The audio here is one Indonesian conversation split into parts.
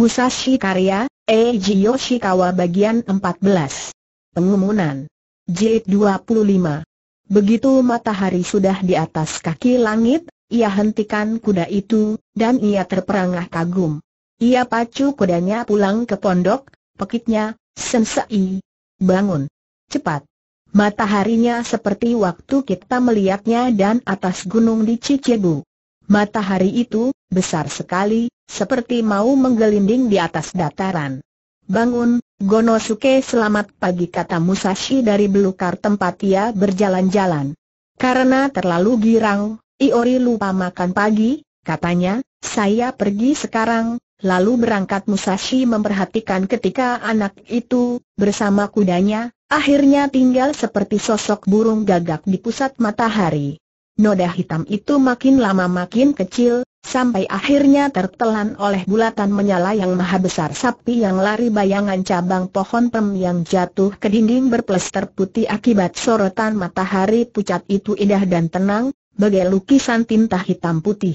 Musashi Karya, Eiji Yoshikawa bagian 14. Pengumuman. Jilid 25. Begitu matahari sudah di atas kaki langit, ia hentikan kuda itu, dan ia terperangah kagum. Ia pacu kudanya pulang ke pondok, pekitnya, Sensei. Bangun. Cepat. Mataharinya seperti waktu kita melihatnya dan atas gunung di Cicegu. Matahari itu, besar sekali, seperti mau menggelinding di atas dataran. Bangun, Gonosuke selamat pagi kata Musashi dari belukar tempat ia berjalan-jalan. Karena terlalu girang, Iori lupa makan pagi, katanya, saya pergi sekarang, lalu berangkat Musashi memperhatikan ketika anak itu, bersama kudanya, akhirnya tinggal seperti sosok burung gagak di pusat matahari. Noda hitam itu makin lama makin kecil, Sampai akhirnya tertelan oleh bulatan menyala yang maha besar sapi yang lari bayangan cabang pohon pem yang jatuh ke dinding berplester putih akibat sorotan matahari pucat itu indah dan tenang, bagai lukisan tinta hitam putih.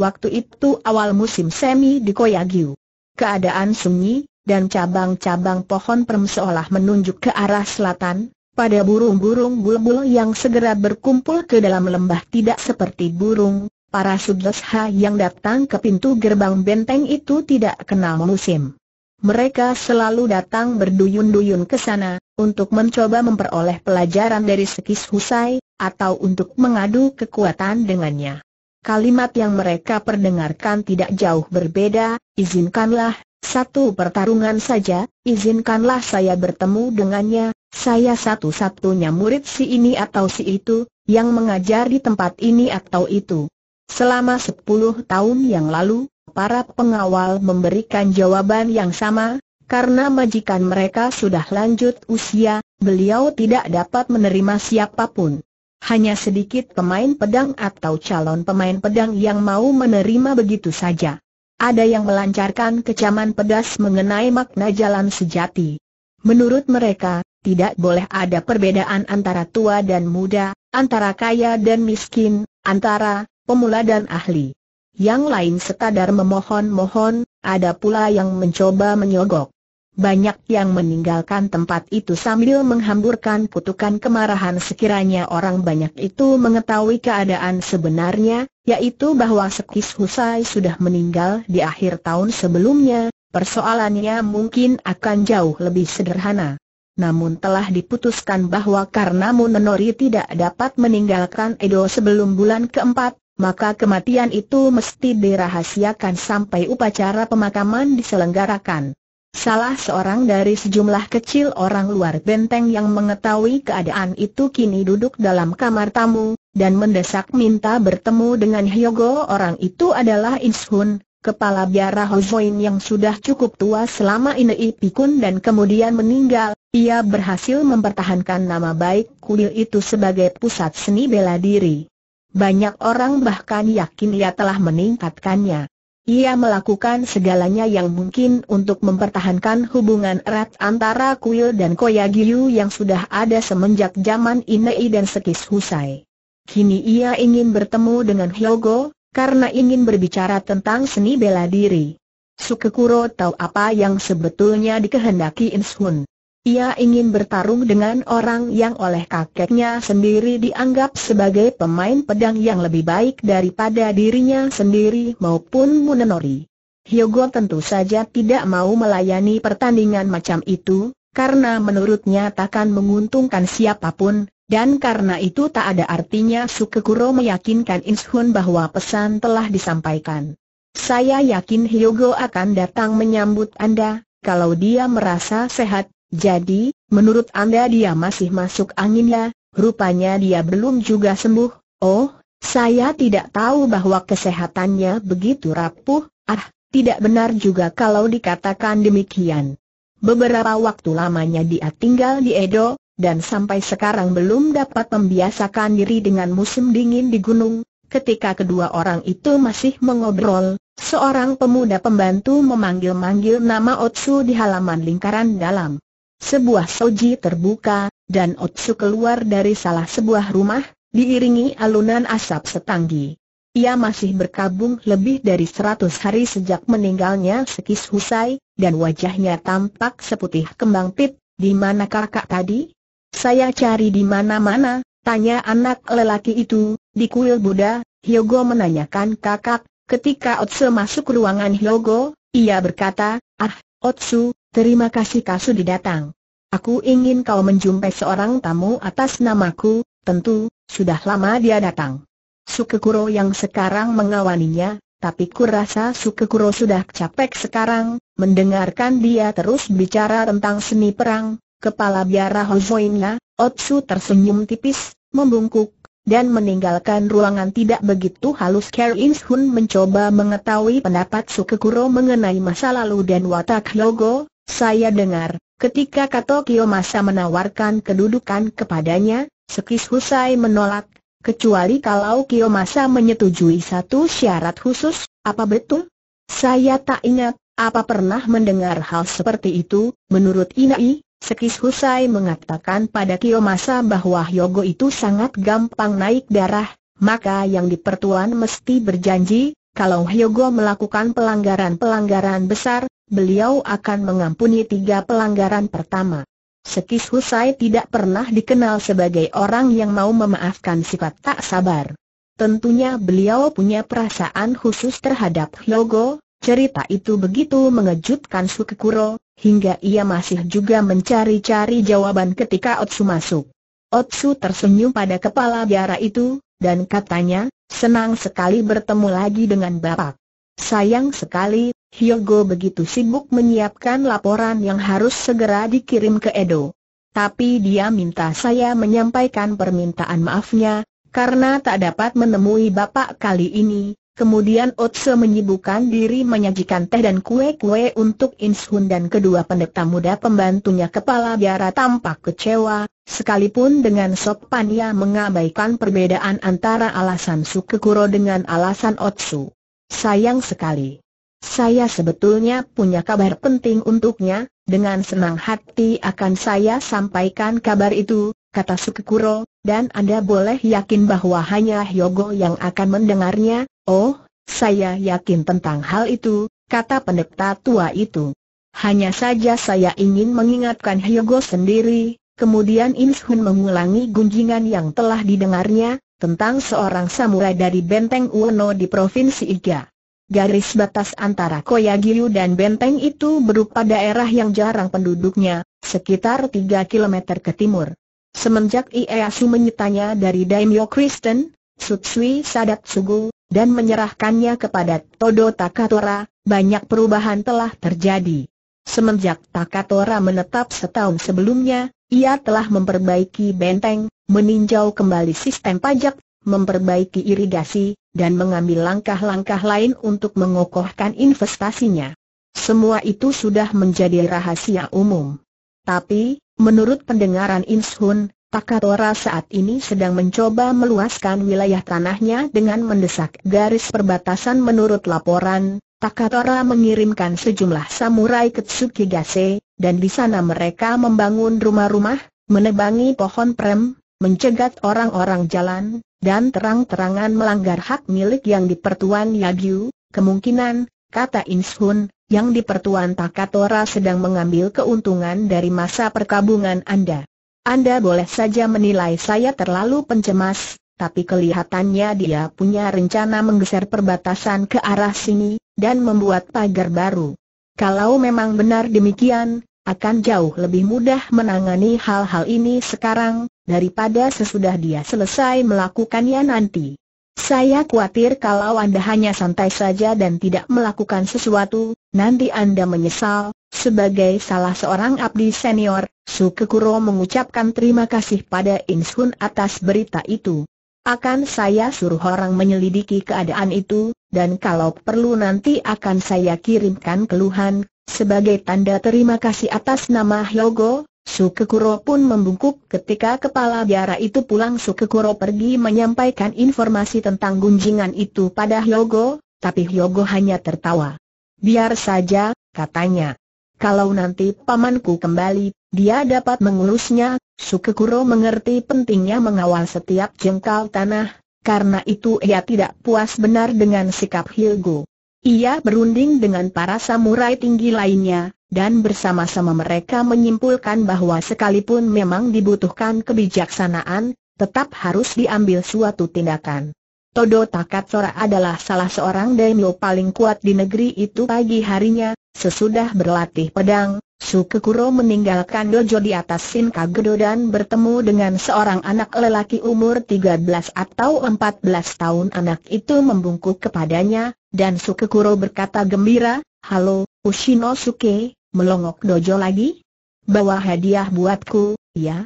Waktu itu awal musim semi di Koyagyu. Keadaan sunyi, dan cabang-cabang pohon pem seolah menunjuk ke arah selatan, pada burung-burung bulbul yang segera berkumpul ke dalam lembah tidak seperti burung, para sudesha yang datang ke pintu gerbang benteng itu tidak kenal musim. Mereka selalu datang berduyun-duyun ke sana, untuk mencoba memperoleh pelajaran dari Sekis Husai, atau untuk mengadu kekuatan dengannya. Kalimat yang mereka perdengarkan tidak jauh berbeda, izinkanlah, satu pertarungan saja, izinkanlah saya bertemu dengannya, saya satu-satunya murid si ini atau si itu, yang mengajar di tempat ini atau itu. Selama sepuluh tahun yang lalu, para pengawal memberikan jawaban yang sama, karena majikan mereka sudah lanjut usia, beliau tidak dapat menerima siapa pun. Hanya sedikit pemain pedang atau calon pemain pedang yang mau menerima begitu saja. Ada yang melancarkan kecaman pedas mengenai makna jalan sejati. Menurut mereka, tidak boleh ada perbedaan antara tua dan muda, antara kaya dan miskin, antara pemula dan ahli. Yang lain sekadar memohon-mohon, ada pula yang mencoba menyogok. Banyak yang meninggalkan tempat itu sambil menghamburkan kutukan kemarahan sekiranya orang banyak itu mengetahui keadaan sebenarnya, yaitu bahwa Sekis Husai sudah meninggal di akhir tahun sebelumnya, persoalannya mungkin akan jauh lebih sederhana. Namun telah diputuskan bahwa karena Munenori tidak dapat meninggalkan Edo sebelum bulan keempat, maka kematian itu mesti dirahasiakan sampai upacara pemakaman diselenggarakan. Salah seorang dari sejumlah kecil orang luar benteng yang mengetahui keadaan itu kini duduk dalam kamar tamu, dan mendesak minta bertemu dengan Hyogo orang itu adalah Inshun, kepala biara Hozoin yang sudah cukup tua selama ini pikun dan kemudian meninggal, ia berhasil mempertahankan nama baik kuil itu sebagai pusat seni bela diri. Banyak orang bahkan yakin ia telah meningkatkannya. Ia melakukan segalanya yang mungkin untuk mempertahankan hubungan erat antara kuil dan Koyagyu yang sudah ada semenjak zaman Inei dan Sekis Husai. Kini ia ingin bertemu dengan Hyogo, karena ingin berbicara tentang seni bela diri. Sukekuro tahu apa yang sebetulnya dikehendaki Inshun. Ia ingin bertarung dengan orang yang oleh kakeknya sendiri dianggap sebagai pemain pedang yang lebih baik daripada dirinya sendiri maupun Munenori. Hyogo tentu saja tidak mau melayani pertandingan macam itu, karena menurutnya takkan menguntungkan siapa pun, dan karena itu tak ada artinya Sukekuro meyakinkan Inshun bahwa pesan telah disampaikan. Saya yakin Hyogo akan datang menyambut Anda, kalau dia merasa sehat, jadi, menurut Anda dia masih masuk angin ya? Rupanya dia belum juga sembuh. Oh, saya tidak tahu bahwa kesehatannya begitu rapuh. Ah, tidak benar juga kalau dikatakan demikian. Beberapa waktu lamanya dia tinggal di Edo, dan sampai sekarang belum dapat membiasakan diri dengan musim dingin di gunung. Ketika kedua orang itu masih mengobrol, seorang pemuda pembantu memanggil-manggil nama Otsu di halaman lingkaran dalam. Sebuah soji terbuka, dan Otsu keluar dari salah sebuah rumah, diiringi alunan asap setanggi. ia masih berkabung lebih dari seratus hari sejak meninggalnya Sekis Husai, dan wajahnya tampak seputih kembang pit, di mana kakak tadi? Saya cari di mana-mana, tanya anak lelaki itu, di kuil Buddha, Hyogo menanyakan kakak, ketika Otsu masuk ruangan Hyogo, ia berkata, ah, Otsu, terima kasih kau sudah datang. Aku ingin kau menjumpai seorang tamu atas namaku, tentu, sudah lama dia datang. Sukekuro yang sekarang mengawaninya, tapi kurasa Sukekuro sudah capek sekarang, mendengarkan dia terus bicara tentang seni perang, kepala biara Hozoinnya, Otsu tersenyum tipis, membungkuk, dan meninggalkan ruangan tidak begitu halus Karin Hun mencoba mengetahui pendapat Sukekuro mengenai masa lalu dan watak Hyogo, saya dengar, ketika Kato Kiyomasa menawarkan kedudukan kepadanya, Sekis Husai menolak, kecuali kalau Kiyomasa menyetujui satu syarat khusus, apa betul? Saya tak ingat, apa pernah mendengar hal seperti itu, menurut Inai, Sekis Husai mengatakan pada Kiyomasa bahwa Hyogo itu sangat gampang naik darah, maka yang di pertuan mesti berjanji, kalau Hyogo melakukan pelanggaran-pelanggaran besar, beliau akan mengampuni tiga pelanggaran pertama. Sekis Husai tidak pernah dikenal sebagai orang yang mau memaafkan sifat tak sabar. Tentunya beliau punya perasaan khusus terhadap Hyogo, cerita itu begitu mengejutkan Sukekuro, hingga ia masih juga mencari-cari jawaban ketika Otsu masuk. Otsu tersenyum pada kepala biara itu, dan katanya, senang sekali bertemu lagi dengan Bapak. Sayang sekali, Hyogo begitu sibuk menyiapkan laporan yang harus segera dikirim ke Edo. Tapi dia minta saya menyampaikan permintaan maafnya, karena tak dapat menemui bapak kali ini. Kemudian Otse menyibukkan diri menyajikan teh dan kue-kue untuk Inshun dan kedua pendeta muda pembantunya kepala biara tampak kecewa, sekalipun dengan sopan ia mengabaikan perbedaan antara alasan Sukekuro dengan alasan Otsu. Sayang sekali. Saya sebetulnya punya kabar penting untuknya, dengan senang hati akan saya sampaikan kabar itu, kata Sukekuro, dan Anda boleh yakin bahwa hanya Hyogo yang akan mendengarnya, oh, saya yakin tentang hal itu, kata pendeta tua itu. Hanya saja saya ingin mengingatkan Hyogo sendiri, kemudian Inshun mengulangi gunjingan yang telah didengarnya, tentang seorang samurai dari benteng Ueno di Provinsi Iga. Garis batas antara Koyagyu dan benteng itu berupa daerah yang jarang penduduknya, sekitar 3 km ke timur. Semenjak Ieyasu menyitanya dari Daimyo Kristen, Sutsui Sadat Sugu, dan menyerahkannya kepada Todo Takatora, banyak perubahan telah terjadi. Semenjak Takatora menetap setahun sebelumnya, ia telah memperbaiki benteng, meninjau kembali sistem pajak, memperbaiki irigasi, dan mengambil langkah-langkah lain untuk mengokohkan investasinya. Semua itu sudah menjadi rahasia umum. Tapi, menurut pendengaran Inshun, Takatora saat ini sedang mencoba meluaskan wilayah tanahnya dengan mendesak garis perbatasan menurut laporan, Takatora mengirimkan sejumlah samurai ke Tsukigase, dan di sana mereka membangun rumah-rumah, menebangi pohon prem, mencegat orang-orang jalan, dan terang-terangan melanggar hak milik yang di Pertuan Yagyu, kemungkinan, kata Inshun, yang di Pertuan Takatora sedang mengambil keuntungan dari masa perkabungan Anda. Anda boleh saja menilai saya terlalu pencemas, tapi kelihatannya dia punya rencana menggeser perbatasan ke arah sini, dan membuat pagar baru. Kalau memang benar demikian, akan jauh lebih mudah menangani hal-hal ini sekarang, daripada sesudah dia selesai melakukannya nanti. Saya khawatir kalau Anda hanya santai saja dan tidak melakukan sesuatu, nanti Anda menyesal. Sebagai salah seorang abdi senior, Sukekuro mengucapkan terima kasih pada Inshun atas berita itu. Akan saya suruh orang menyelidiki keadaan itu, dan kalau perlu nanti akan saya kirimkan keluhan, sebagai tanda terima kasih atas nama Hyogo, Sukekuro pun membungkuk ketika kepala biara itu pulang Sukekuro pergi menyampaikan informasi tentang gunjingan itu pada Hyogo, tapi Hyogo hanya tertawa. Biar saja, katanya. Kalau nanti pamanku kembali, dia dapat mengurusnya, Sukekuro mengerti pentingnya mengawal setiap jengkal tanah, karena itu ia tidak puas benar dengan sikap Hilgo. Ia berunding dengan para samurai tinggi lainnya, dan bersama-sama mereka menyimpulkan bahwa sekalipun memang dibutuhkan kebijaksanaan, tetap harus diambil suatu tindakan. Todo Takatsora adalah salah seorang daimyo paling kuat di negeri itu pagi harinya, sesudah berlatih pedang, Sukekuro meninggalkan dojo di atas Shinkagedo dan bertemu dengan seorang anak lelaki umur 13 atau 14 tahun anak itu membungkuk kepadanya, dan Sukekuro berkata gembira, Halo, Ushinosuke, melongok dojo lagi? Bawa hadiah buatku, ya?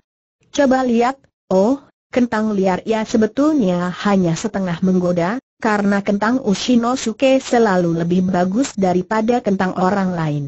Coba lihat, oh, Kentang liar ia sebetulnya hanya setengah menggoda, karena kentang Ushinosuke selalu lebih bagus daripada kentang orang lain.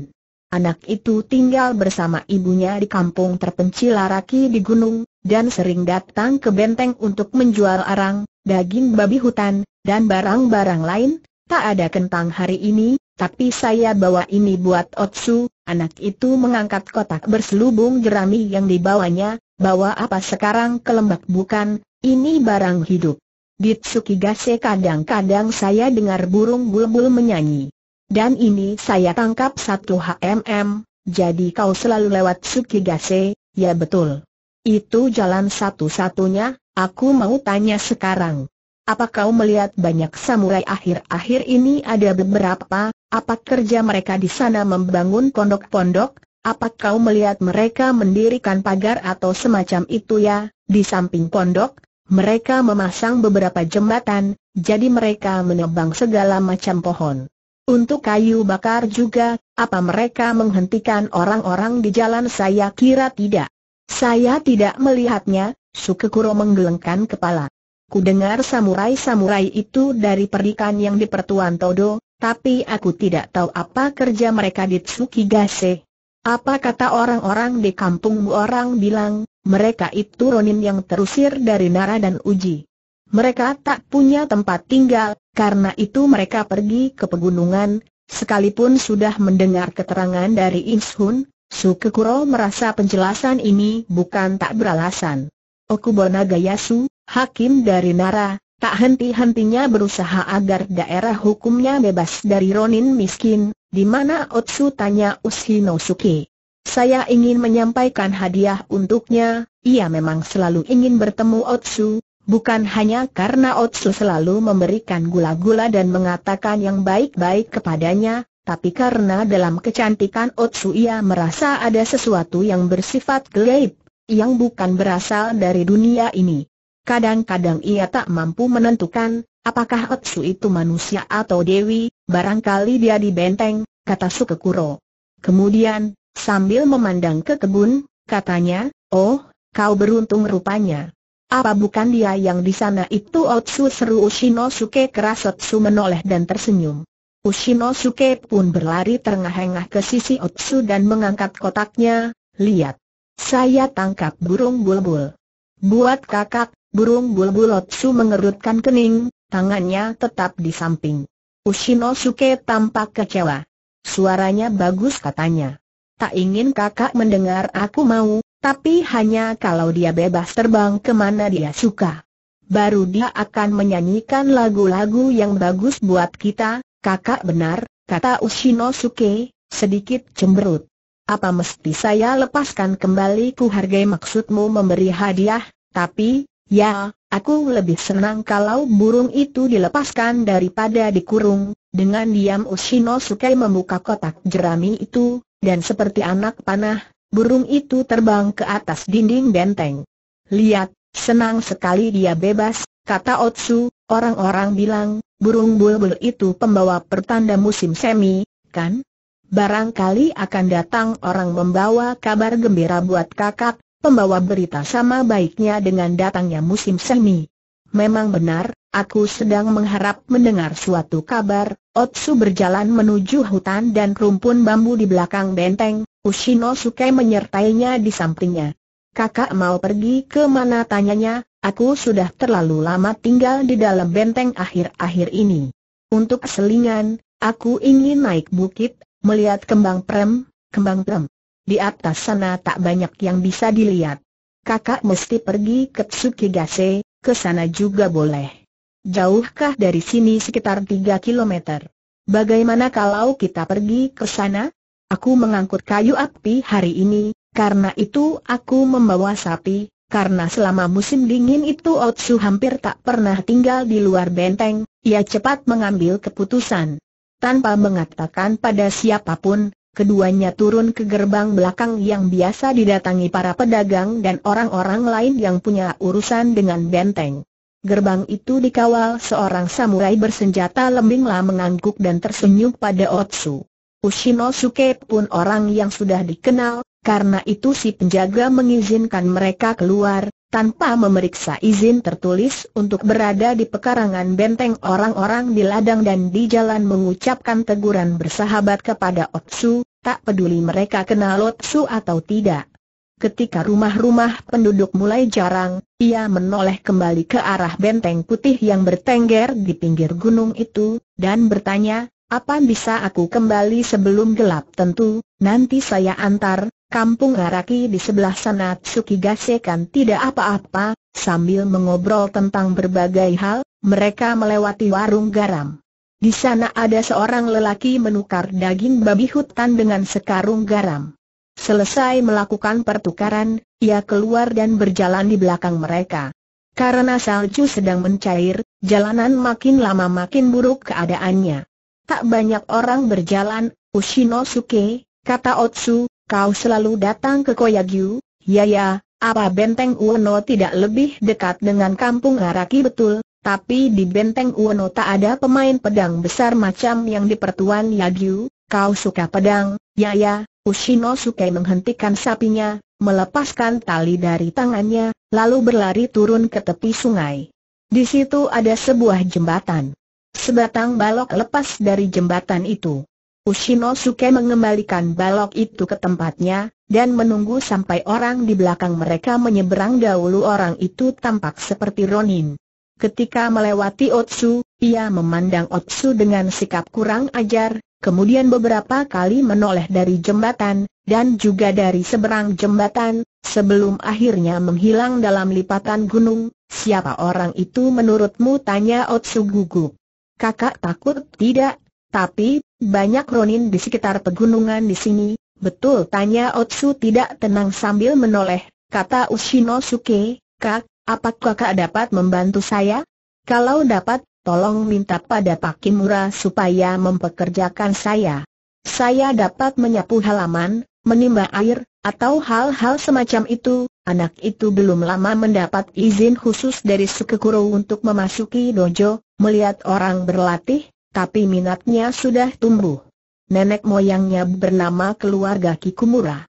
Anak itu tinggal bersama ibunya di kampung terpencil Araki di gunung, dan sering datang ke benteng untuk menjual arang, daging babi hutan, dan barang-barang lain. Tak ada kentang hari ini, tapi saya bawa ini buat Otsu. Anak itu mengangkat kotak berselubung jerami yang dibawanya, Bawa apa sekarang ke lembak bukan, ini barang hidup. Di Tsukigase kadang-kadang saya dengar burung bulbul menyanyi. Dan ini saya tangkap satu HMM, jadi kau selalu lewat Tsukigase, ya betul. Itu jalan satu-satunya, aku mau tanya sekarang. Apa kau melihat banyak samurai akhir-akhir ini ada beberapa, apa kerja mereka di sana membangun pondok-pondok, apa kau melihat mereka mendirikan pagar atau semacam itu ya? Di samping pondok, mereka memasang beberapa jembatan, jadi mereka menebang segala macam pohon. Untuk kayu bakar juga, apa mereka menghentikan orang-orang di jalan saya kira tidak. Saya tidak melihatnya, Sukekuro menggelengkan kepala. Ku dengar samurai-samurai itu dari perdikan yang di Pertuan Todo, tapi aku tidak tahu apa kerja mereka di Tsukigase. Apa kata orang-orang di kampungmu orang bilang, mereka itu Ronin yang terusir dari Nara dan Uji. Mereka tak punya tempat tinggal, karena itu mereka pergi ke pegunungan, sekalipun sudah mendengar keterangan dari Inshun, Sukekuro merasa penjelasan ini bukan tak beralasan. Okubona Gayasu, hakim dari Nara, tak henti-hentinya berusaha agar daerah hukumnya bebas dari Ronin miskin, di mana Otsu tanya Ushinosuke. Saya ingin menyampaikan hadiah untuknya, ia memang selalu ingin bertemu Otsu, bukan hanya karena Otsu selalu memberikan gula-gula dan mengatakan yang baik-baik kepadanya, tapi karena dalam kecantikan Otsu ia merasa ada sesuatu yang bersifat gaib, yang bukan berasal dari dunia ini. Kadang-kadang ia tak mampu menentukan, apakah Otsu itu manusia atau dewi, barangkali dia di benteng, kata Sukekuro. Kemudian, sambil memandang ke kebun, katanya, oh, kau beruntung rupanya. Apa bukan dia yang di sana itu Otsu seru Ushinosuke keras Otsu menoleh dan tersenyum. Ushinosuke pun berlari terengah-engah ke sisi Otsu dan mengangkat kotaknya, lihat. Saya tangkap burung bulbul. Buat kakak, burung bulbul Otsu mengerutkan kening, tangannya tetap di samping. Ushinosuke tampak kecewa. Suaranya bagus katanya. Tak ingin kakak mendengar aku mau, tapi hanya kalau dia bebas terbang ke mana dia suka. Baru dia akan menyanyikan lagu-lagu yang bagus buat kita, kakak benar, kata Ushinosuke, sedikit cemberut. Apa mesti saya lepaskan kembali ku hargai maksudmu memberi hadiah, tapi, ya, aku lebih senang kalau burung itu dilepaskan daripada dikurung. Dengan diam Ushinosuke membuka kotak jerami itu, dan seperti anak panah, burung itu terbang ke atas dinding benteng. Lihat, senang sekali dia bebas, kata Otsu, orang-orang bilang, burung bulbul itu pembawa pertanda musim semi, kan? Barangkali akan datang orang membawa kabar gembira buat kakak, pembawa berita sama baiknya dengan datangnya musim semi. Memang benar, aku sedang mengharap mendengar suatu kabar, Otsu berjalan menuju hutan dan rumpun bambu di belakang benteng, Ushinosuke menyertainya di sampingnya. Kakak mau pergi ke mana tanyanya, aku sudah terlalu lama tinggal di dalam benteng akhir-akhir ini. Untuk selingan, aku ingin naik bukit, melihat kembang prem, kembang prem. Di atas sana tak banyak yang bisa dilihat. Kakak mesti pergi ke Tsukigase, ke sana juga boleh. jauhkah dari sini sekitar 3 kilometer. Bagaimana kalau kita pergi ke sana? Aku mengangkut kayu api hari ini, karena itu aku membawa sapi, karena selama musim dingin itu Otsu hampir tak pernah tinggal di luar benteng, ia cepat mengambil keputusan. Tanpa mengatakan pada siapa pun, keduanya turun ke gerbang belakang yang biasa didatangi para pedagang dan orang-orang lain yang punya urusan dengan benteng. Gerbang itu dikawal seorang samurai bersenjata lembinglah mengangguk dan tersenyum pada Otsu. Ushinosuke pun orang yang sudah dikenal, karena itu si penjaga mengizinkan mereka keluar, tanpa memeriksa izin tertulis untuk berada di pekarangan benteng orang-orang di ladang dan di jalan mengucapkan teguran bersahabat kepada Otsu, tak peduli mereka kenal Otsu atau tidak. Ketika rumah-rumah penduduk mulai jarang, ia menoleh kembali ke arah benteng putih yang bertengger di pinggir gunung itu, dan bertanya, apa bisa aku kembali sebelum gelap tentu, nanti saya antar, Kampung Araki di sebelah sana Tsukigase kan tidak apa-apa, sambil mengobrol tentang berbagai hal, mereka melewati warung garam. Di sana ada seorang lelaki menukar daging babi hutan dengan sekarung garam. Selesai melakukan pertukaran, ia keluar dan berjalan di belakang mereka. Karena salju sedang mencair, jalanan makin lama makin buruk keadaannya. Tak banyak orang berjalan, Ushinosuke, kata Otsu, kau selalu datang ke Koyagyu, ya ya, apa Benteng Uono tidak lebih dekat dengan kampung Araki betul, tapi di Benteng Uono tak ada pemain pedang besar macam yang di Pertuan Yagyu, kau suka pedang, ya ya, Ushinosuke menghentikan sapinya, melepaskan tali dari tangannya, lalu berlari turun ke tepi sungai. Di situ ada sebuah jembatan. Sebatang balok lepas dari jembatan itu. Ushinosuke mengembalikan balok itu ke tempatnya, dan menunggu sampai orang di belakang mereka menyeberang dahulu orang itu tampak seperti Ronin. Ketika melewati Otsu, ia memandang Otsu dengan sikap kurang ajar, kemudian beberapa kali menoleh dari jembatan, dan juga dari seberang jembatan, sebelum akhirnya menghilang dalam lipatan gunung. Siapa orang itu menurutmu? Tanya Otsu gugup. Kakak takut tidak, tapi, banyak ronin di sekitar pegunungan di sini, betul tanya Otsu tidak tenang sambil menoleh, kata Ushinosuke, kak, apakah kakak dapat membantu saya? Kalau dapat, tolong minta pada Pak Kimura supaya mempekerjakan saya. Saya dapat menyapu halaman, menimba air, atau hal-hal semacam itu, anak itu belum lama mendapat izin khusus dari Sukekuro untuk memasuki dojo, melihat orang berlatih, tapi minatnya sudah tumbuh. Nenek moyangnya bernama keluarga Kikumura.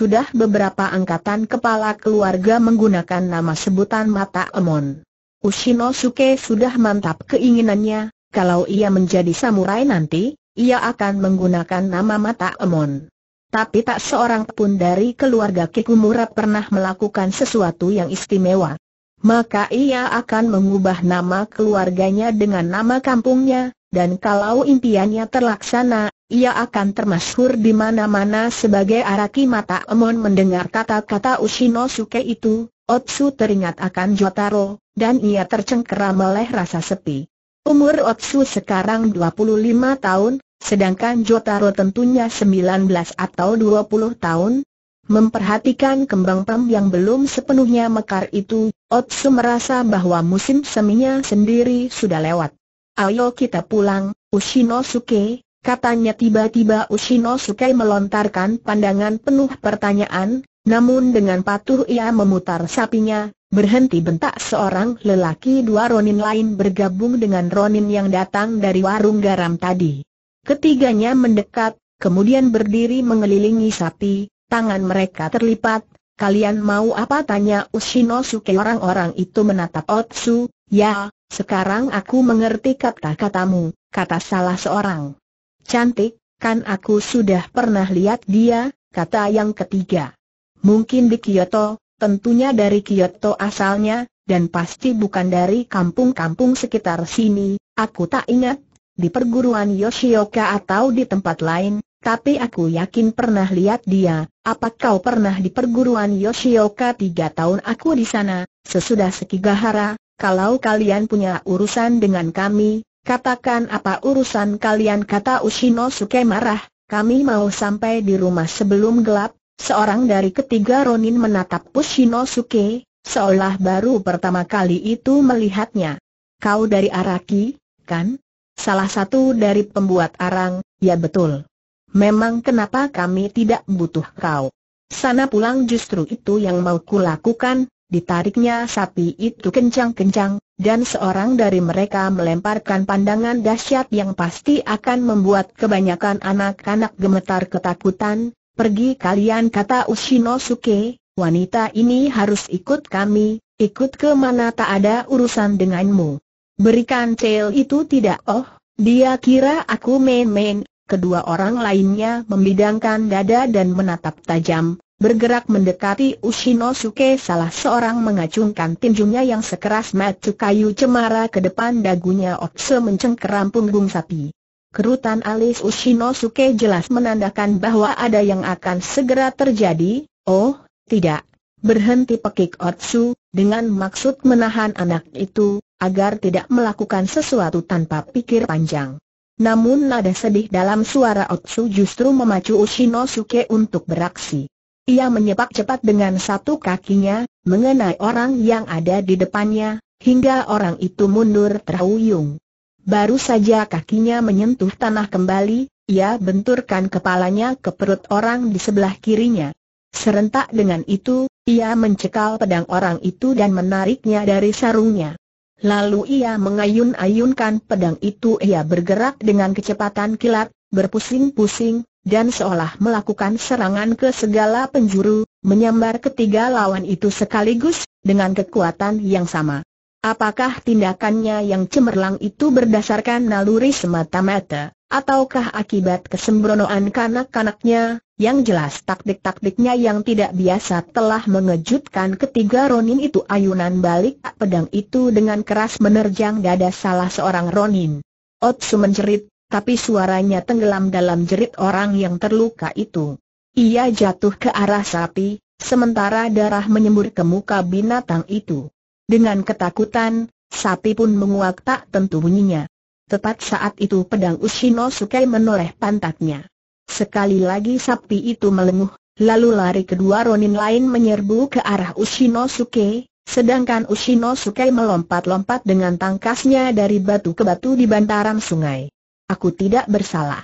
Sudah beberapa angkatan kepala keluarga menggunakan nama sebutan Mata Emon. Ushinosuke sudah mantap keinginannya, kalau ia menjadi samurai nanti, ia akan menggunakan nama Mata Emon. Tapi tak seorang pun dari keluarga Kikumura pernah melakukan sesuatu yang istimewa. Maka ia akan mengubah nama keluarganya dengan nama kampungnya, dan kalau impiannya terlaksana, ia akan termasyhur di mana-mana sebagai Araki Mata Emon mendengar kata-kata Ushinosuke itu, Otsu teringat akan Jotaro, dan ia tercengkeram oleh rasa sepi. Umur Otsu sekarang 25 tahun, sedangkan Jotaro tentunya 19 atau 20 tahun. Memperhatikan kembang pem yang belum sepenuhnya mekar itu, Otsu merasa bahwa musim seminya sendiri sudah lewat. Ayo kita pulang, Ushinosuke, katanya tiba-tiba Ushinosuke melontarkan pandangan penuh pertanyaan, namun dengan patuh ia memutar sapinya, berhenti bentak seorang lelaki dua Ronin lain bergabung dengan Ronin yang datang dari warung garam tadi. Ketiganya mendekat, kemudian berdiri mengelilingi sapi, tangan mereka terlipat, kalian mau apa tanya Ushinosuke orang-orang itu menatap Otsu, ya, sekarang aku mengerti kata-katamu, kata salah seorang. Cantik, kan aku sudah pernah lihat dia, kata yang ketiga. Mungkin di Kyoto, tentunya dari Kyoto asalnya, dan pasti bukan dari kampung-kampung sekitar sini, aku tak ingat, di perguruan Yoshioka atau di tempat lain, tapi aku yakin pernah lihat dia, apa kau pernah di perguruan Yoshioka tiga tahun aku di sana, sesudah Sekigahara, kalau kalian punya urusan dengan kami, katakan apa urusan kalian kata Ushinosuke marah, kami mau sampai di rumah sebelum gelap, seorang dari ketiga Ronin menatap Ushinosuke, seolah baru pertama kali itu melihatnya. Kau dari Araki, kan? Salah satu dari pembuat arang, ya betul. Memang kenapa kami tidak butuh kau? Sana pulang justru itu yang mau kulakukan, ditariknya sapi itu kencang-kencang, dan seorang dari mereka melemparkan pandangan dahsyat yang pasti akan membuat kebanyakan anak-anak gemetar ketakutan. Pergi kalian kata Ushinosuke, wanita ini harus ikut kami, ikut ke mana tak ada urusan denganmu. Berikan cel itu tidak oh, dia kira aku main-main, kedua orang lainnya membidangkan dada dan menatap tajam, bergerak mendekati Ushinosuke salah seorang mengacungkan tinjunya yang sekeras matu kayu cemara ke depan dagunya Otse mencengkeram punggung sapi. Kerutan alis Ushinosuke jelas menandakan bahwa ada yang akan segera terjadi, oh, tidak. Berhenti pekik Otsu, dengan maksud menahan anak itu, agar tidak melakukan sesuatu tanpa pikir panjang. Namun nada sedih dalam suara Otsu justru memacu Ushinosuke untuk beraksi. Ia menyepak cepat dengan satu kakinya, mengenai orang yang ada di depannya, hingga orang itu mundur terhuyung. Baru saja kakinya menyentuh tanah kembali, ia benturkan kepalanya ke perut orang di sebelah kirinya. Serentak dengan itu, ia mencekal pedang orang itu dan menariknya dari sarungnya. Lalu ia mengayun-ayunkan pedang itu ia bergerak dengan kecepatan kilat, berpusing-pusing, dan seolah melakukan serangan ke segala penjuru, menyambar ketiga lawan itu sekaligus, dengan kekuatan yang sama. Apakah tindakannya yang cemerlang itu berdasarkan naluri semata-mata, ataukah akibat kesembronoan kanak-kanaknya, yang jelas taktik-taktiknya yang tidak biasa telah mengejutkan ketiga Ronin itu ayunan balik pedang itu dengan keras menerjang dada salah seorang Ronin. Otsu menjerit, tapi suaranya tenggelam dalam jerit orang yang terluka itu. Ia jatuh ke arah sapi, sementara darah menyembur ke muka binatang itu. Dengan ketakutan, sapi pun menguak tak tentu bunyinya. Tepat saat itu pedang Ushinosuke menoleh pantatnya. Sekali lagi sapi itu melenguh, lalu lari kedua Ronin lain menyerbu ke arah Ushinosuke, sedangkan Ushinosuke melompat-lompat dengan tangkasnya dari batu ke batu di bantaran sungai. Aku tidak bersalah.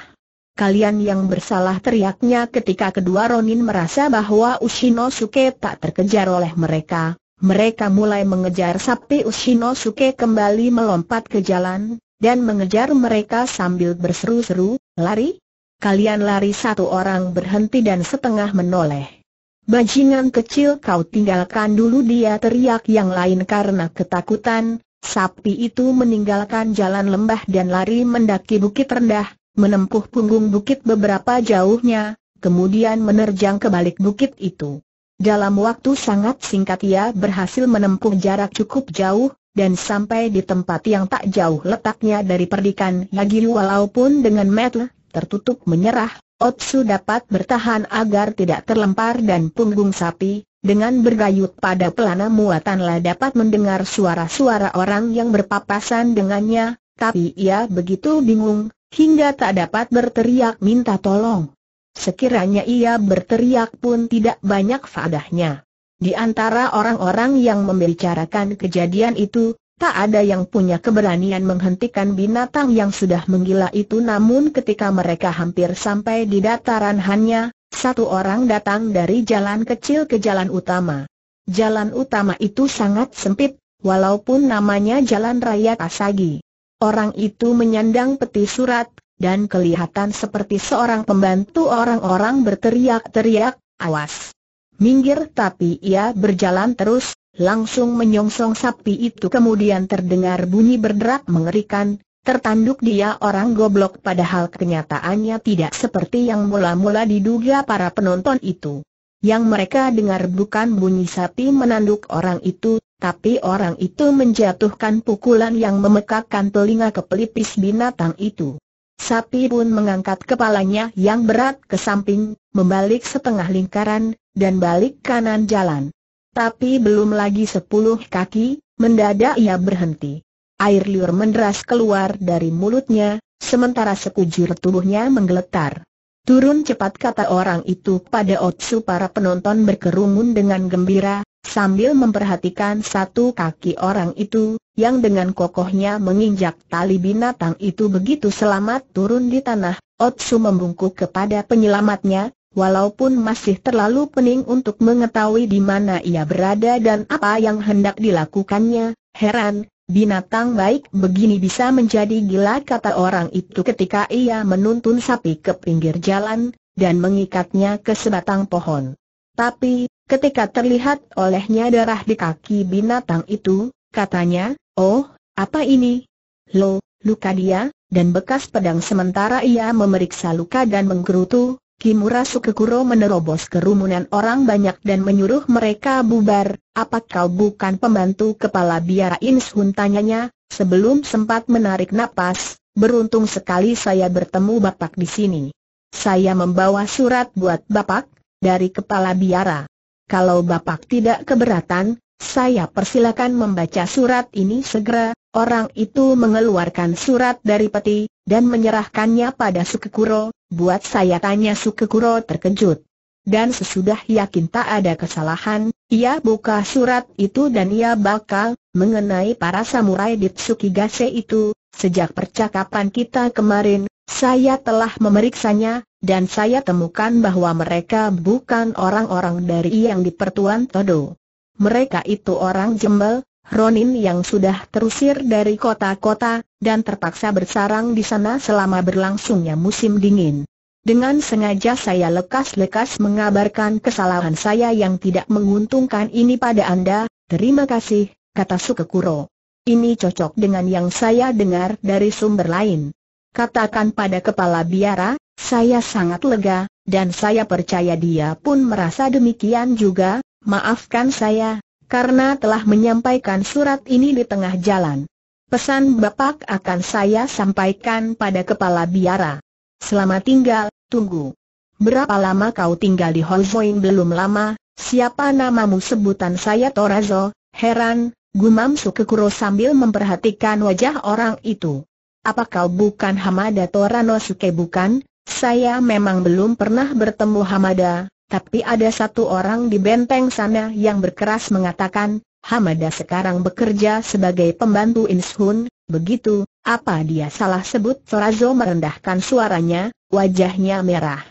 Kalian yang bersalah teriaknya ketika kedua Ronin merasa bahwa Ushinosuke tak terkejar oleh mereka. Mereka mulai mengejar sapi Ushinosuke kembali melompat ke jalan, dan mengejar mereka sambil berseru-seru, lari, Kalian lari satu orang berhenti dan setengah menoleh. Bajingan kecil kau tinggalkan dulu dia teriak yang lain karena ketakutan, sapi itu meninggalkan jalan lembah dan lari mendaki bukit rendah, menempuh punggung bukit beberapa jauhnya, kemudian menerjang ke balik bukit itu. Dalam waktu sangat singkat ia berhasil menempuh jarak cukup jauh, dan sampai di tempat yang tak jauh letaknya dari perdikan Yagi walaupun dengan metel, tertutup menyerah, Otsu dapat bertahan agar tidak terlempar dan punggung sapi, dengan bergayut pada pelana muatanlah dapat mendengar suara-suara orang yang berpapasan dengannya, tapi ia begitu bingung, hingga tak dapat berteriak minta tolong. Sekiranya ia berteriak pun tidak banyak fadahnya. Di antara orang-orang yang membicarakan kejadian itu, Tak ada yang punya keberanian menghentikan binatang yang sudah menggila itu namun ketika mereka hampir sampai di dataran hanya, satu orang datang dari jalan kecil ke jalan utama. Jalan utama itu sangat sempit, walaupun namanya Jalan Raya Kasagi. Orang itu menyandang peti surat, dan kelihatan seperti seorang pembantu orang-orang berteriak-teriak, awas. Minggir tapi ia berjalan terus, langsung menyongsong sapi itu kemudian terdengar bunyi berderak mengerikan, tertanduk dia orang goblok padahal kenyataannya tidak seperti yang mula-mula diduga para penonton itu. Yang mereka dengar bukan bunyi sapi menanduk orang itu, tapi orang itu menjatuhkan pukulan yang memekakkan telinga ke pelipis binatang itu. Sapi pun mengangkat kepalanya yang berat ke samping, membalik setengah lingkaran, dan balik kanan jalan. Tapi belum lagi sepuluh kaki, Mendadak ia berhenti. Air liur menderas keluar dari mulutnya, sementara sekujur tubuhnya menggeletar. Turun cepat kata orang itu pada Otsu para penonton berkerumun dengan gembira, sambil memperhatikan satu kaki orang itu, yang dengan kokohnya menginjak tali binatang itu begitu selamat turun di tanah, Otsu membungkuk kepada penyelamatnya, walaupun masih terlalu pening untuk mengetahui di mana ia berada dan apa yang hendak dilakukannya, heran, binatang baik begini bisa menjadi gila kata orang itu ketika ia menuntun sapi ke pinggir jalan, dan mengikatnya ke sebatang pohon. Tapi, ketika terlihat olehnya darah di kaki binatang itu, katanya, oh, apa ini? Lo, luka dia, dan bekas pedang sementara ia memeriksa luka dan menggerutu, Kimura Sukekuro menerobos kerumunan orang banyak dan menyuruh mereka bubar, apa kau bukan pembantu kepala biara Inshun tanyanya, sebelum sempat menarik napas, beruntung sekali saya bertemu Bapak di sini. Saya membawa surat buat Bapak, dari kepala biara. Kalau Bapak tidak keberatan, saya persilakan membaca surat ini segera, orang itu mengeluarkan surat dari peti, dan menyerahkannya pada Sukekuro, Buat saya tanya Sukekuro terkejut. Dan sesudah yakin tak ada kesalahan, ia buka surat itu dan ia bakal mengenai para samurai di Tsukigase itu. Sejak percakapan kita kemarin, saya telah memeriksanya, dan saya temukan bahwa mereka bukan orang-orang dari yang di Pertuan Todo. Mereka itu orang jembel, Ronin yang sudah terusir dari kota-kota, dan terpaksa bersarang di sana selama berlangsungnya musim dingin. Dengan sengaja saya lekas-lekas mengabarkan kesalahan saya yang tidak menguntungkan ini pada Anda, terima kasih, kata Sukekuro. Ini cocok dengan yang saya dengar dari sumber lain. Katakan pada kepala biara, saya sangat lega, dan saya percaya dia pun merasa demikian juga, maafkan saya, karena telah menyampaikan surat ini di tengah jalan. Pesan Bapak akan saya sampaikan pada kepala biara. Selamat tinggal, tunggu. Berapa lama kau tinggal di Hozoing belum lama, siapa namamu sebutan saya Torazo, heran, gumam Sukekuro sambil memperhatikan wajah orang itu. Apa kau bukan Hamada Toranosuke bukan? Saya memang belum pernah bertemu Hamada, tapi ada satu orang di benteng sana yang berkeras mengatakan, Hamada sekarang bekerja sebagai pembantu Inshun, begitu, apa dia salah sebut Torazo merendahkan suaranya, wajahnya merah.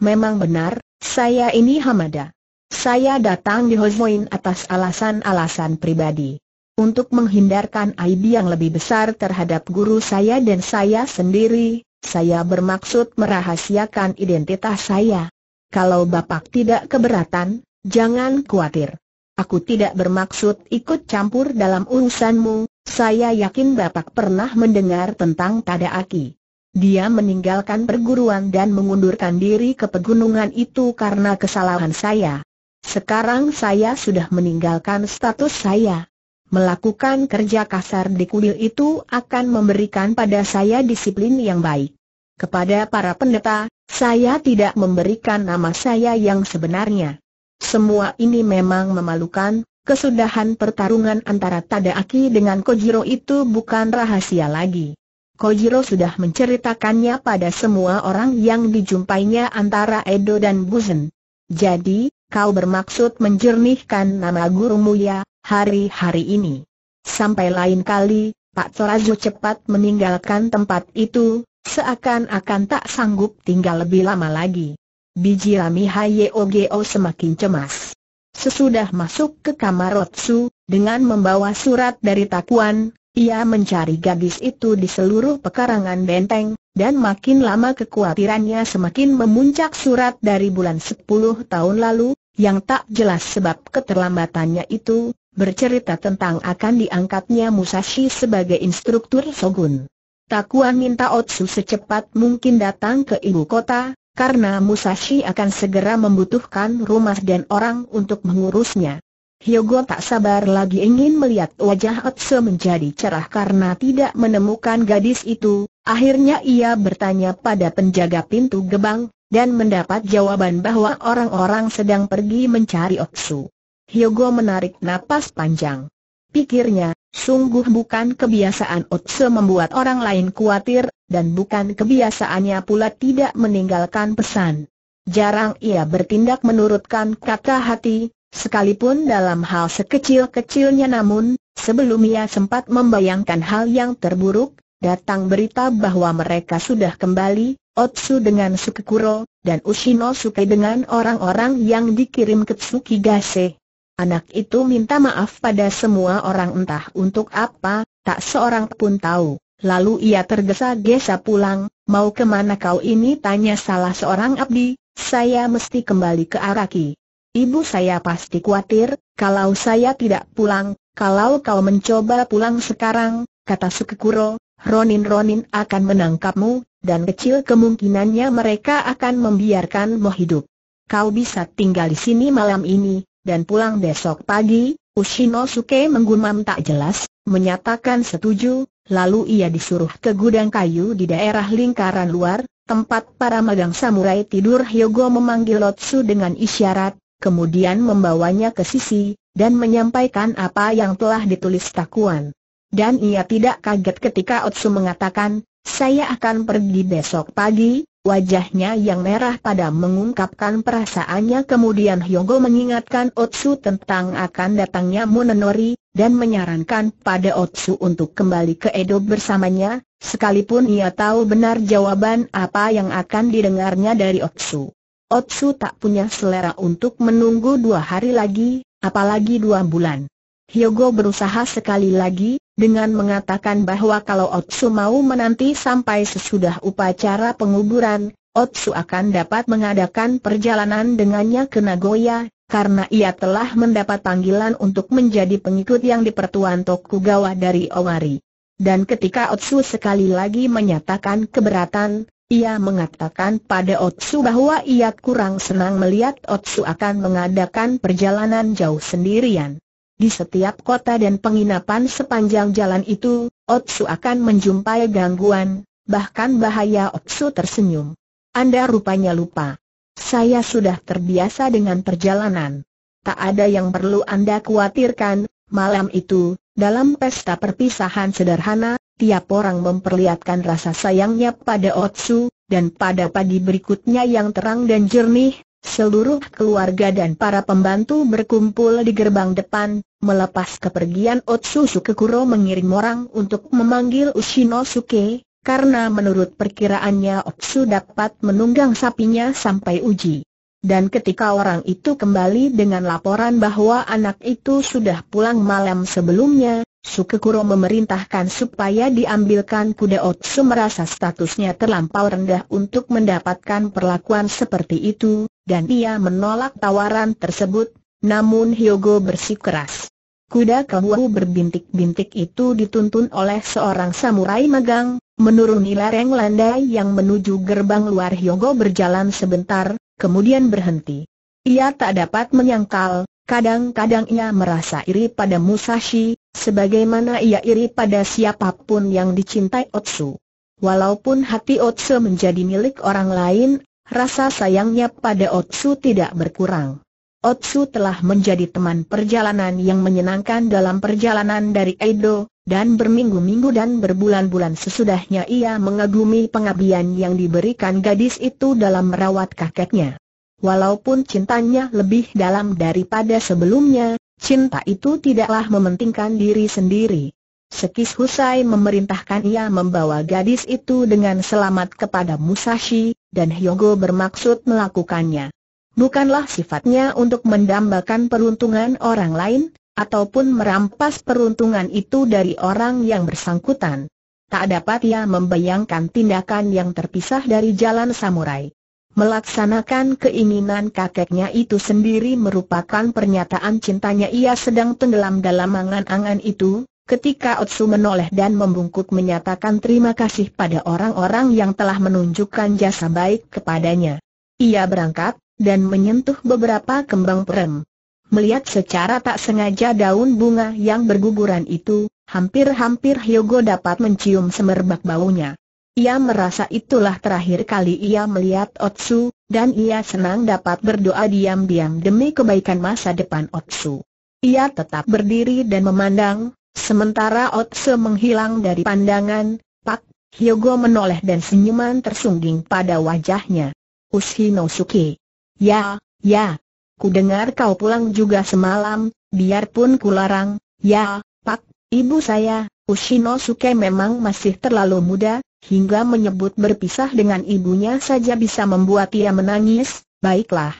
Memang benar, saya ini Hamada. Saya datang di Hosmoin atas alasan-alasan pribadi. Untuk menghindarkan aib yang lebih besar terhadap guru saya dan saya sendiri, saya bermaksud merahasiakan identitas saya. Kalau Bapak tidak keberatan, jangan khawatir. Aku tidak bermaksud ikut campur dalam urusanmu, saya yakin Bapak pernah mendengar tentang Tada Aki. Dia meninggalkan perguruan dan mengundurkan diri ke pegunungan itu karena kesalahan saya. Sekarang saya sudah meninggalkan status saya. Melakukan kerja kasar di kuil itu akan memberikan pada saya disiplin yang baik. Kepada para pendeta, saya tidak memberikan nama saya yang sebenarnya. Semua ini memang memalukan, kesudahan pertarungan antara Tadaaki dengan Kojiro itu bukan rahasia lagi. Kojiro sudah menceritakannya pada semua orang yang dijumpainya antara Edo dan Buzen. Jadi, kau bermaksud menjernihkan nama gurumu ya, hari-hari ini. Sampai lain kali, Pak Torazo cepat meninggalkan tempat itu, seakan-akan tak sanggup tinggal lebih lama lagi. Biji Rami Hayeogo semakin cemas. Sesudah masuk ke kamar Otsu, dengan membawa surat dari Takuan, ia mencari gadis itu di seluruh pekarangan benteng, dan makin lama kekhawatirannya semakin memuncak surat dari bulan 10 tahun lalu, yang tak jelas sebab keterlambatannya itu, bercerita tentang akan diangkatnya Musashi sebagai instruktur Shogun. Takuan minta Otsu secepat mungkin datang ke ibu kota, karena Musashi akan segera membutuhkan rumah dan orang untuk mengurusnya. Hyogo tak sabar lagi ingin melihat wajah Otsu menjadi cerah karena tidak menemukan gadis itu, akhirnya ia bertanya pada penjaga pintu gebang, dan mendapat jawaban bahwa orang-orang sedang pergi mencari Otsu. Hyogo menarik napas panjang. pikirnya, sungguh bukan kebiasaan Otsu membuat orang lain khawatir, dan bukan kebiasaannya pula tidak meninggalkan pesan. Jarang ia bertindak menurutkan kata hati, sekalipun dalam hal sekecil-kecilnya namun, sebelum ia sempat membayangkan hal yang terburuk, datang berita bahwa mereka sudah kembali, Otsu dengan Sukekuro, dan Ushinosuke dengan orang-orang yang dikirim ke Tsukigase. Anak itu minta maaf pada semua orang entah untuk apa, tak seorang pun tahu. Lalu ia tergesa-gesa pulang, mau ke mana kau ini tanya salah seorang abdi, saya mesti kembali ke Araki. Ibu saya pasti khawatir, kalau saya tidak pulang, kalau kau mencoba pulang sekarang, kata Sukekuro, Ronin-Ronin akan menangkapmu, dan kecil kemungkinannya mereka akan membiarkanmu hidup. Kau bisa tinggal di sini malam ini, dan pulang besok pagi, Ushinosuke menggumam tak jelas, menyatakan setuju, lalu ia disuruh ke gudang kayu di daerah lingkaran luar, tempat para magang samurai tidur Hyogo memanggil Lotsu dengan isyarat, kemudian membawanya ke sisi, dan menyampaikan apa yang telah ditulis Takuan. Dan ia tidak kaget ketika Otsu mengatakan, saya akan pergi besok pagi, wajahnya yang merah pada mengungkapkan perasaannya kemudian Hyogo mengingatkan Otsu tentang akan datangnya Munenori, dan menyarankan pada Otsu untuk kembali ke Edo bersamanya, sekalipun ia tahu benar jawaban apa yang akan didengarnya dari Otsu. Otsu tak punya selera untuk menunggu dua hari lagi, apalagi dua bulan. Hyogo berusaha sekali lagi, dengan mengatakan bahwa kalau Otsu mau menanti sampai sesudah upacara penguburan, Otsu akan dapat mengadakan perjalanan dengannya ke Nagoya, karena ia telah mendapat panggilan untuk menjadi pengikut yang dipertuan Tokugawa dari Owari. Dan ketika Otsu sekali lagi menyatakan keberatan, ia mengatakan pada Otsu bahwa ia kurang senang melihat Otsu akan mengadakan perjalanan jauh sendirian. Di setiap kota dan penginapan sepanjang jalan itu, Otsu akan menjumpai gangguan, bahkan bahaya Otsu tersenyum. Anda rupanya lupa. Saya sudah terbiasa dengan perjalanan. Tak ada yang perlu Anda khawatirkan, malam itu, dalam pesta perpisahan sederhana, tiap orang memperlihatkan rasa sayangnya pada Otsu, dan pada pagi berikutnya yang terang dan jernih, seluruh keluarga dan para pembantu berkumpul di gerbang depan, melepas kepergian Otsu Sukekuro mengirim orang untuk memanggil Ushinosuke, karena menurut perkiraannya Otsu dapat menunggang sapinya sampai uji. Dan ketika orang itu kembali dengan laporan bahwa anak itu sudah pulang malam sebelumnya, Sukekuro memerintahkan supaya diambilkan kuda Otsu merasa statusnya terlampau rendah untuk mendapatkan perlakuan seperti itu, dan ia menolak tawaran tersebut, namun Hyogo bersikeras. Kuda kawu berbintik-bintik itu dituntun oleh seorang samurai magang, menuruni lereng landai yang menuju gerbang luar Hyogo berjalan sebentar, kemudian berhenti. Ia tak dapat menyangkal, kadang-kadang ia merasa iri pada Musashi, sebagaimana ia iri pada siapa pun yang dicintai Otsu. Walaupun hati Otsu menjadi milik orang lain, rasa sayangnya pada Otsu tidak berkurang. Otsu telah menjadi teman perjalanan yang menyenangkan dalam perjalanan dari Edo, dan berminggu-minggu dan berbulan-bulan sesudahnya ia mengagumi pengabdian yang diberikan gadis itu dalam merawat kakeknya. Walaupun cintanya lebih dalam daripada sebelumnya, cinta itu tidaklah mementingkan diri sendiri. Sekis Husai memerintahkan ia membawa gadis itu dengan selamat kepada Musashi, dan Hyogo bermaksud melakukannya. Bukanlah sifatnya untuk mendambakan peruntungan orang lain, ataupun merampas peruntungan itu dari orang yang bersangkutan. Tak dapat ia membayangkan tindakan yang terpisah dari jalan samurai. Melaksanakan keinginan kakeknya itu sendiri merupakan pernyataan cintanya ia sedang tenggelam dalam angan-angan itu, ketika Otsu menoleh dan membungkuk menyatakan terima kasih pada orang-orang yang telah menunjukkan jasa baik kepadanya. Ia berangkat, dan menyentuh beberapa kembang perem. Melihat secara tak sengaja daun bunga yang berguguran itu, hampir-hampir Hyogo dapat mencium semerbak baunya. Ia merasa itulah terakhir kali ia melihat Otsu, dan ia senang dapat berdoa diam-diam demi kebaikan masa depan Otsu. ia tetap berdiri dan memandang, sementara Otse menghilang dari pandangan, Pak Hyogo menoleh dan senyuman tersungging pada wajahnya. Ushinosuke. Ya, ya. Ku dengar kau pulang juga semalam, biarpun kularang, ya, Pak, ibu saya, Ushinosuke memang masih terlalu muda, hingga menyebut berpisah dengan ibunya saja bisa membuat ia menangis, baiklah.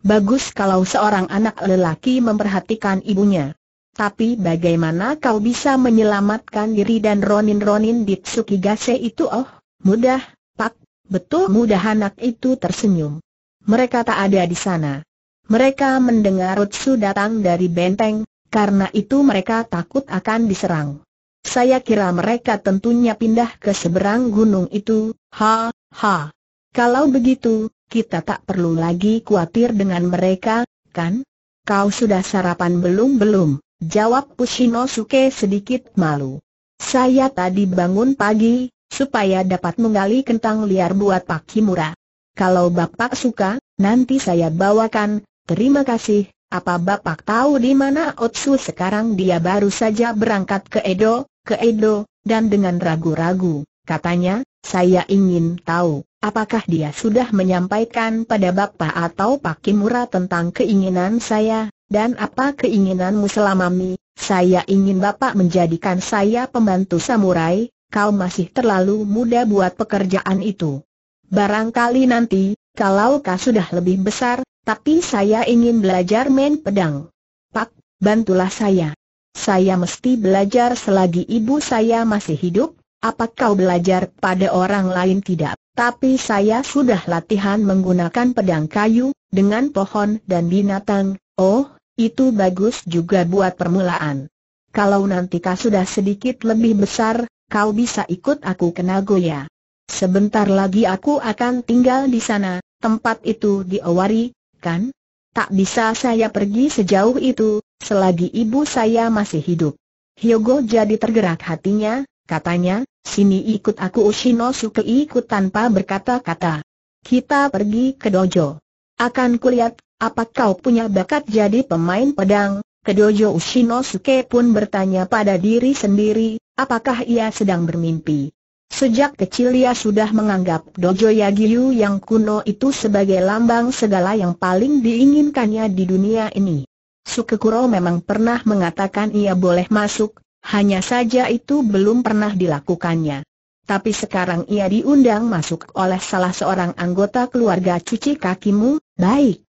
Bagus kalau seorang anak lelaki memperhatikan ibunya. Tapi bagaimana kau bisa menyelamatkan diri dan Ronin-Ronin di Tsukigase itu oh, mudah, Pak, betul mudah anak itu tersenyum. Mereka tak ada di sana. Mereka mendengar Rutsu datang dari benteng, karena itu mereka takut akan diserang. Saya kira mereka tentunya pindah ke seberang gunung itu, ha, ha. Kalau begitu, kita tak perlu lagi khawatir dengan mereka, kan? Kau sudah sarapan belum-belum? Jawab Pushinosuke sedikit malu. Saya tadi bangun pagi, supaya dapat menggali kentang liar buat Pak Kimura. Kalau Bapak suka, nanti saya bawakan, terima kasih, apa Bapak tahu di mana Otsu sekarang dia baru saja berangkat ke Edo, ke Edo, dan dengan ragu-ragu, katanya, saya ingin tahu, apakah dia sudah menyampaikan pada Bapak atau Pak Kimura tentang keinginan saya, dan apa keinginanmu selama ini? Saya ingin Bapak menjadikan saya pembantu samurai, kau masih terlalu muda buat pekerjaan itu. Barangkali nanti, kalau kau sudah lebih besar, tapi saya ingin belajar main pedang. Pak, bantulah saya. Saya mesti belajar selagi ibu saya masih hidup, apa kau belajar pada orang lain tidak? Tapi saya sudah latihan menggunakan pedang kayu, dengan pohon dan binatang, oh, itu bagus juga buat permulaan. Kalau nanti kau sudah sedikit lebih besar, kau bisa ikut aku ke Nagoya. Sebentar lagi aku akan tinggal di sana, tempat itu di Owari, kan? Tak bisa saya pergi sejauh itu, selagi ibu saya masih hidup. Hyogo jadi tergerak hatinya, katanya, sini ikut aku Ushinosuke ikut tanpa berkata-kata. Kita pergi ke dojo. Akan kulihat, apa kau punya bakat jadi pemain pedang? Ke dojo Ushinosuke pun bertanya pada diri sendiri, apakah ia sedang bermimpi. Sejak kecil ia sudah menganggap dojo Yagiyu yang kuno itu sebagai lambang segala yang paling diinginkannya di dunia ini. Sukekuro memang pernah mengatakan ia boleh masuk, hanya saja itu belum pernah dilakukannya. Tapi sekarang ia diundang masuk oleh salah seorang anggota keluarga cuci kakimu, baik,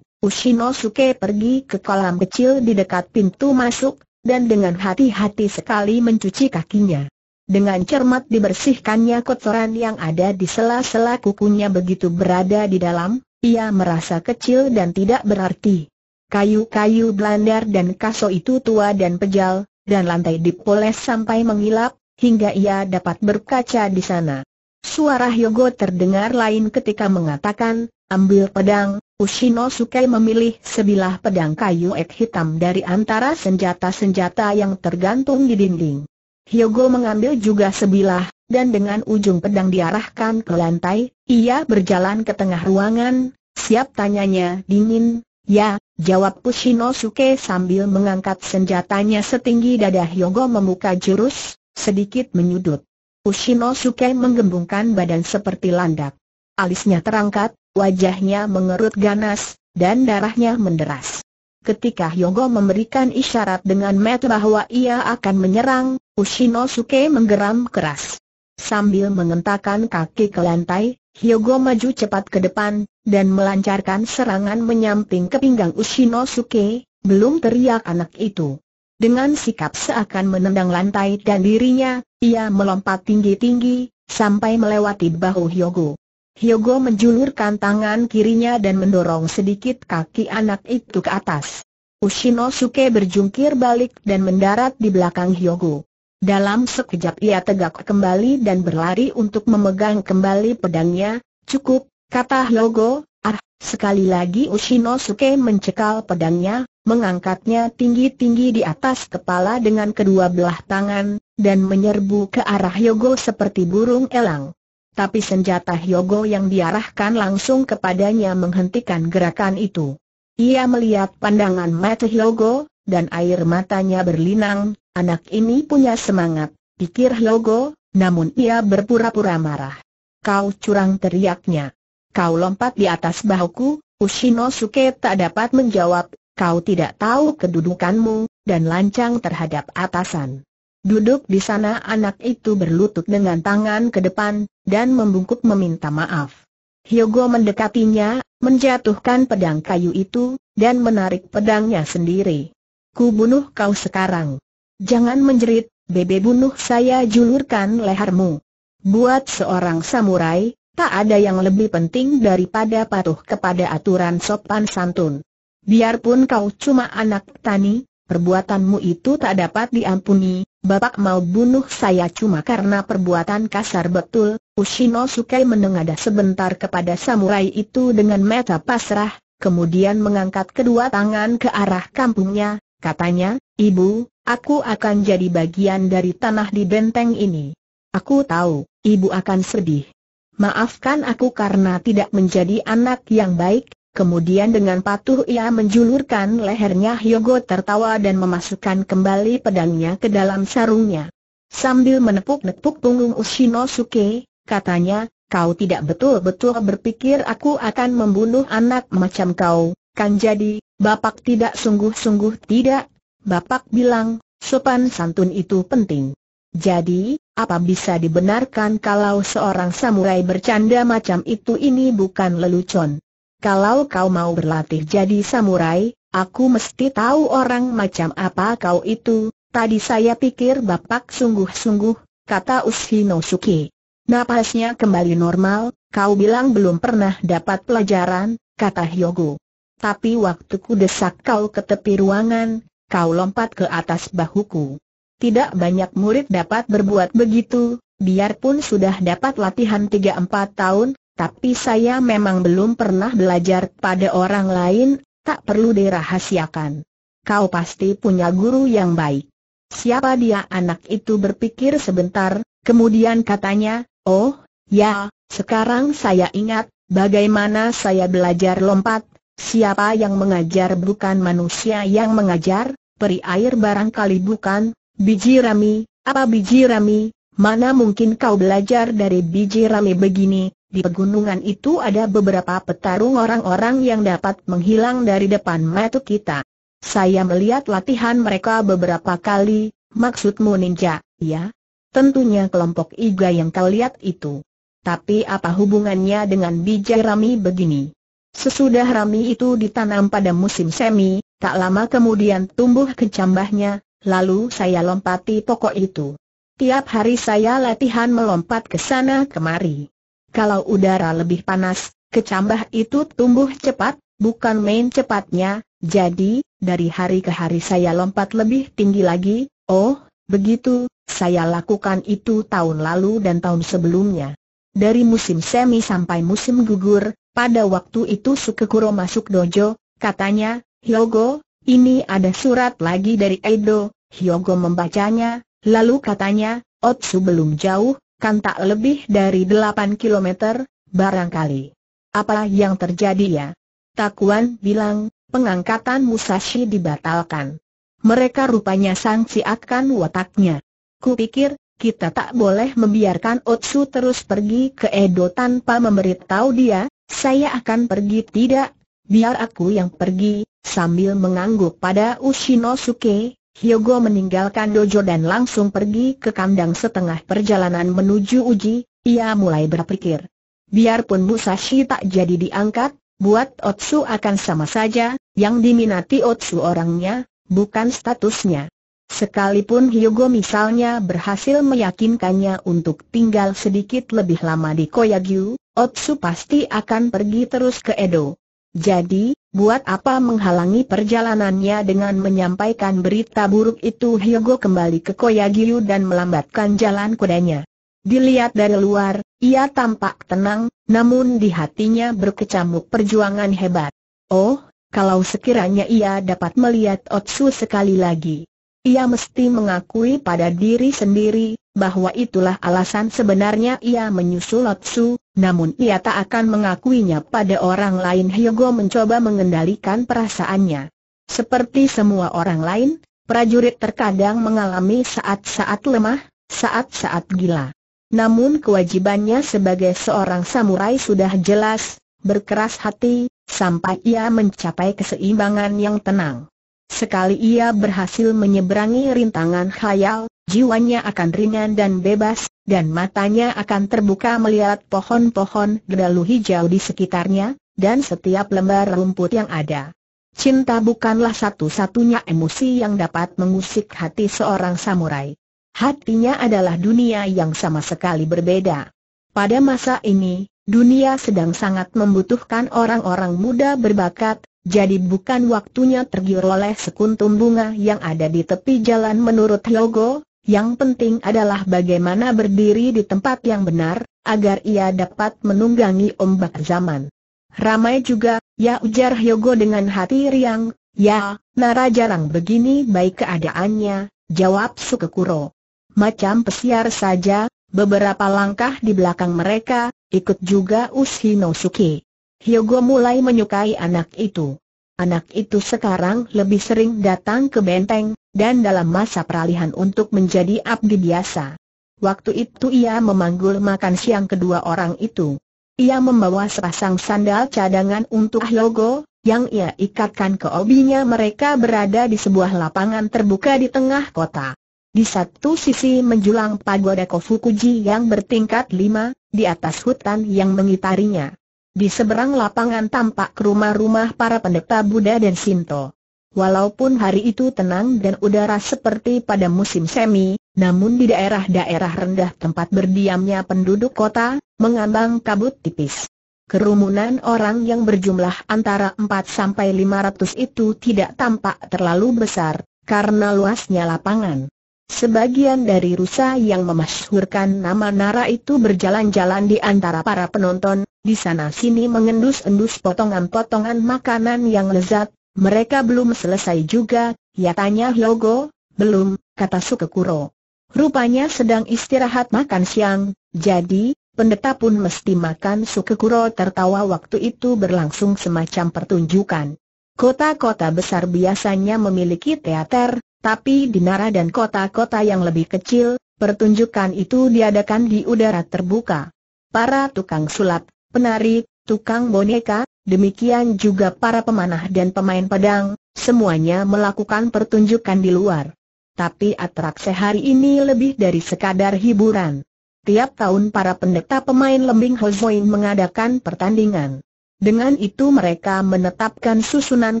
Ushinosuke pergi ke kolam kecil di dekat pintu masuk, dan dengan hati-hati sekali mencuci kakinya. Dengan cermat dibersihkannya kotoran yang ada di sela-sela kukunya begitu berada di dalam, ia merasa kecil dan tidak berarti. Kayu-kayu belandar dan kaso itu tua dan pejal, dan lantai dipoles sampai mengilap, hingga ia dapat berkaca di sana. Suara Hyogo terdengar lain ketika mengatakan, ambil pedang, Ushinosuke memilih sebilah pedang kayu ek hitam dari antara senjata-senjata yang tergantung di dinding. Hyogo mengambil juga sebilah, dan dengan ujung pedang diarahkan ke lantai, ia berjalan ke tengah ruangan, siap tanyanya dingin, Ya, jawab Pushinosuke sambil mengangkat senjatanya setinggi dada Hyogo membuka jurus, sedikit menyudut. Pushinosuke menggembungkan badan seperti landak. Alisnya terangkat, wajahnya mengerut ganas, dan darahnya menderas. Ketika Hyogo memberikan isyarat dengan mata bahwa ia akan menyerang, Ushinosuke menggeram keras. Sambil mengentakkan kaki ke lantai, Hyogo maju cepat ke depan, dan melancarkan serangan menyamping ke pinggang Ushinosuke, belum teriak anak itu. Dengan sikap seakan menendang lantai dan dirinya, ia melompat tinggi-tinggi, sampai melewati bahu Hyogo. Hyogo menjulurkan tangan kirinya dan mendorong sedikit kaki anak itu ke atas. Ushinosuke berjungkir balik dan mendarat di belakang Hyogo. Dalam sekejap ia tegak kembali dan berlari untuk memegang kembali pedangnya, cukup, kata Hyogo, ah, sekali lagi Ushinosuke mencekal pedangnya, mengangkatnya tinggi-tinggi di atas kepala dengan kedua belah tangan, dan menyerbu ke arah Hyogo seperti burung elang. Tapi senjata Hyogo yang diarahkan langsung kepadanya menghentikan gerakan itu. Ia melihat pandangan mata Hyogo, dan air matanya berlinang, anak ini punya semangat, pikir Hyogo, namun ia berpura-pura marah. Kau curang teriaknya. Kau lompat di atas bahuku, Ushinosuke tak dapat menjawab, kau tidak tahu kedudukanmu, dan lancang terhadap atasan. Duduk di sana anak itu berlutut dengan tangan ke depan, dan membungkuk meminta maaf. Hyogo mendekatinya, menjatuhkan pedang kayu itu, dan menarik pedangnya sendiri. Ku bunuh kau sekarang. Jangan menjerit, bebe bunuh saya julurkan lehermu. Buat seorang samurai, tak ada yang lebih penting daripada patuh kepada aturan sopan santun. Biarpun kau cuma anak tani, perbuatanmu itu tak dapat diampuni, Bapak mau bunuh saya cuma karena perbuatan kasar betul, Ushinosuke menengadah sebentar kepada samurai itu dengan mata pasrah, kemudian mengangkat kedua tangan ke arah kampungnya, katanya, Ibu, aku akan jadi bagian dari tanah di benteng ini. Aku tahu, ibu akan sedih. Maafkan aku karena tidak menjadi anak yang baik, kemudian dengan patuh ia menjulurkan lehernya Hyogo tertawa dan memasukkan kembali pedangnya ke dalam sarungnya. Sambil menepuk-nepuk punggung Ushinosuke, katanya, kau tidak betul-betul berpikir aku akan membunuh anak macam kau, kan jadi, bapak tidak sungguh-sungguh tidak, bapak bilang, sopan santun itu penting. Jadi, apa bisa dibenarkan kalau seorang samurai bercanda macam itu ini bukan lelucon? Kalau kau mau berlatih jadi samurai, aku mesti tahu orang macam apa kau itu. Tadi saya pikir bapak sungguh-sungguh, kata Ushinosuke. Napasnya kembali normal, kau bilang belum pernah dapat pelajaran, kata Hyogo. Tapi waktu ku desak kau ke tepi ruangan, kau lompat ke atas bahuku. Tidak banyak murid dapat berbuat begitu, biarpun sudah dapat latihan 3-4 tahun, tapi saya memang belum pernah belajar pada orang lain, tak perlu dirahasiakan. Kau pasti punya guru yang baik. Siapa dia anak itu berpikir sebentar, kemudian katanya, oh, ya, sekarang saya ingat, bagaimana saya belajar lompat, siapa yang mengajar bukan manusia yang mengajar, peri air barangkali bukan, Biji Rami, apa biji Rami? Mana mungkin kau belajar dari biji Rami begini? Di pegunungan itu ada beberapa petarung orang-orang yang dapat menghilang dari depan mata kita. Saya melihat latihan mereka beberapa kali, maksudmu ninja, ya? Tentunya kelompok Iga yang kau lihat itu. Tapi apa hubungannya dengan biji Rami begini? Sesudah Rami itu ditanam pada musim semi, tak lama kemudian tumbuh kecambahnya, lalu saya lompati pokok itu. Tiap hari saya latihan melompat ke sana kemari. Kalau udara lebih panas, kecambah itu tumbuh cepat, bukan main cepatnya, jadi, dari hari ke hari saya lompat lebih tinggi lagi, oh, begitu, saya lakukan itu tahun lalu dan tahun sebelumnya. Dari musim semi sampai musim gugur, pada waktu itu Sukekuro masuk dojo, katanya, Hyogo, ini ada surat lagi dari Edo, Hyogo membacanya, lalu katanya, Otsu belum jauh, kan tak lebih dari 8 kilometer, barangkali. Apa yang terjadi ya? Takuan bilang, pengangkatan Musashi dibatalkan. Mereka rupanya sangsi akan wataknya. Kupikir, kita tak boleh membiarkan Otsu terus pergi ke Edo tanpa memberitahu dia, saya akan pergi tidak, biar aku yang pergi, sambil mengangguk pada Ushinosuke, Hyogo meninggalkan dojo dan langsung pergi ke kandang setengah perjalanan menuju Uji, ia mulai berpikir. Biarpun Musashi tak jadi diangkat, buat Otsu akan sama saja, yang diminati Otsu orangnya, bukan statusnya. Sekalipun Hyogo misalnya berhasil meyakinkannya untuk tinggal sedikit lebih lama di Koyagyu, Otsu pasti akan pergi terus ke Edo. Jadi, buat apa menghalangi perjalanannya dengan menyampaikan berita buruk itu Hyogo kembali ke Koyagyu dan melambatkan jalan kudanya. Dilihat dari luar, ia tampak tenang, namun di hatinya berkecamuk perjuangan hebat. Oh, kalau sekiranya ia dapat melihat Otsu sekali lagi. Ia mesti mengakui pada diri sendiri, bahwa itulah alasan sebenarnya ia menyusul Otsu, namun ia tak akan mengakuinya pada orang lain Hyogo mencoba mengendalikan perasaannya. Seperti semua orang lain, prajurit terkadang mengalami saat-saat lemah, saat-saat gila. Namun kewajibannya sebagai seorang samurai sudah jelas, berkeras hati, sampai ia mencapai keseimbangan yang tenang. Sekali ia berhasil menyeberangi rintangan khayal, jiwanya akan ringan dan bebas, dan matanya akan terbuka melihat pohon-pohon gedalu hijau di sekitarnya, dan setiap lembar rumput yang ada. Cinta bukanlah satu-satunya emosi yang dapat mengusik hati seorang samurai. Hatinya adalah dunia yang sama sekali berbeda. Pada masa ini, dunia sedang sangat membutuhkan orang-orang muda berbakat, jadi bukan waktunya tergiur oleh sekuntum bunga yang ada di tepi jalan menurut Hyogo, yang penting adalah bagaimana berdiri di tempat yang benar, agar ia dapat menunggangi ombak zaman. Ramai juga, ya ujar Hyogo dengan hati riang, ya, Nara jarang begini baik keadaannya, jawab Sukekuro. Macam pesiar saja, beberapa langkah di belakang mereka, ikut juga Ushinosuke. Hyogo mulai menyukai anak itu. Anak itu sekarang lebih sering datang ke benteng, dan dalam masa peralihan untuk menjadi abdi biasa. Waktu itu ia memanggul makan siang kedua orang itu. Ia membawa sepasang sandal cadangan untuk Hyogo, yang ia ikatkan ke obinya mereka berada di sebuah lapangan terbuka di tengah kota. Di satu sisi menjulang pagoda Kofukuji yang bertingkat lima, di atas hutan yang mengitarinya. Di seberang lapangan tampak rumah-rumah para pendeta Buddha dan Sinto. Walaupun hari itu tenang dan udara seperti pada musim semi, namun di daerah-daerah rendah tempat berdiamnya penduduk kota, mengambang kabut tipis. Kerumunan orang yang berjumlah antara 4 sampai 500 itu tidak tampak terlalu besar, karena luasnya lapangan. Sebagian dari rusa yang memasyhurkan nama Nara itu berjalan-jalan di antara para penonton, di sana-sini mengendus-endus potongan-potongan makanan yang lezat. Mereka belum selesai juga, ya tanya Hyogo, belum, kata Sukekuro. Rupanya sedang istirahat makan siang, jadi, pendeta pun mesti makan Sukekuro tertawa waktu itu berlangsung semacam pertunjukan. Kota-kota besar biasanya memiliki teater, tapi di Nara dan kota-kota yang lebih kecil, pertunjukan itu diadakan di udara terbuka. Para tukang sulap, penari, tukang boneka, demikian juga para pemanah dan pemain pedang, semuanya melakukan pertunjukan di luar. Tapi atraksi hari ini lebih dari sekadar hiburan. Tiap tahun para pendeta pemain lembing Hozoin mengadakan pertandingan. Dengan itu mereka menetapkan susunan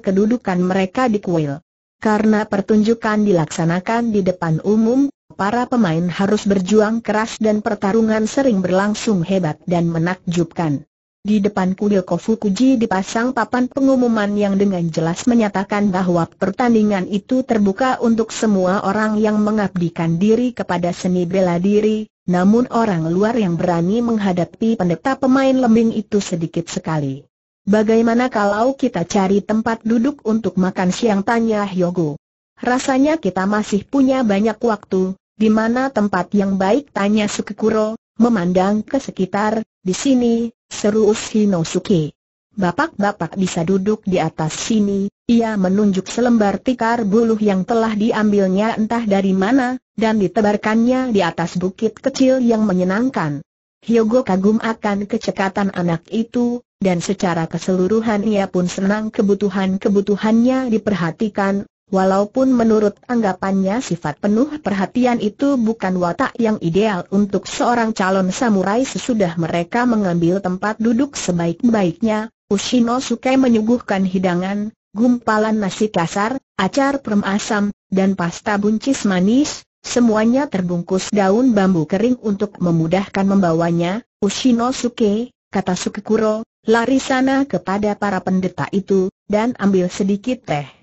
kedudukan mereka di kuil. Karena pertunjukan dilaksanakan di depan umum, para pemain harus berjuang keras dan pertarungan sering berlangsung hebat dan menakjubkan. Di depan kuil Kofukuji dipasang papan pengumuman yang dengan jelas menyatakan bahwa pertandingan itu terbuka untuk semua orang yang mengabdikan diri kepada seni bela diri, namun orang luar yang berani menghadapi pendeta pemain lembing itu sedikit sekali. Bagaimana kalau kita cari tempat duduk untuk makan siang tanya Hyogo. Rasanya kita masih punya banyak waktu, di mana tempat yang baik tanya Sukekuro, memandang ke sekitar, di sini, seru Ushinosuke. Bapak-bapak bisa duduk di atas sini, ia menunjuk selembar tikar buluh yang telah diambilnya entah dari mana, dan ditebarkannya di atas bukit kecil yang menyenangkan. Hyogo kagum akan kecekatan anak itu, dan secara keseluruhan ia pun senang kebutuhan-kebutuhannya diperhatikan, walaupun menurut anggapannya sifat penuh perhatian itu bukan watak yang ideal untuk seorang calon samurai sesudah mereka mengambil tempat duduk sebaik-baiknya, Ushinosuke menyuguhkan hidangan, gumpalan nasi kasar, acar prem asam, dan pasta buncis manis, semuanya terbungkus daun bambu kering untuk memudahkan membawanya, Ushinosuke, kata Sukekuro, lari sana kepada para pendeta itu, dan ambil sedikit teh.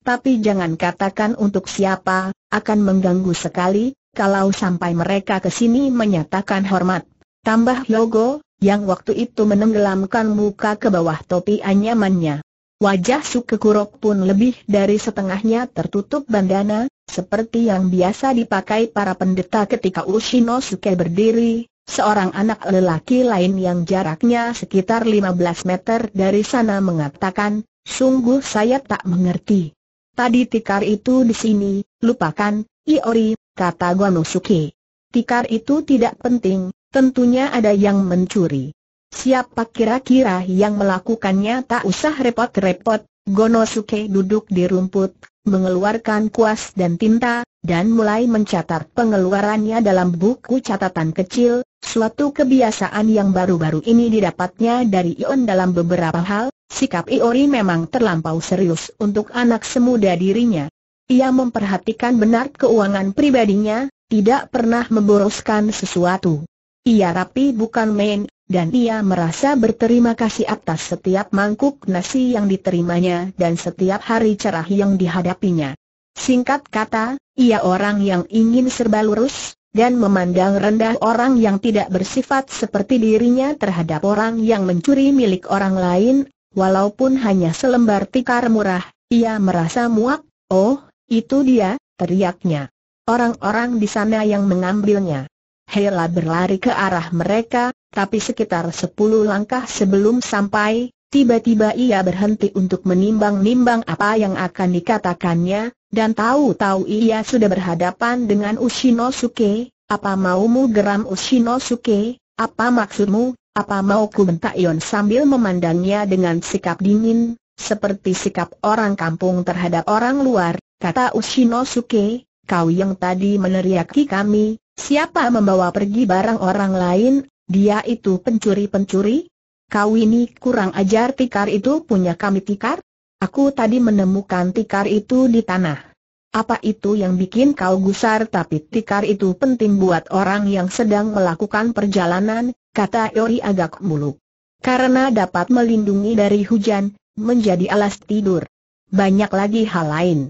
Tapi jangan katakan untuk siapa, akan mengganggu sekali, kalau sampai mereka ke sini menyatakan hormat. Tambah Yogo, yang waktu itu menenggelamkan muka ke bawah topi anyamannya. Wajah Sukekuro pun lebih dari setengahnya tertutup bandana, seperti yang biasa dipakai para pendeta ketika Ushinosuke berdiri, Seorang anak lelaki lain yang jaraknya sekitar 15 meter dari sana mengatakan, sungguh saya tak mengerti. Tadi tikar itu di sini, lupakan, Iori, kata Gonosuke. Tikar itu tidak penting, tentunya ada yang mencuri. Siapa kira-kira yang melakukannya tak usah repot-repot, Gonosuke duduk di rumput, mengeluarkan kuas dan tinta, dan mulai mencatat pengeluarannya dalam buku catatan kecil, suatu kebiasaan yang baru-baru ini didapatnya dari Ion dalam beberapa hal, sikap Iori memang terlampau serius untuk anak semuda dirinya. Ia memperhatikan benar keuangan pribadinya, tidak pernah memboroskan sesuatu. Ia rapi bukan main, dan ia merasa berterima kasih atas setiap mangkuk nasi yang diterimanya dan setiap hari cerah yang dihadapinya. Singkat kata, ia orang yang ingin serba lurus, dan memandang rendah orang yang tidak bersifat seperti dirinya terhadap orang yang mencuri milik orang lain, walaupun hanya selembar tikar murah, ia merasa muak, oh, itu dia, teriaknya. Orang-orang di sana yang mengambilnya. Hela berlari ke arah mereka, tapi sekitar sepuluh langkah sebelum sampai, tiba-tiba ia berhenti untuk menimbang-nimbang apa yang akan dikatakannya, dan tahu-tahu ia sudah berhadapan dengan Ushinosuke, apa maumu geram Ushinosuke, apa maksudmu, apa mau ku bentak Yon sambil memandangnya dengan sikap dingin, seperti sikap orang kampung terhadap orang luar, kata Ushinosuke, kau yang tadi meneriaki kami, siapa membawa pergi barang orang lain, dia itu pencuri-pencuri? Kau ini kurang ajar tikar itu punya kami tikar? Aku tadi menemukan tikar itu di tanah. Apa itu yang bikin kau gusar tapi tikar itu penting buat orang yang sedang melakukan perjalanan, kata Yori agak muluk. Karena dapat melindungi dari hujan, menjadi alas tidur. Banyak lagi hal lain.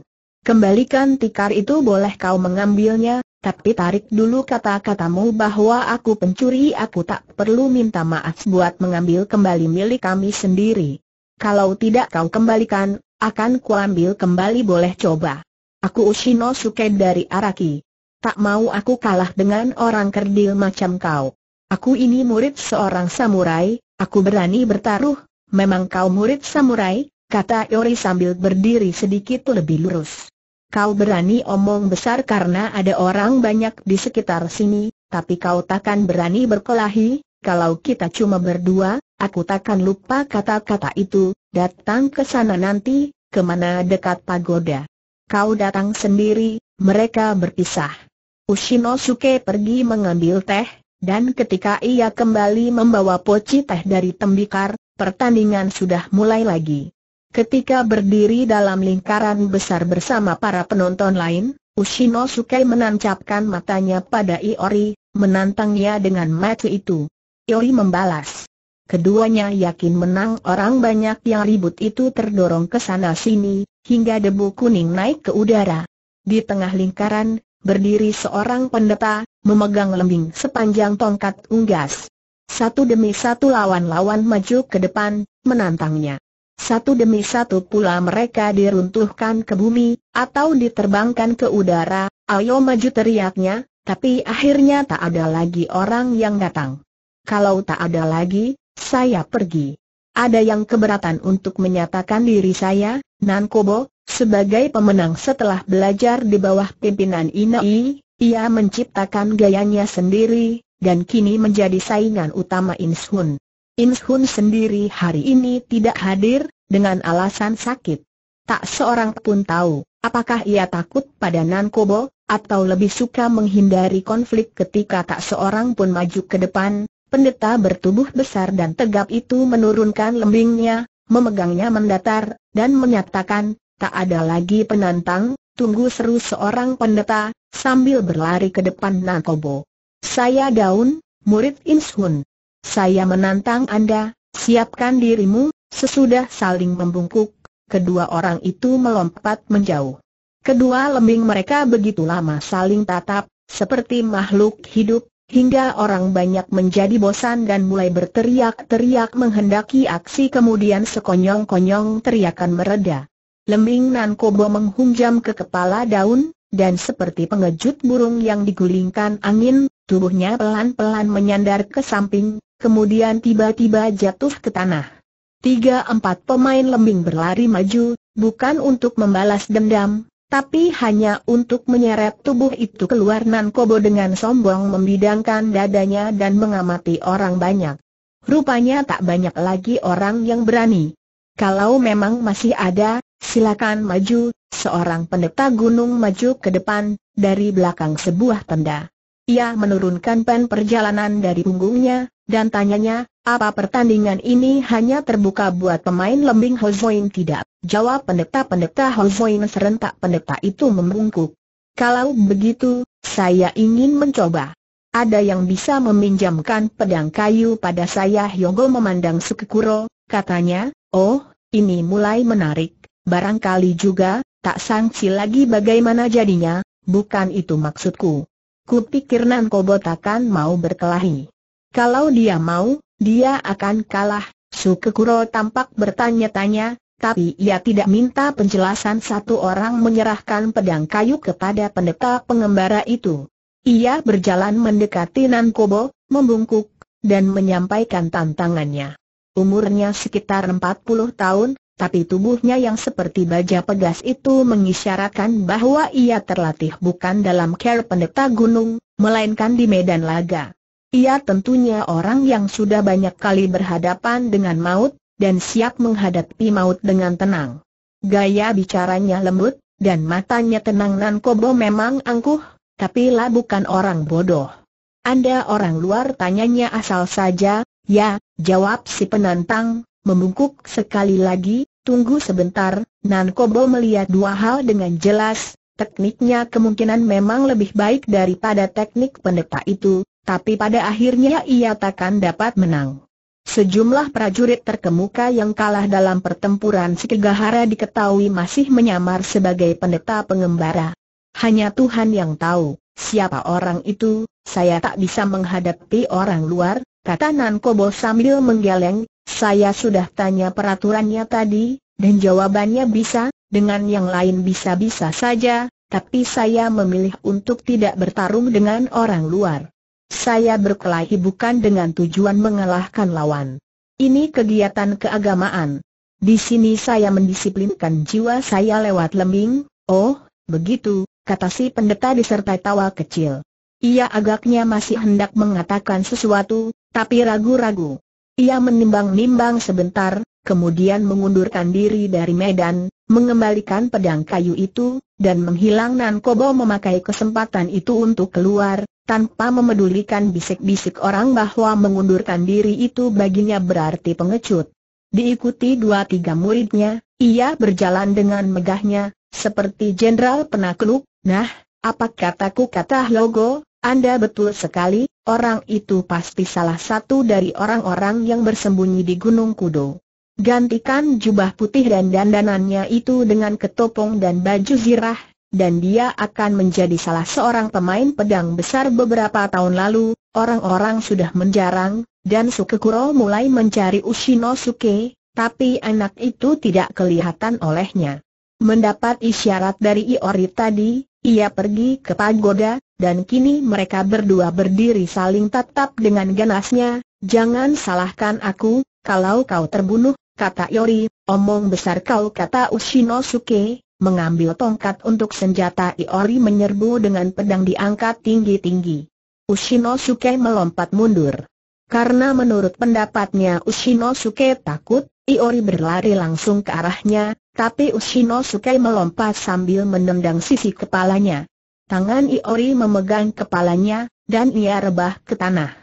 Kembalikan tikar itu boleh kau mengambilnya, tapi tarik dulu kata-katamu bahwa aku pencuri aku tak perlu minta maaf buat mengambil kembali milik kami sendiri. Kalau tidak kau kembalikan, akan kuambil kembali boleh coba. Aku Ushinosuke dari Araki. Tak mau aku kalah dengan orang kerdil macam kau. Aku ini murid seorang samurai, aku berani bertaruh, memang kau murid samurai, kata Yori sambil berdiri sedikit lebih lurus. Kau berani omong besar karena ada orang banyak di sekitar sini, tapi kau takkan berani berkelahi, kalau kita cuma berdua, aku takkan lupa kata-kata itu, datang ke sana nanti, ke mana dekat pagoda. Kau datang sendiri, mereka berpisah. Ushinosuke pergi mengambil teh, dan ketika ia kembali membawa poci teh dari tembikar, pertandingan sudah mulai lagi. Ketika berdiri dalam lingkaran besar bersama para penonton lain, Ushinosuke menancapkan matanya pada Iori, menantangnya dengan mata itu. Yoi membalas. Keduanya yakin menang orang banyak yang ribut itu terdorong ke sana sini, hingga debu kuning naik ke udara. Di tengah lingkaran, berdiri seorang pendeta, memegang lembing sepanjang tongkat unggas. Satu demi satu lawan-lawan maju ke depan, menantangnya. Satu demi satu pula mereka diruntuhkan ke bumi, atau diterbangkan ke udara, ayo maju teriaknya, tapi akhirnya tak ada lagi orang yang datang. Kalau tak ada lagi, saya pergi. Ada yang keberatan untuk menyatakan diri saya, Nankobo, sebagai pemenang setelah belajar di bawah pimpinan Inai, ia menciptakan gayanya sendiri, dan kini menjadi saingan utama Inshun. Inshun sendiri hari ini tidak hadir, dengan alasan sakit. Tak seorang pun tahu, apakah ia takut pada Nankobo, atau lebih suka menghindari konflik ketika tak seorang pun maju ke depan, Pendeta bertubuh besar dan tegap itu menurunkan lembingnya, memegangnya mendatar, dan menyatakan, tak ada lagi penantang, tunggu seru seorang pendeta, sambil berlari ke depan Nakobo. Saya Daun, murid Inshun. Saya menantang Anda, siapkan dirimu, sesudah saling membungkuk, kedua orang itu melompat menjauh. Kedua lembing mereka begitu lama saling tatap, seperti makhluk hidup, hingga orang banyak menjadi bosan dan mulai berteriak-teriak menghendaki aksi kemudian sekonyong-konyong teriakan mereda. Lembing Nan Kobo menghunjam ke kepala daun, dan seperti pengejut burung yang digulingkan angin, tubuhnya pelan-pelan menyandar ke samping, kemudian tiba-tiba jatuh ke tanah. Tiga empat pemain lembing berlari maju, bukan untuk membalas dendam, tapi hanya untuk menyeret tubuh itu keluar Nan Kobo dengan sombong membidangkan dadanya dan mengamati orang banyak. Rupanya tak banyak lagi orang yang berani. Kalau memang masih ada, silakan maju, seorang pendeta gunung maju ke depan, dari belakang sebuah tenda. Ia menurunkan pen perjalanan dari punggungnya, dan tanyanya, apa pertandingan ini hanya terbuka buat pemain lembing Hozoin tidak? Jawab pendeta-pendeta Hozoin serentak pendeta itu membungkuk. Kalau begitu, saya ingin mencoba. Ada yang bisa meminjamkan pedang kayu pada saya Hyogo memandang Sukekuro, katanya, oh, ini mulai menarik, barangkali juga, tak sangsi lagi bagaimana jadinya, bukan itu maksudku. Kupikir Nankobo takkan mau berkelahi. Kalau dia mau, dia akan kalah, Sukekuro tampak bertanya-tanya, tapi ia tidak minta penjelasan satu orang menyerahkan pedang kayu kepada pendeta pengembara itu. Ia berjalan mendekati Nankobo, membungkuk, dan menyampaikan tantangannya. Umurnya sekitar 40 tahun, tapi tubuhnya yang seperti baja pegas itu mengisyaratkan bahwa ia terlatih bukan dalam care pendeta gunung, melainkan di medan laga. Ia tentunya orang yang sudah banyak kali berhadapan dengan maut, dan siap menghadapi maut dengan tenang. Gaya bicaranya lembut, dan matanya tenang Nan Kobo memang angkuh, tapi lah bukan orang bodoh. Anda orang luar tanyanya asal saja, ya, jawab si penantang, membungkuk sekali lagi, tunggu sebentar, Nan Kobo melihat dua hal dengan jelas, tekniknya kemungkinan memang lebih baik daripada teknik pendeta itu, tapi pada akhirnya ia takkan dapat menang. Sejumlah prajurit terkemuka yang kalah dalam pertempuran Sikegahara diketahui masih menyamar sebagai pendeta pengembara. Hanya Tuhan yang tahu, siapa orang itu, saya tak bisa menghadapi orang luar, kata Nankobo sambil menggeleng, saya sudah tanya peraturannya tadi, dan jawabannya bisa, dengan yang lain bisa-bisa saja, tapi saya memilih untuk tidak bertarung dengan orang luar. Saya berkelahi bukan dengan tujuan mengalahkan lawan. Ini kegiatan keagamaan. Di sini saya mendisiplinkan jiwa saya lewat lembing, oh, begitu, kata si pendeta disertai tawa kecil. Ia agaknya masih hendak mengatakan sesuatu, tapi ragu-ragu. Ia menimbang-nimbang sebentar, kemudian mengundurkan diri dari medan, mengembalikan pedang kayu itu, dan menghilang Nan Kobo memakai kesempatan itu untuk keluar, tanpa memedulikan bisik-bisik orang bahwa mengundurkan diri itu baginya berarti pengecut. Diikuti dua tiga muridnya, ia berjalan dengan megahnya, seperti jenderal penakluk, nah, apa kataku kata Logo, Anda betul sekali, orang itu pasti salah satu dari orang-orang yang bersembunyi di Gunung Kudo. Gantikan jubah putih dan dandanannya itu dengan ketopong dan baju zirah, dan dia akan menjadi salah seorang pemain pedang besar beberapa tahun lalu, orang-orang sudah menjarang, dan Sukekuro mulai mencari Ushinosuke, tapi anak itu tidak kelihatan olehnya. Mendapat isyarat dari Iori tadi, ia pergi ke pagoda, dan kini mereka berdua berdiri saling tatap dengan ganasnya, jangan salahkan aku, kalau kau terbunuh, kata Iori, omong besar kau kata Ushinosuke, mengambil tongkat untuk senjata Iori menyerbu dengan pedang diangkat tinggi-tinggi. Ushinosuke melompat mundur. Karena menurut pendapatnya Ushinosuke takut, Iori berlari langsung ke arahnya, tapi Ushinosuke melompat sambil menendang sisi kepalanya. Tangan Iori memegang kepalanya, dan ia rebah ke tanah.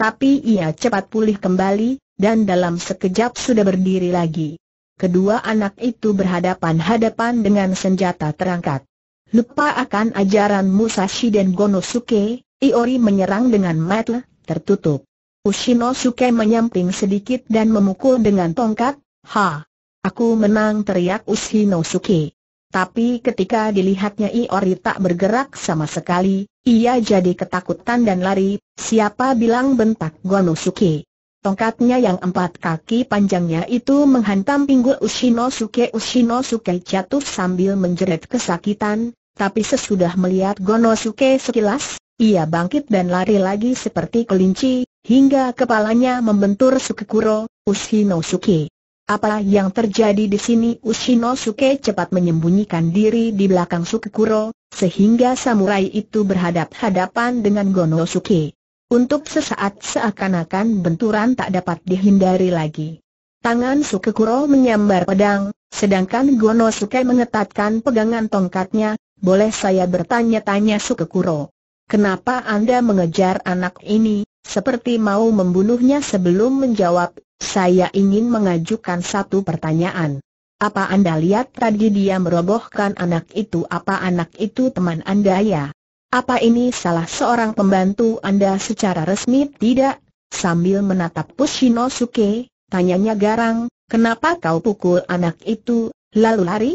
Tapi ia cepat pulih kembali, dan dalam sekejap sudah berdiri lagi. Kedua anak itu berhadapan-hadapan dengan senjata terangkat. Lupa akan ajaran Musashi dan Gonosuke, Iori menyerang dengan mata tertutup. Ushinosuke menyamping sedikit dan memukul dengan tongkat, ha! Aku menang teriak Ushinosuke. Tapi ketika dilihatnya Iori tak bergerak sama sekali, ia jadi ketakutan dan lari, siapa bilang bentak Gonosuke. Tongkatnya yang empat kaki panjangnya itu menghantam pinggul Ushinosuke. Ushinosuke jatuh sambil menjerit kesakitan, tapi sesudah melihat Gonosuke sekilas, ia bangkit dan lari lagi seperti kelinci, hingga kepalanya membentur Sukekuro, Ushinosuke. Apa yang terjadi di sini? Ushinosuke cepat menyembunyikan diri di belakang Sukekuro, sehingga samurai itu berhadap-hadapan dengan Gonosuke. Untuk sesaat seakan-akan benturan tak dapat dihindari lagi. Tangan Sukekuro menyambar pedang, sedangkan Gonosuke mengetatkan pegangan tongkatnya, boleh saya bertanya-tanya Sukekuro. Kenapa Anda mengejar anak ini, seperti mau membunuhnya sebelum menjawab, saya ingin mengajukan satu pertanyaan. Apa Anda lihat tadi dia merobohkan anak itu? Apa anak itu teman Anda ya? Apa ini salah seorang pembantu Anda secara resmi? Tidak. Sambil menatap Pushinosuke, tanyanya garang, kenapa kau pukul anak itu, lalu lari?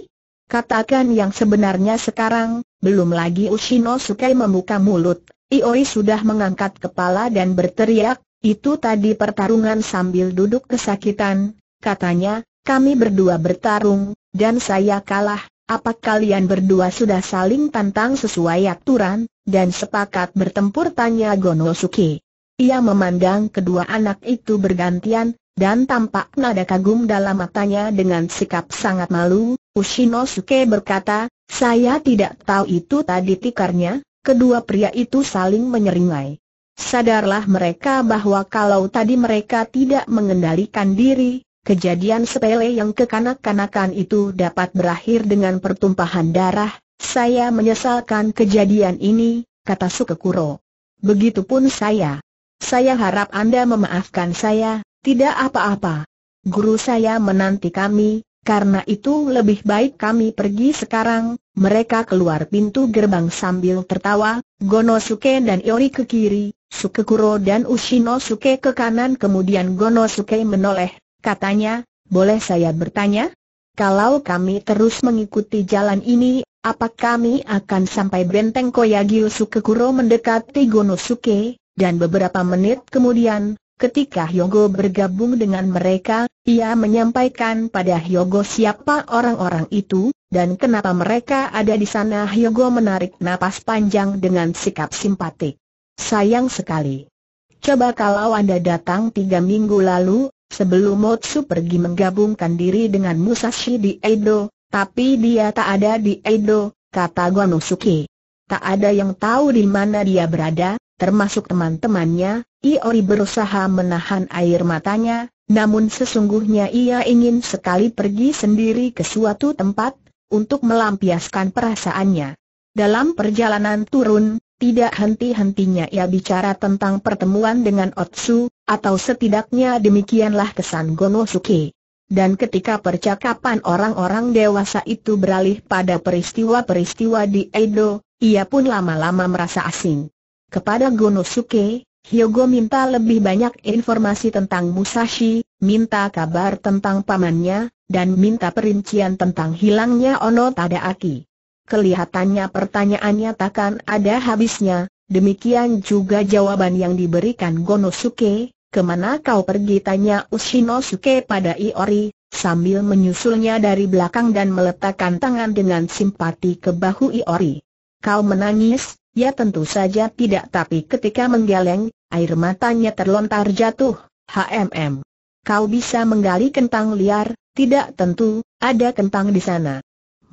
Katakan yang sebenarnya sekarang, belum lagi Ushinosuke membuka mulut, Ioi sudah mengangkat kepala dan berteriak, itu tadi pertarungan sambil duduk kesakitan, katanya, kami berdua bertarung, dan saya kalah, apa kalian berdua sudah saling tantang sesuai aturan, dan sepakat bertempur tanya Gonosuke. Ia memandang kedua anak itu bergantian, dan tampak nada kagum dalam matanya dengan sikap sangat malu, Ushinosuke berkata, saya tidak tahu itu tadi tikarnya, kedua pria itu saling menyeringai. Sadarlah mereka bahwa kalau tadi mereka tidak mengendalikan diri, kejadian sepele yang kekanak-kanakan itu dapat berakhir dengan pertumpahan darah. Saya menyesalkan kejadian ini, kata Sukekuro. Begitupun saya. Saya harap Anda memaafkan saya, tidak apa-apa. Guru saya menanti kami, karena itu lebih baik kami pergi sekarang. Mereka keluar pintu gerbang sambil tertawa, Gonosuke dan Iori ke kiri, Sukekuro dan Ushinosuke ke kanan kemudian Gonosuke menoleh, katanya, boleh saya bertanya? Kalau kami terus mengikuti jalan ini, apa kami akan sampai benteng Koyagyu Sukekuro mendekati Gonosuke, dan beberapa menit kemudian, ketika Hyogo bergabung dengan mereka, ia menyampaikan pada Hyogo siapa orang-orang itu, dan kenapa mereka ada di sana Hyogo menarik napas panjang dengan sikap simpatik. Sayang sekali. Coba kalau Anda datang tiga minggu lalu, sebelum Motsu pergi menggabungkan diri dengan Musashi di Edo, tapi dia tak ada di Edo, kata Gonosuke. Tak ada yang tahu di mana dia berada, termasuk teman-temannya, Iori berusaha menahan air matanya, namun sesungguhnya ia ingin sekali pergi sendiri ke suatu tempat, untuk melampiaskan perasaannya. Dalam perjalanan turun, tidak henti-hentinya ia bicara tentang pertemuan dengan Otsu, atau setidaknya demikianlah kesan Gonosuke. Dan ketika percakapan orang-orang dewasa itu beralih pada peristiwa-peristiwa di Edo, ia pun lama-lama merasa asing. Kepada Gonosuke, Hyogo minta lebih banyak informasi tentang Musashi, minta kabar tentang pamannya, dan minta perincian tentang hilangnya Ono Tadaaki. Kelihatannya pertanyaannya takkan ada habisnya, demikian juga jawaban yang diberikan Gonosuke, ke mana kau pergi tanya Ushinosuke pada Iori, sambil menyusulnya dari belakang dan meletakkan tangan dengan simpati ke bahu Iori. Kau menangis, ya tentu saja tidak tapi ketika menggeleng, air matanya terlontar jatuh, HMM. Kau bisa menggali kentang liar, tidak tentu, ada kentang di sana.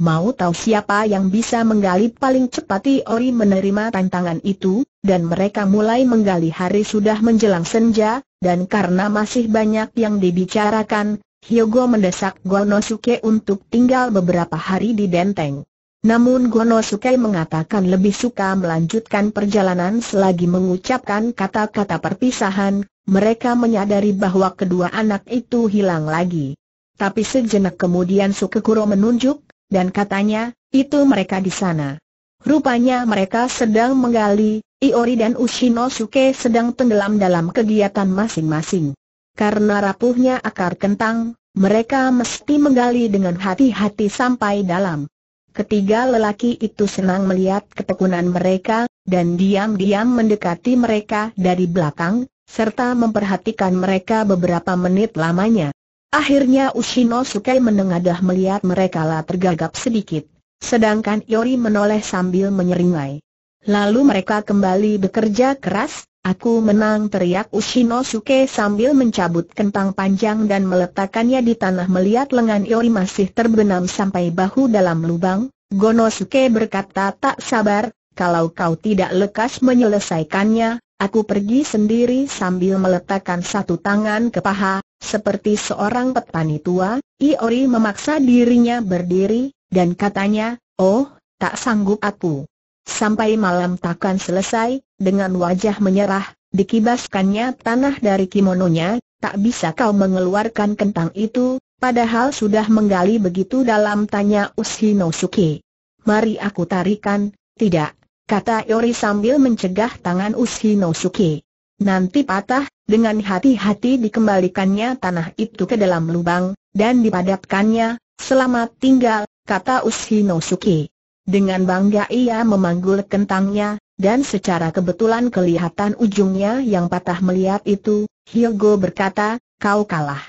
Mau tahu siapa yang bisa menggali paling cepat Ori menerima tantangan itu, dan mereka mulai menggali hari sudah menjelang senja, dan karena masih banyak yang dibicarakan, Hyogo mendesak Gonosuke untuk tinggal beberapa hari di benteng. Namun Gonosuke mengatakan lebih suka melanjutkan perjalanan selagi mengucapkan kata-kata perpisahan, mereka menyadari bahwa kedua anak itu hilang lagi. Tapi sejenak kemudian Sukekuro menunjuk, dan katanya, itu mereka di sana. Rupanya mereka sedang menggali, Iori dan Ushinosuke sedang tenggelam dalam kegiatan masing-masing. Karena rapuhnya akar kentang, mereka mesti menggali dengan hati-hati sampai dalam. Ketiga lelaki itu senang melihat ketekunan mereka, dan diam-diam mendekati mereka dari belakang, serta memperhatikan mereka beberapa menit lamanya. Akhirnya Ushinosuke menengadah melihat mereka lah tergagap sedikit, sedangkan Yori menoleh sambil menyeringai. Lalu mereka kembali bekerja keras, Aku menang teriak Ushinosuke sambil mencabut kentang panjang dan meletakkannya di tanah melihat lengan Iori masih terbenam sampai bahu dalam lubang. Gonosuke berkata tak sabar, kalau kau tidak lekas menyelesaikannya, aku pergi sendiri sambil meletakkan satu tangan ke paha, seperti seorang petani tua, Iori memaksa dirinya berdiri, dan katanya, oh, tak sanggup aku. Sampai malam takkan selesai, dengan wajah menyerah, dikibaskannya tanah dari kimononya, tak bisa kau mengeluarkan kentang itu, padahal sudah menggali begitu dalam tanya Ushinosuke. Mari aku tarikan, tidak, kata Yori sambil mencegah tangan Ushinosuke. Nanti patah, dengan hati-hati dikembalikannya tanah itu ke dalam lubang, dan dipadatkannya, selamat tinggal, kata Ushinosuke. Dengan bangga ia memanggul kentangnya, dan secara kebetulan kelihatan ujungnya yang patah melihat itu, Hyogo berkata, kau kalah.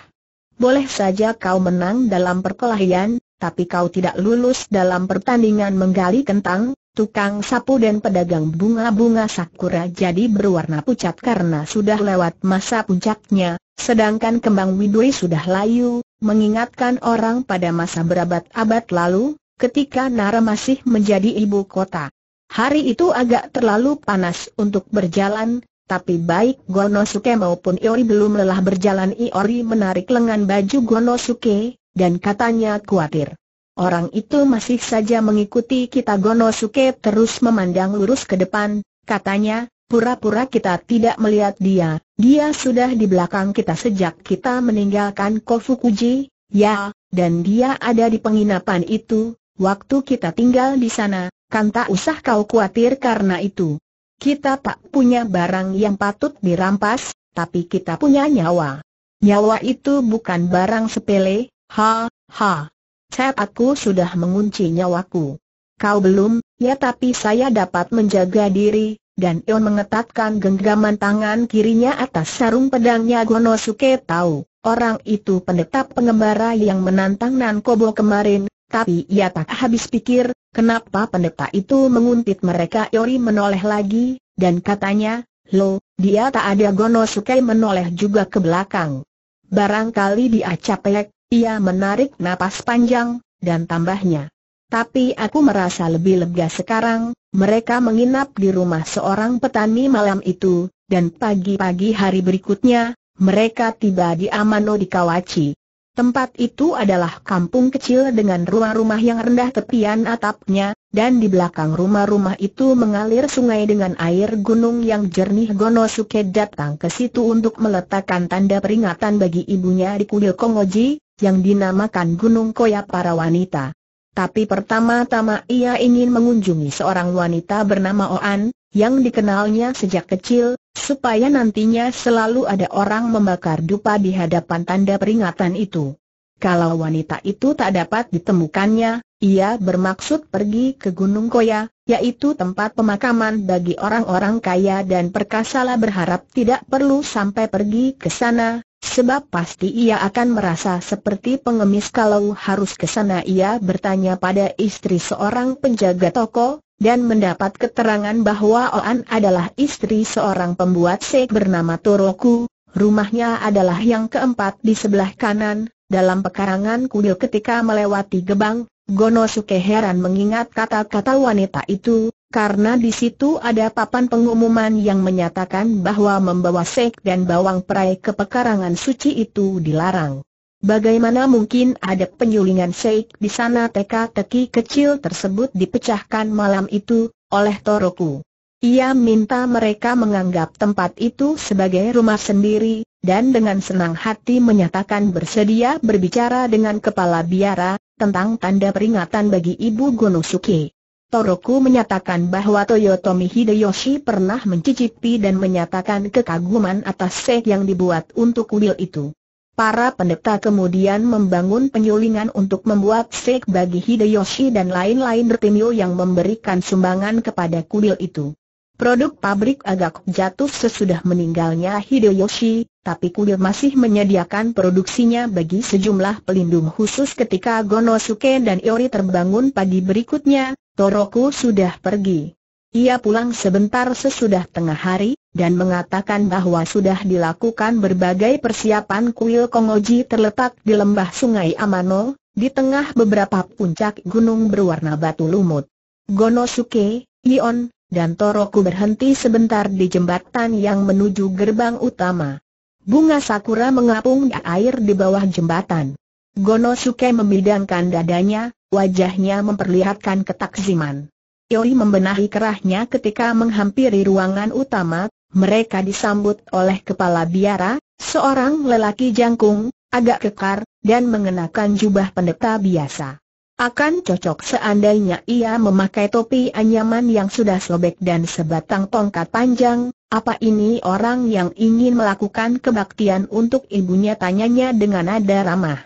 Boleh saja kau menang dalam perkelahian, tapi kau tidak lulus dalam pertandingan menggali kentang, tukang sapu dan pedagang bunga-bunga sakura jadi berwarna pucat karena sudah lewat masa puncaknya, sedangkan kembang widuri sudah layu, mengingatkan orang pada masa berabad-abad lalu, ketika Nara masih menjadi ibu kota. Hari itu agak terlalu panas untuk berjalan, tapi baik Gonosuke maupun Iori belum lelah berjalan Iori menarik lengan baju Gonosuke, dan katanya khawatir. Orang itu masih saja mengikuti kita Gonosuke terus memandang lurus ke depan, katanya, pura-pura kita tidak melihat dia, dia sudah di belakang kita sejak kita meninggalkan Kofukuji, ya, dan dia ada di penginapan itu, Waktu kita tinggal di sana, kan tak usah kau khawatir karena itu. Kita tak punya barang yang patut dirampas, tapi kita punya nyawa. Nyawa itu bukan barang sepele, ha, ha. Saya aku sudah mengunci nyawaku. Kau belum, ya tapi saya dapat menjaga diri, dan Ion mengetatkan genggaman tangan kirinya atas sarung pedangnya Gonosuke tahu, orang itu pendeta pengembara yang menantang Nankobo kemarin, tapi ia tak habis pikir, kenapa pendeta itu menguntit mereka? Yori menoleh lagi, dan katanya, Lo, dia tak ada. Gonosuke menoleh juga ke belakang. Barangkali dia capek, ia menarik napas panjang, dan tambahnya. Tapi aku merasa lebih lega sekarang, mereka menginap di rumah seorang petani malam itu, dan pagi-pagi hari berikutnya, mereka tiba di Amano di Kawachi. Tempat itu adalah kampung kecil dengan rumah-rumah yang rendah tepian atapnya, dan di belakang rumah-rumah itu mengalir sungai dengan air gunung yang jernih Gonosuke datang ke situ untuk meletakkan tanda peringatan bagi ibunya di kuil Kongoji, yang dinamakan Gunung Koya para wanita. Tapi pertama-tama ia ingin mengunjungi seorang wanita bernama Oan, yang dikenalnya sejak kecil, supaya nantinya selalu ada orang membakar dupa di hadapan tanda peringatan itu. Kalau wanita itu tak dapat ditemukannya, ia bermaksud pergi ke Gunung Koya, yaitu tempat pemakaman bagi orang-orang kaya dan perkasalah berharap tidak perlu sampai pergi ke sana, sebab pasti ia akan merasa seperti pengemis kalau harus ke sana. Ia bertanya pada istri seorang penjaga toko, dan mendapat keterangan bahwa Oan adalah istri seorang pembuat sek bernama Toroku, rumahnya adalah yang keempat di sebelah kanan, dalam pekarangan kuil ketika melewati gebang, Gonosuke heran mengingat kata-kata wanita itu, karena di situ ada papan pengumuman yang menyatakan bahwa membawa sek dan bawang perai ke pekarangan suci itu dilarang. Bagaimana mungkin ada penyulingan Sheikh di sana teka-teki kecil tersebut dipecahkan malam itu, oleh Toroku. Ia minta mereka menganggap tempat itu sebagai rumah sendiri, dan dengan senang hati menyatakan bersedia berbicara dengan kepala biara, tentang tanda peringatan bagi Ibu Gonosuke. Toroku menyatakan bahwa Toyotomi Hideyoshi pernah mencicipi dan menyatakan kekaguman atas sek yang dibuat untuk kuil itu. Para pendeta kemudian membangun penyulingan untuk membuat sek bagi Hideyoshi dan lain-lain retinyo yang memberikan sumbangan kepada kuil itu. Produk pabrik agak jatuh sesudah meninggalnya Hideyoshi, tapi kuil masih menyediakan produksinya bagi sejumlah pelindung khusus ketika Gonosuke dan Iori terbangun pagi berikutnya, Toroku sudah pergi. Ia pulang sebentar sesudah tengah hari, dan mengatakan bahwa sudah dilakukan berbagai persiapan kuil Kongoji terletak di lembah sungai Amano, di tengah beberapa puncak gunung berwarna batu lumut. Gonosuke, Ion, dan Toroku berhenti sebentar di jembatan yang menuju gerbang utama. Bunga sakura mengapung di air di bawah jembatan. Gonosuke memidangkan dadanya, wajahnya memperlihatkan ketakziman. Yoi membenahi kerahnya ketika menghampiri ruangan utama, mereka disambut oleh kepala biara, seorang lelaki jangkung, agak kekar, dan mengenakan jubah pendeta biasa. Akan cocok seandainya ia memakai topi anyaman yang sudah sobek dan sebatang tongkat panjang, apa ini orang yang ingin melakukan kebaktian untuk ibunya tanyanya dengan nada ramah.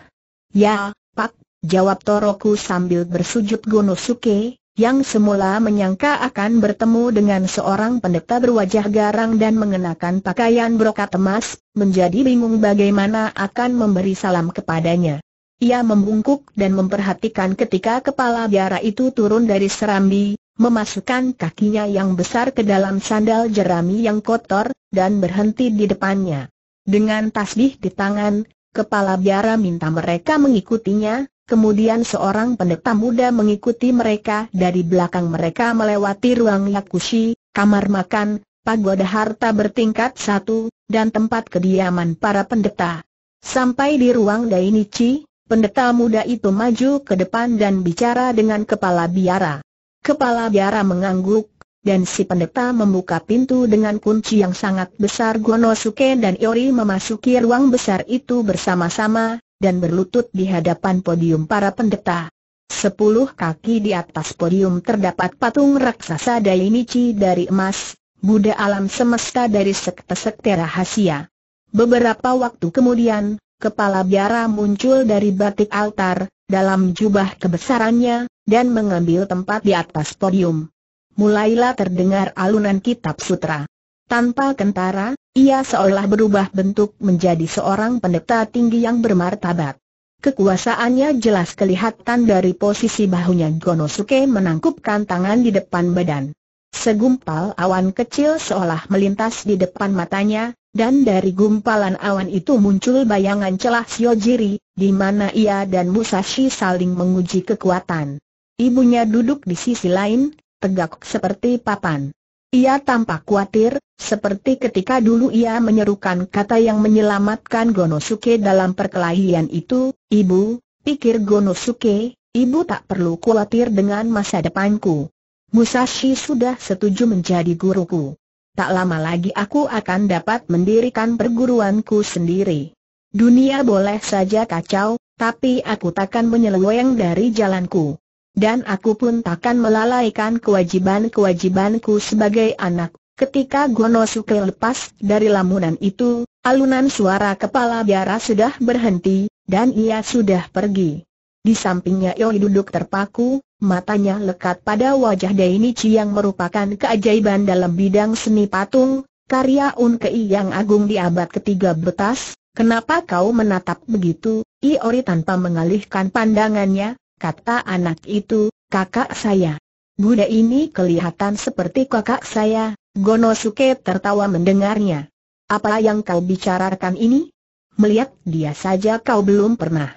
Ya, jawab Toroku sambil bersujud Gonosuke, yang semula menyangka akan bertemu dengan seorang pendeta berwajah garang dan mengenakan pakaian brokat emas, menjadi bingung bagaimana akan memberi salam kepadanya. Ia membungkuk dan memperhatikan ketika kepala biara itu turun dari serambi, memasukkan kakinya yang besar ke dalam sandal jerami yang kotor, dan berhenti di depannya. Dengan tasbih di tangan, kepala biara minta mereka mengikutinya, Kemudian seorang pendeta muda mengikuti mereka dari belakang mereka melewati ruang yakushi, kamar makan, pagoda harta bertingkat satu, dan tempat kediaman para pendeta. Sampai di ruang Dainichi, pendeta muda itu maju ke depan dan bicara dengan kepala biara. Kepala biara mengangguk, dan si pendeta membuka pintu dengan kunci yang sangat besar Gonosuke dan Iori memasuki ruang besar itu bersama-sama, dan berlutut di hadapan podium para pendeta. Sepuluh kaki di atas podium terdapat patung raksasa Dainichi dari emas, Buddha alam semesta dari sekte-sekte rahasia. Beberapa waktu kemudian, kepala biara muncul dari batik altar, dalam jubah kebesarannya, dan mengambil tempat di atas podium. Mulailah terdengar alunan kitab sutra. Tanpa kentara, ia seolah berubah bentuk menjadi seorang pendeta tinggi yang bermartabat. Kekuasaannya jelas kelihatan dari posisi bahunya Gonosuke menangkupkan tangan di depan badan. Segumpal awan kecil seolah melintas di depan matanya, dan dari gumpalan awan itu muncul bayangan celah Shiojiri, di mana ia dan Musashi saling menguji kekuatan. Ibunya duduk di sisi lain, tegak seperti papan. Ia tampak khawatir, seperti ketika dulu ia menyerukan kata yang menyelamatkan Gonosuke dalam perkelahian itu, Ibu, pikir Gonosuke, Ibu tak perlu khawatir dengan masa depanku. Musashi sudah setuju menjadi guruku. Tak lama lagi aku akan dapat mendirikan perguruanku sendiri. Dunia boleh saja kacau, tapi aku takkan menyeleweng dari jalanku dan aku pun takkan melalaikan kewajiban-kewajibanku sebagai anak. Ketika Gonosuke lepas dari lamunan itu, alunan suara kepala biara sudah berhenti, dan ia sudah pergi. Di sampingnya Yoi duduk terpaku, matanya lekat pada wajah Dainichi yang merupakan keajaiban dalam bidang seni patung, karya Unkei yang agung di abad ketiga betas. Kenapa kau menatap begitu, Iori tanpa mengalihkan pandangannya, kata anak itu, kakak saya. Buddha ini kelihatan seperti kakak saya, Gonosuke tertawa mendengarnya. Apa yang kau bicarakan ini? Melihat dia saja kau belum pernah.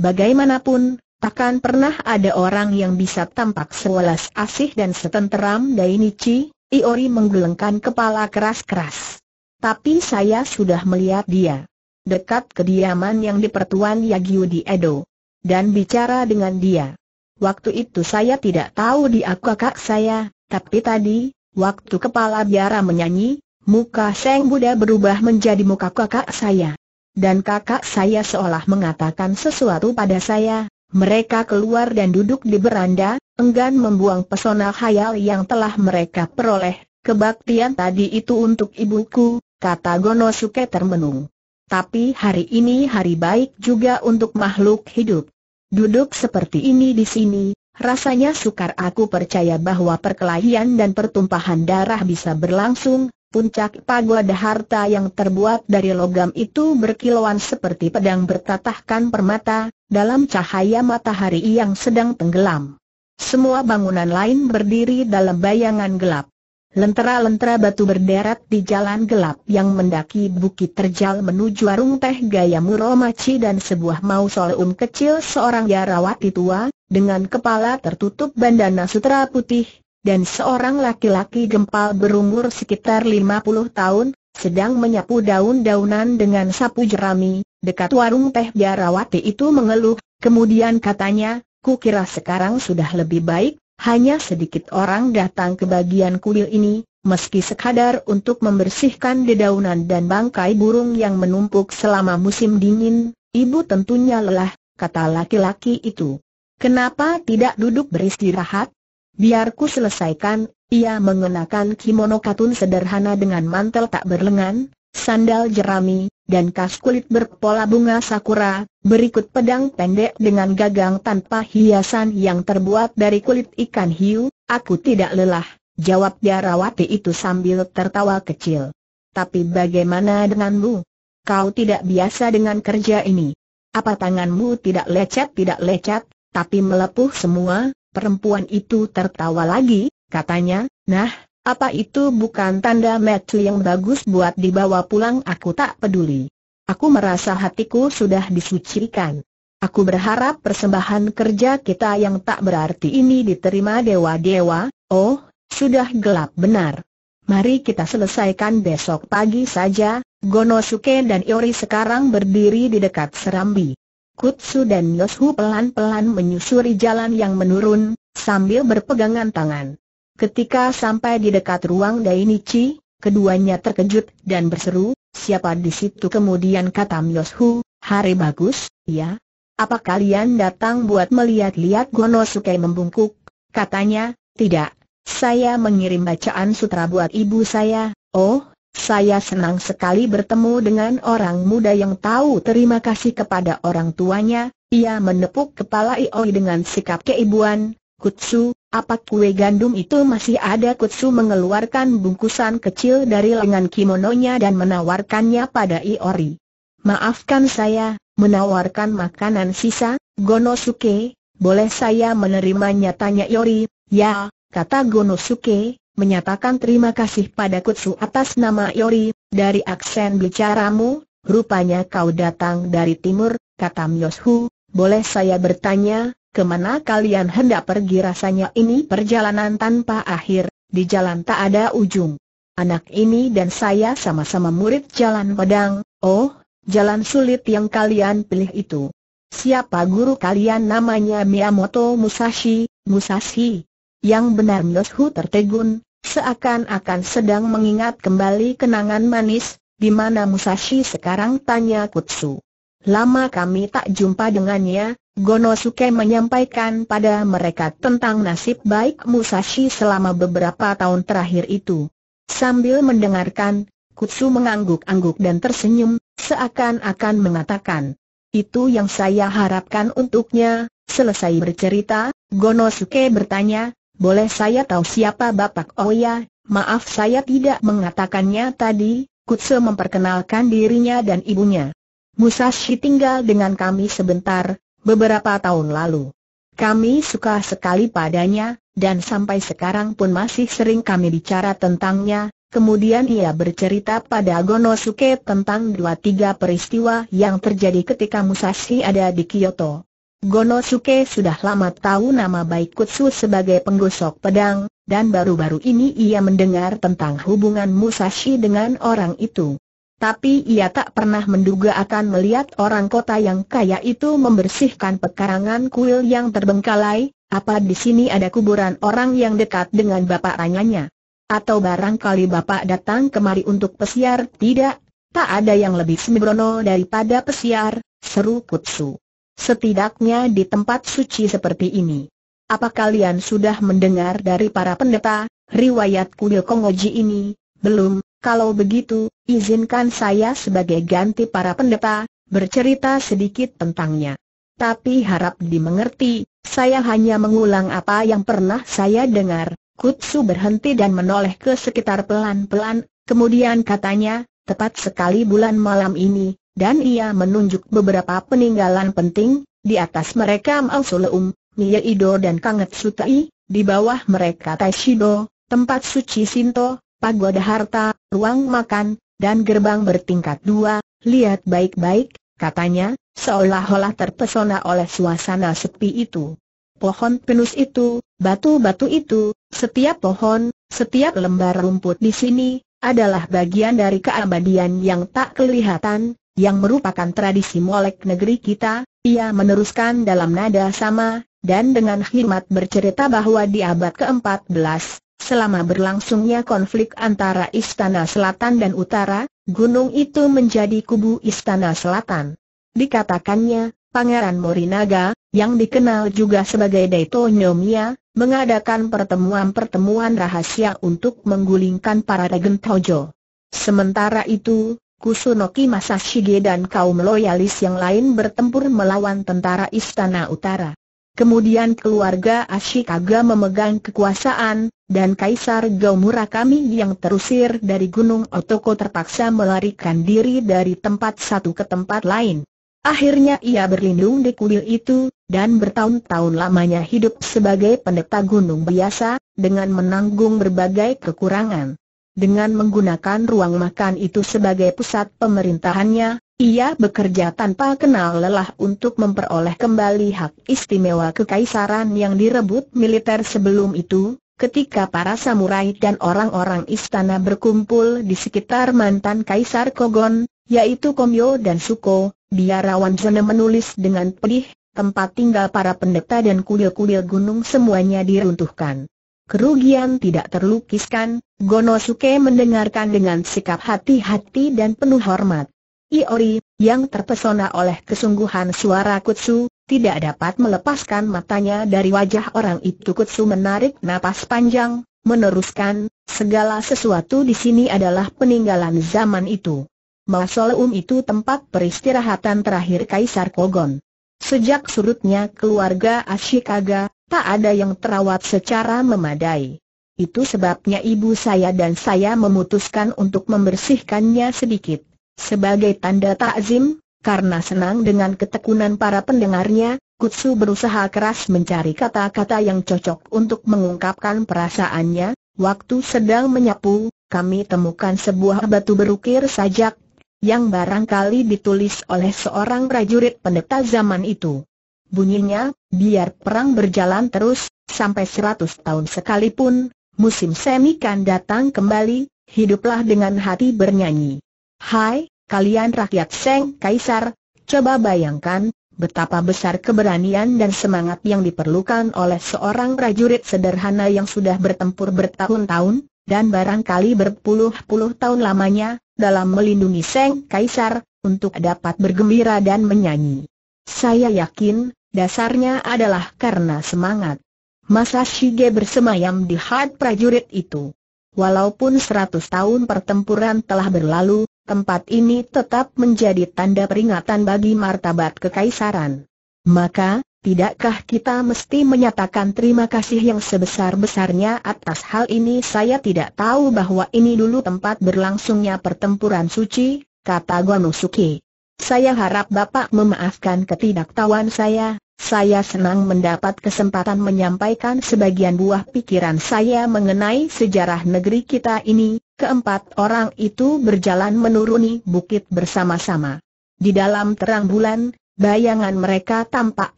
Bagaimanapun, takkan pernah ada orang yang bisa tampak sewelas asih dan setenteram Dainichi, Iori menggelengkan kepala keras-keras. Tapi saya sudah melihat dia. Dekat kediaman yang di pertuan Yagyu di Edo dan bicara dengan dia. Waktu itu saya tidak tahu dia kakak saya, tapi tadi, waktu kepala biara menyanyi, muka Seng Buddha berubah menjadi muka kakak saya. Dan kakak saya seolah mengatakan sesuatu pada saya, mereka keluar dan duduk di beranda, enggan membuang pesona khayal yang telah mereka peroleh. Kebaktian tadi itu untuk ibuku, kata Gonosuke termenung. Tapi hari ini hari baik juga untuk makhluk hidup. Duduk seperti ini di sini, rasanya sukar aku percaya bahwa perkelahian dan pertumpahan darah bisa berlangsung, puncak pagoda harta yang terbuat dari logam itu berkilauan seperti pedang bertatahkan permata, dalam cahaya matahari yang sedang tenggelam. Semua bangunan lain berdiri dalam bayangan gelap. Lentera-lentera batu berderet di jalan gelap yang mendaki bukit terjal menuju warung teh gaya muromaci dan sebuah mausoleum kecil seorang yarawati tua, dengan kepala tertutup bandana sutra putih, dan seorang laki-laki gempal berumur sekitar 50 tahun, sedang menyapu daun-daunan dengan sapu jerami, dekat warung teh yarawati itu mengeluh, kemudian katanya, kukira sekarang sudah lebih baik, hanya sedikit orang datang ke bagian kuil ini, meski sekadar untuk membersihkan dedaunan dan bangkai burung yang menumpuk selama musim dingin, ibu tentunya lelah, kata laki-laki itu. Kenapa tidak duduk beristirahat? Biarku selesaikan, ia mengenakan kimono katun sederhana dengan mantel tak berlengan, sandal jerami, dan kas kulit berpola bunga sakura, berikut pedang pendek dengan gagang tanpa hiasan yang terbuat dari kulit ikan hiu, aku tidak lelah, jawab Biarawati itu sambil tertawa kecil. Tapi bagaimana denganmu? Kau tidak biasa dengan kerja ini. Apa tanganmu tidak lecet tidak lecet, tapi melepuh semua, perempuan itu tertawa lagi, katanya, nah, apa itu bukan tanda metu yang bagus buat dibawa pulang aku tak peduli. Aku merasa hatiku sudah disucikan. Aku berharap persembahan kerja kita yang tak berarti ini diterima dewa-dewa, oh, sudah gelap benar. Mari kita selesaikan besok pagi saja, Gonosuke dan Iori sekarang berdiri di dekat serambi. Kutsu dan Yoshu pelan-pelan menyusuri jalan yang menurun, sambil berpegangan tangan. Ketika sampai di dekat ruang Dainichi, keduanya terkejut dan berseru, siapa di situ kemudian kata Myoshu, hari bagus, ya? Apa kalian datang buat melihat-lihat Gonosuke membungkuk? Katanya, tidak, saya mengirim bacaan sutra buat ibu saya, oh, saya senang sekali bertemu dengan orang muda yang tahu terima kasih kepada orang tuanya, ia menepuk kepala Ioi dengan sikap keibuan, Kutsu, apa kue gandum itu masih ada? Kutsu mengeluarkan bungkusan kecil dari lengan kimononya dan menawarkannya pada Iori. Maafkan saya, menawarkan makanan sisa, Gonosuke, boleh saya menerimanya? Tanya Iori. Ya, kata Gonosuke, menyatakan terima kasih pada Kutsu atas nama Iori, dari aksen bicaramu, rupanya kau datang dari timur, kata Myoshu, boleh saya bertanya, Ke mana kalian hendak pergi rasanya ini perjalanan tanpa akhir, di jalan tak ada ujung. Anak ini dan saya sama-sama murid jalan pedang, oh, jalan sulit yang kalian pilih itu. Siapa guru kalian namanya Miyamoto Musashi, Musashi? Yang benar Myoshu tertegun, seakan-akan sedang mengingat kembali kenangan manis, di mana Musashi sekarang tanya Kutsu. Lama kami tak jumpa dengannya, Gonosuke menyampaikan pada mereka tentang nasib baik Musashi selama beberapa tahun terakhir itu. Sambil mendengarkan, Kutsu mengangguk-angguk dan tersenyum, seakan-akan mengatakan, itu yang saya harapkan untuknya. Selesai bercerita, Gonosuke bertanya, boleh saya tahu siapa Bapak Oya? Maaf saya tidak mengatakannya tadi, Kutsu memperkenalkan dirinya dan ibunya. Musashi tinggal dengan kami sebentar, beberapa tahun lalu. Kami suka sekali padanya, dan sampai sekarang pun masih sering kami bicara tentangnya. Kemudian ia bercerita pada Gonosuke tentang dua tiga peristiwa yang terjadi ketika Musashi ada di Kyoto. Gonosuke sudah lama tahu nama baik Kutsu sebagai penggosok pedang, dan baru-baru ini ia mendengar tentang hubungan Musashi dengan orang itu. Tapi ia tak pernah menduga akan melihat orang kota yang kaya itu membersihkan pekarangan kuil yang terbengkalai, apa di sini ada kuburan orang yang dekat dengan bapak tanyanya. Atau barangkali bapak datang kemari untuk pesiar, tidak, tak ada yang lebih sembrono daripada pesiar, seru Kutsu. Setidaknya di tempat suci seperti ini. Apa kalian sudah mendengar dari para pendeta, riwayat kuil Kongoji ini? Belum, kalau begitu, izinkan saya sebagai ganti para pendeta, bercerita sedikit tentangnya. Tapi harap dimengerti, saya hanya mengulang apa yang pernah saya dengar. Kutsu berhenti dan menoleh ke sekitar pelan-pelan, kemudian katanya, tepat sekali bulan malam ini, dan ia menunjuk beberapa peninggalan penting, di atas mereka Mausoleum, Ido dan Kanget Sutai, di bawah mereka Taishido, tempat suci Sinto, pagoda harta, ruang makan, dan gerbang bertingkat dua, lihat baik-baik, katanya, seolah-olah terpesona oleh suasana sepi itu. Pohon pinus itu, batu-batu itu, setiap pohon, setiap lembar rumput di sini, adalah bagian dari keabadian yang tak kelihatan, yang merupakan tradisi molek negeri kita, ia meneruskan dalam nada sama, dan dengan khidmat bercerita bahwa di abad ke-14, selama berlangsungnya konflik antara Istana Selatan dan Utara, gunung itu menjadi kubu Istana Selatan. Dikatakannya, Pangeran Morinaga, yang dikenal juga sebagai Daito Nyomiya, mengadakan pertemuan-pertemuan rahasia untuk menggulingkan para Regen Tojo. Sementara itu, Kusunoki Masashige dan kaum loyalis yang lain bertempur melawan tentara Istana Utara. Kemudian keluarga Ashikaga memegang kekuasaan, dan Kaisar Go Murakami yang terusir dari Gunung Otoko terpaksa melarikan diri dari tempat satu ke tempat lain. Akhirnya ia berlindung di kuil itu, dan bertahun-tahun lamanya hidup sebagai pendeta gunung biasa, dengan menanggung berbagai kekurangan. Dengan menggunakan ruang makan itu sebagai pusat pemerintahannya, ia bekerja tanpa kenal lelah untuk memperoleh kembali hak istimewa kekaisaran yang direbut militer sebelum itu, ketika para samurai dan orang-orang istana berkumpul di sekitar mantan Kaisar Kogon, yaitu Komyo dan Suko, biarawan Zone menulis dengan pedih, tempat tinggal para pendeta dan kuil-kuil gunung semuanya diruntuhkan. Kerugian tidak terlukiskan, Gonosuke mendengarkan dengan sikap hati-hati dan penuh hormat. Iori, yang terpesona oleh kesungguhan suara Kutsu, tidak dapat melepaskan matanya dari wajah orang itu. Kutsu menarik napas panjang, meneruskan, segala sesuatu di sini adalah peninggalan zaman itu. Mausoleum itu tempat peristirahatan terakhir Kaisar Kogon. Sejak surutnya keluarga Ashikaga, tak ada yang terawat secara memadai. Itu sebabnya ibu saya dan saya memutuskan untuk membersihkannya sedikit. Sebagai tanda takzim, karena senang dengan ketekunan para pendengarnya, Kutsu berusaha keras mencari kata-kata yang cocok untuk mengungkapkan perasaannya. Waktu sedang menyapu, kami temukan sebuah batu berukir sajak, yang barangkali ditulis oleh seorang prajurit pendeta zaman itu. Bunyinya, biar perang berjalan terus, sampai seratus tahun sekalipun, musim semi kan datang kembali, hiduplah dengan hati bernyanyi. Hai, kalian rakyat Seng Kaisar, coba bayangkan, betapa besar keberanian dan semangat yang diperlukan oleh seorang prajurit sederhana yang sudah bertempur bertahun-tahun, dan barangkali berpuluh-puluh tahun lamanya, dalam melindungi Seng Kaisar, untuk dapat bergembira dan menyanyi. Saya yakin, dasarnya adalah karena semangat. Masa Shige bersemayam di hati prajurit itu. Walaupun seratus tahun pertempuran telah berlalu, tempat ini tetap menjadi tanda peringatan bagi martabat kekaisaran. Maka, tidakkah kita mesti menyatakan terima kasih yang sebesar-besarnya atas hal ini saya tidak tahu bahwa ini dulu tempat berlangsungnya pertempuran suci, kata Gonosuke. Saya harap Bapak memaafkan ketidaktahuan saya, saya senang mendapat kesempatan menyampaikan sebagian buah pikiran saya mengenai sejarah negeri kita ini. Keempat orang itu berjalan menuruni bukit bersama-sama. Di dalam terang bulan, bayangan mereka tampak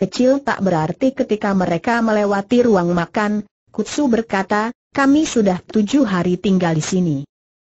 kecil tak berarti ketika mereka melewati ruang makan. Kutsu berkata, kami sudah tujuh hari tinggal di sini.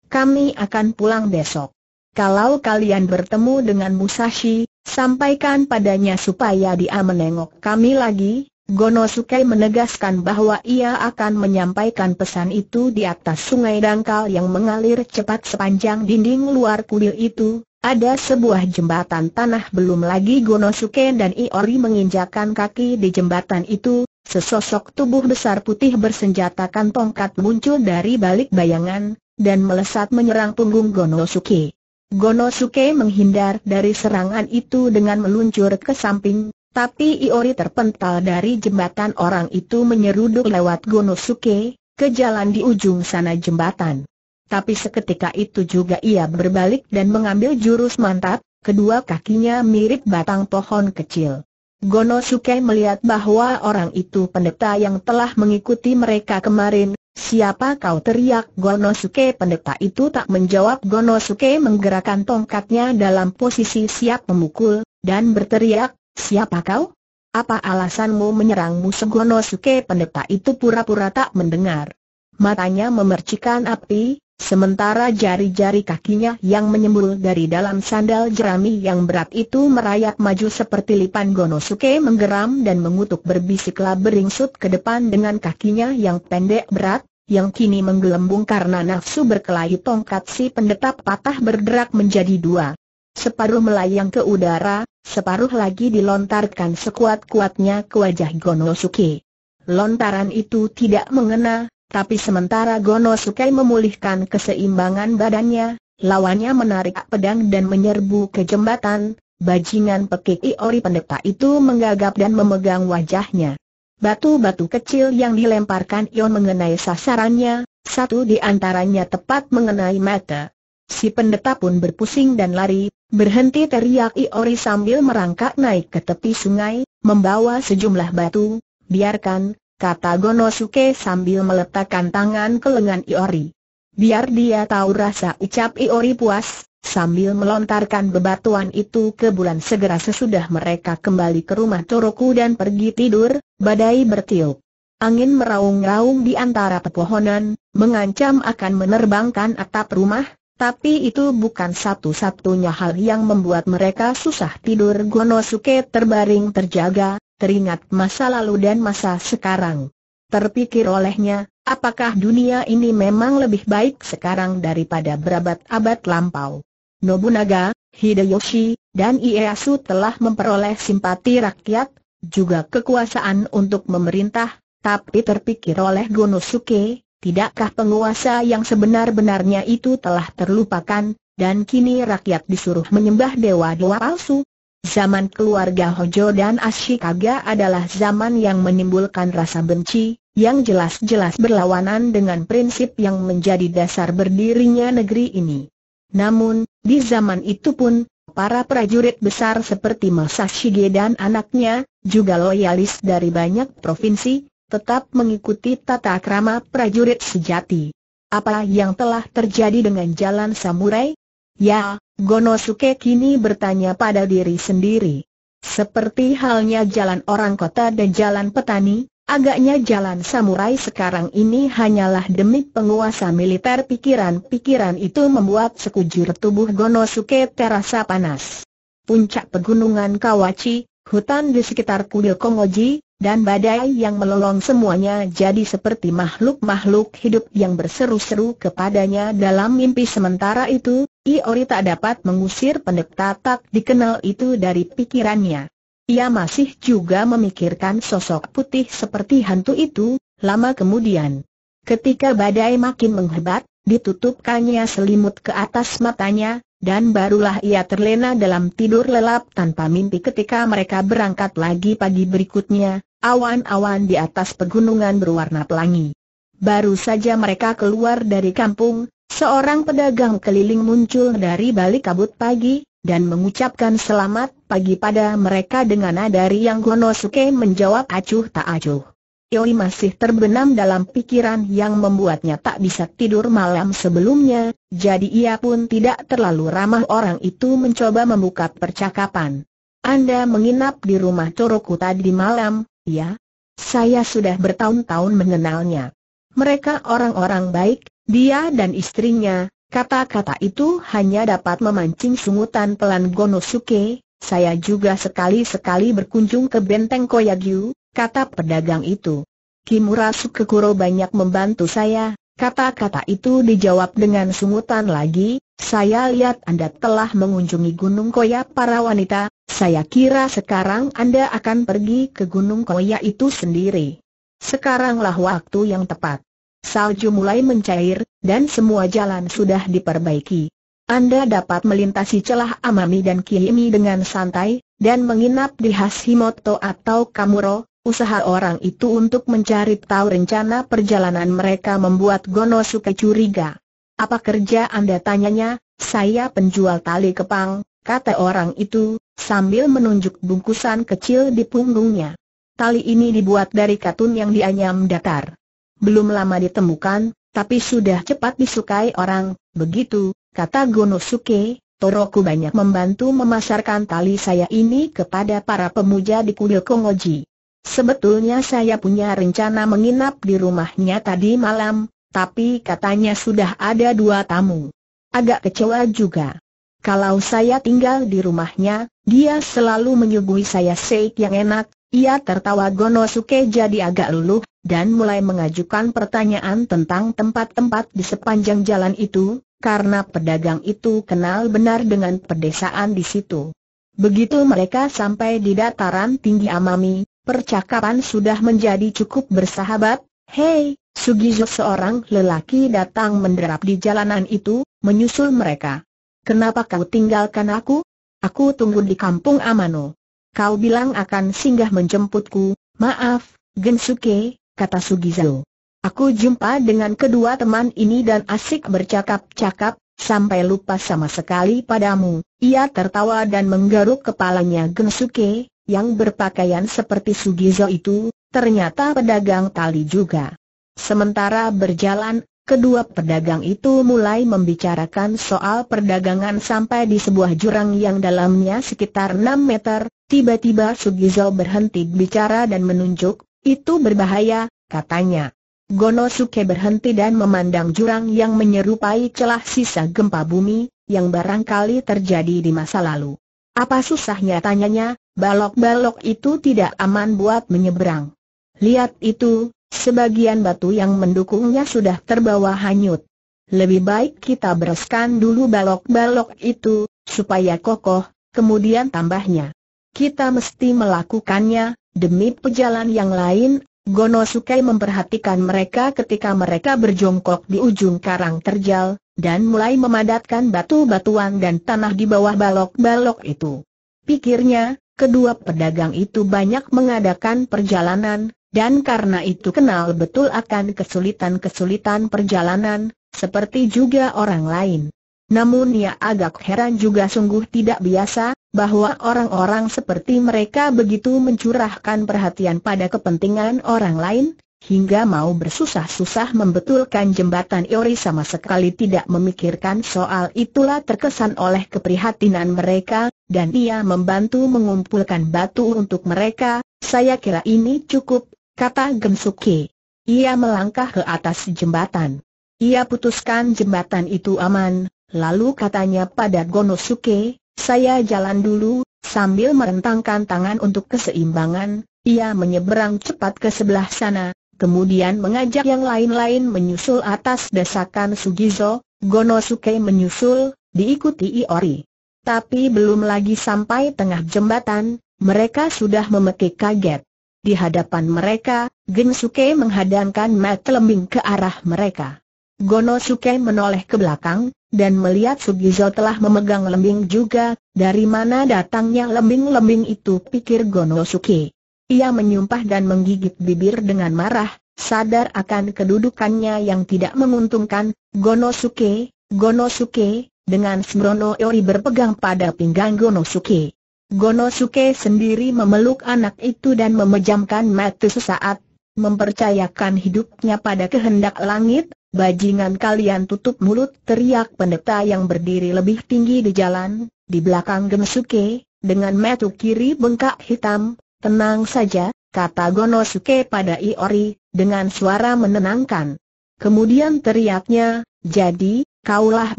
Kami akan pulang besok. Kalau kalian bertemu dengan Musashi, Sampaikan padanya supaya dia menengok kami lagi, Gonosuke menegaskan bahwa ia akan menyampaikan pesan itu di atas sungai dangkal yang mengalir cepat sepanjang dinding luar kuil itu. Ada sebuah jembatan tanah belum lagi Gonosuke dan Iori menginjakan kaki di jembatan itu, sesosok tubuh besar putih bersenjatakan tongkat muncul dari balik bayangan, dan melesat menyerang punggung Gonosuke. Gonosuke menghindar dari serangan itu dengan meluncur ke samping, tapi Iori terpental dari jembatan orang itu menyeruduk lewat Gonosuke, ke jalan di ujung sana jembatan. Tapi seketika itu juga ia berbalik dan mengambil jurus mantap, kedua kakinya mirip batang pohon kecil. Gonosuke melihat bahwa orang itu pendeta yang telah mengikuti mereka kemarin, Siapa kau teriak Gonosuke pendeta itu tak menjawab Gonosuke menggerakkan tongkatnya dalam posisi siap memukul, dan berteriak, siapa kau? Apa alasanmu menyerang musuh Gonosuke pendeta itu pura-pura tak mendengar. Matanya memercikan api, Sementara jari-jari kakinya yang menyembul dari dalam sandal jerami yang berat itu merayap maju seperti lipan Gonosuke menggeram dan mengutuk berbisiklah beringsut ke depan dengan kakinya yang pendek berat, yang kini menggelembung karena nafsu berkelahi tongkat si pendeta patah berderak menjadi dua. Separuh melayang ke udara, separuh lagi dilontarkan sekuat-kuatnya ke wajah Gonosuke. Lontaran itu tidak mengena, tapi sementara Gono Sukai memulihkan keseimbangan badannya, lawannya menarik pedang dan menyerbu ke jembatan, bajingan pekik Iori pendeta itu menggagap dan memegang wajahnya. Batu-batu kecil yang dilemparkan Ion mengenai sasarannya, satu di antaranya tepat mengenai mata. Si pendeta pun berpusing dan lari, berhenti teriak Iori sambil merangkak naik ke tepi sungai, membawa sejumlah batu, biarkan, kata Gonosuke sambil meletakkan tangan ke lengan Iori. Biar dia tahu rasa ucap Iori puas, sambil melontarkan bebatuan itu ke bulan segera sesudah mereka kembali ke rumah Toroku dan pergi tidur, badai bertiup. Angin meraung-raung di antara pepohonan, mengancam akan menerbangkan atap rumah, tapi itu bukan satu-satunya hal yang membuat mereka susah tidur Gonosuke terbaring terjaga, teringat masa lalu dan masa sekarang. Terpikir olehnya, apakah dunia ini memang lebih baik sekarang daripada berabad-abad lampau? Nobunaga, Hideyoshi, dan Ieyasu telah memperoleh simpati rakyat, juga kekuasaan untuk memerintah, tapi terpikir oleh Gonosuke, tidakkah penguasa yang sebenar-benarnya itu telah terlupakan, dan kini rakyat disuruh menyembah dewa-dewa palsu? Zaman keluarga Hojo dan Ashikaga adalah zaman yang menimbulkan rasa benci, yang jelas-jelas berlawanan dengan prinsip yang menjadi dasar berdirinya negeri ini. Namun, di zaman itu pun, para prajurit besar seperti Masashige dan anaknya, juga loyalis dari banyak provinsi, tetap mengikuti tata krama prajurit sejati. Apa yang telah terjadi dengan jalan samurai? Ya, Gonosuke kini bertanya pada diri sendiri. Seperti halnya jalan orang kota dan jalan petani, agaknya jalan samurai sekarang ini hanyalah demi penguasa militer pikiran-pikiran itu membuat sekujur tubuh Gonosuke terasa panas. Puncak pegunungan Kawachi, hutan di sekitar kuil Kongoji, dan badai yang melolong semuanya jadi seperti makhluk-makhluk hidup yang berseru-seru kepadanya dalam mimpi sementara itu, Iori tak dapat mengusir pendekta tak dikenal itu dari pikirannya. Ia masih juga memikirkan sosok putih seperti hantu itu, lama kemudian. Ketika badai makin menghebat, ditutupkannya selimut ke atas matanya, dan barulah ia terlena dalam tidur lelap tanpa mimpi ketika mereka berangkat lagi pagi berikutnya, awan-awan di atas pegunungan berwarna pelangi. Baru saja mereka keluar dari kampung, Seorang pedagang keliling muncul dari balik kabut pagi, dan mengucapkan selamat pagi pada mereka dengan nada yang Gonosuke menjawab acuh tak acuh. Yoi masih terbenam dalam pikiran yang membuatnya tak bisa tidur malam sebelumnya, jadi ia pun tidak terlalu ramah orang itu mencoba membuka percakapan. Anda menginap di rumah Toroku tadi malam, ya? Saya sudah bertahun-tahun mengenalnya. Mereka orang-orang baik, dia dan istrinya, kata-kata itu hanya dapat memancing sungutan pelan Gonosuke, saya juga sekali-sekali berkunjung ke benteng Koyagyu, kata pedagang itu. Kimura Sukekuro banyak membantu saya, kata-kata itu dijawab dengan sungutan lagi, saya lihat Anda telah mengunjungi Gunung Koya para wanita, saya kira sekarang Anda akan pergi ke Gunung Koya itu sendiri. Sekaranglah waktu yang tepat. Salju mulai mencair, dan semua jalan sudah diperbaiki. Anda dapat melintasi celah Amami dan Kiimi dengan santai, dan menginap di Hashimoto atau Kamuro, usaha orang itu untuk mencari tahu rencana perjalanan mereka membuat Gonosuke curiga. Apa kerja Anda tanyanya, saya penjual tali kepang, kata orang itu, sambil menunjuk bungkusan kecil di punggungnya. Tali ini dibuat dari katun yang dianyam datar. belum lama ditemukan, tapi sudah cepat disukai orang, begitu, kata Gonosuke, Toroku banyak membantu memasarkan tali saya ini kepada para pemuja di kuil Kongoji. Sebetulnya saya punya rencana menginap di rumahnya tadi malam, tapi katanya sudah ada dua tamu. Agak kecewa juga. Kalau saya tinggal di rumahnya, dia selalu menyuguhi saya steak yang enak, ia tertawa Gonosuke jadi agak luluh, dan mulai mengajukan pertanyaan tentang tempat-tempat di sepanjang jalan itu, karena pedagang itu kenal benar dengan pedesaan di situ. Begitu mereka sampai di dataran tinggi Amami, percakapan sudah menjadi cukup bersahabat. Hei, Sugizo seorang lelaki datang menderap di jalanan itu, menyusul mereka. Kenapa kau tinggalkan aku? Aku tunggu di kampung Amano. Kau bilang akan singgah menjemputku, maaf, Gensuke, kata Sugizo. Aku jumpa dengan kedua teman ini dan asik bercakap-cakap, sampai lupa sama sekali padamu. Ia tertawa dan menggaruk kepalanya Gensuke, yang berpakaian seperti Sugizo itu, ternyata pedagang tali juga. Sementara berjalan, kedua pedagang itu mulai membicarakan soal perdagangan sampai di sebuah jurang yang dalamnya sekitar 6 meter, tiba-tiba Sugizo berhenti bicara dan menunjuk, itu berbahaya, katanya. Gonosuke berhenti dan memandang jurang yang menyerupai celah sisa gempa bumi, yang barangkali terjadi di masa lalu. Apa susahnya tanyanya, balok-balok itu tidak aman buat menyeberang. Lihat itu, sebagian batu yang mendukungnya sudah terbawa hanyut. Lebih baik kita bereskan dulu balok-balok itu, supaya kokoh, kemudian tambahnya. Kita mesti melakukannya, demi pejalan yang lain, Gonosuke memperhatikan mereka ketika mereka berjongkok di ujung karang terjal, dan mulai memadatkan batu-batuan dan tanah di bawah balok-balok itu. Pikirnya, kedua pedagang itu banyak mengadakan perjalanan, dan karena itu kenal betul akan kesulitan-kesulitan perjalanan, seperti juga orang lain. Namun ia agak heran juga sungguh tidak biasa, bahwa orang-orang seperti mereka begitu mencurahkan perhatian pada kepentingan orang lain, hingga mau bersusah-susah membetulkan jembatan Iori sama sekali tidak memikirkan soal itulah terkesan oleh keprihatinan mereka, dan ia membantu mengumpulkan batu untuk mereka, saya kira ini cukup, kata Gensuke. Ia melangkah ke atas jembatan. Ia putuskan jembatan itu aman, lalu katanya pada Gonosuke, saya jalan dulu, sambil merentangkan tangan untuk keseimbangan, ia menyeberang cepat ke sebelah sana, kemudian mengajak yang lain-lain menyusul atas desakan Sugizo, Gonosuke menyusul, diikuti Iori. Tapi belum lagi sampai tengah jembatan, mereka sudah memekik kaget. Di hadapan mereka, Gensuke menghadangkan mata lembing ke arah mereka. Gonosuke menoleh ke belakang, dan melihat Sugizo telah memegang lembing juga, dari mana datangnya lembing-lembing itu pikir Gonosuke. Ia menyumpah dan menggigit bibir dengan marah, sadar akan kedudukannya yang tidak menguntungkan, Gonosuke, Gonosuke, dengan sembrono Ori berpegang pada pinggang Gonosuke. Gonosuke sendiri memeluk anak itu dan memejamkan mata sesaat, mempercayakan hidupnya pada kehendak langit, bajingan kalian tutup mulut teriak pendeta yang berdiri lebih tinggi di jalan, di belakang Gensuke, dengan metu kiri bengkak hitam, Tenang saja, kata Gonosuke pada Iori, dengan suara menenangkan. Kemudian teriaknya, jadi, kaulah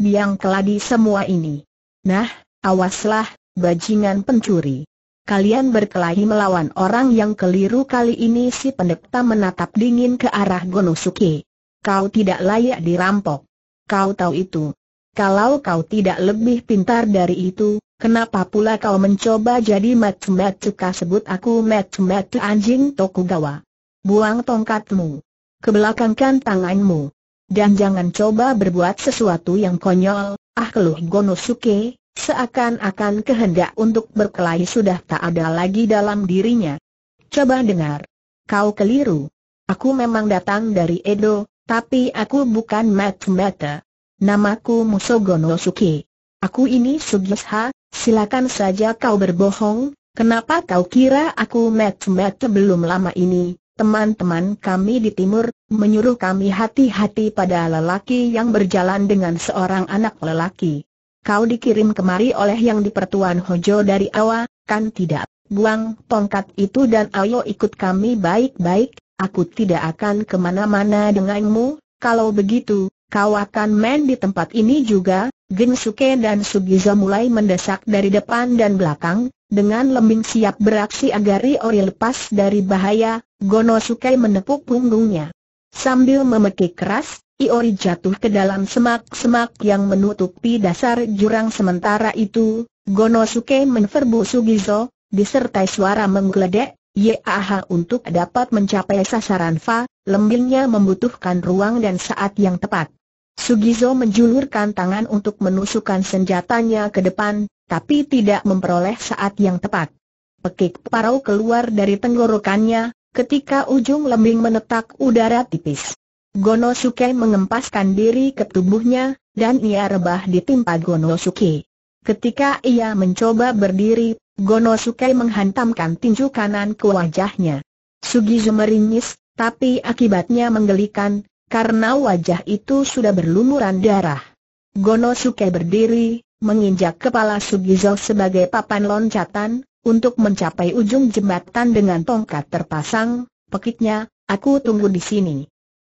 biang keladi semua ini. Nah, awaslah, bajingan pencuri. Kalian berkelahi melawan orang yang keliru kali ini si pendekta menatap dingin ke arah Gonosuke. Kau tidak layak dirampok. Kau tahu itu. Kalau kau tidak lebih pintar dari itu, Kenapa pula kau mencoba jadi matsu-matsu sebut aku matsu-matsu anjing Tokugawa? Buang tongkatmu. Kebelakangkan tanganmu. Dan jangan coba berbuat sesuatu yang konyol, ah keluh Gonosuke, seakan-akan kehendak untuk berkelahi sudah tak ada lagi dalam dirinya. Coba dengar. Kau keliru. Aku memang datang dari Edo, tapi aku bukan matsu-matsu. Namaku Musogonosuke. Aku ini Sugisha, silakan saja kau berbohong, kenapa kau kira aku met-met belum lama ini, teman-teman kami di timur, menyuruh kami hati-hati pada lelaki yang berjalan dengan seorang anak lelaki. Kau dikirim kemari oleh yang dipertuan Hojo dari awal, kan tidak? Buang tongkat itu dan ayo ikut kami baik-baik, aku tidak akan ke mana-mana denganmu, kalau begitu, kau akan main di tempat ini juga, Gensuke dan Sugizo mulai mendesak dari depan dan belakang, dengan lembing siap beraksi agar Iori lepas dari bahaya, Gonosuke menepuk punggungnya. Sambil memekik keras, Iori jatuh ke dalam semak-semak yang menutupi dasar jurang sementara itu, Gonosuke menverbu Sugizo, disertai suara menggeledek, Yaha untuk dapat mencapai sasaran Fa, lembingnya membutuhkan ruang dan saat yang tepat. Sugizo menjulurkan tangan untuk menusukkan senjatanya ke depan, tapi tidak memperoleh saat yang tepat. Pekik parau keluar dari tenggorokannya, ketika ujung lembing menetak udara tipis. Gonosuke mengempaskan diri ke tubuhnya, dan ia rebah ditimpa Gonosuke. Ketika ia mencoba berdiri, Gonosuke menghantamkan tinju kanan ke wajahnya. Sugizo meringis, tapi akibatnya menggelikan, karena wajah itu sudah berlumuran darah. Gonosuke berdiri, menginjak kepala Sugizo sebagai papan loncatan, untuk mencapai ujung jembatan dengan tongkat terpasang, pekiknya, aku tunggu di sini.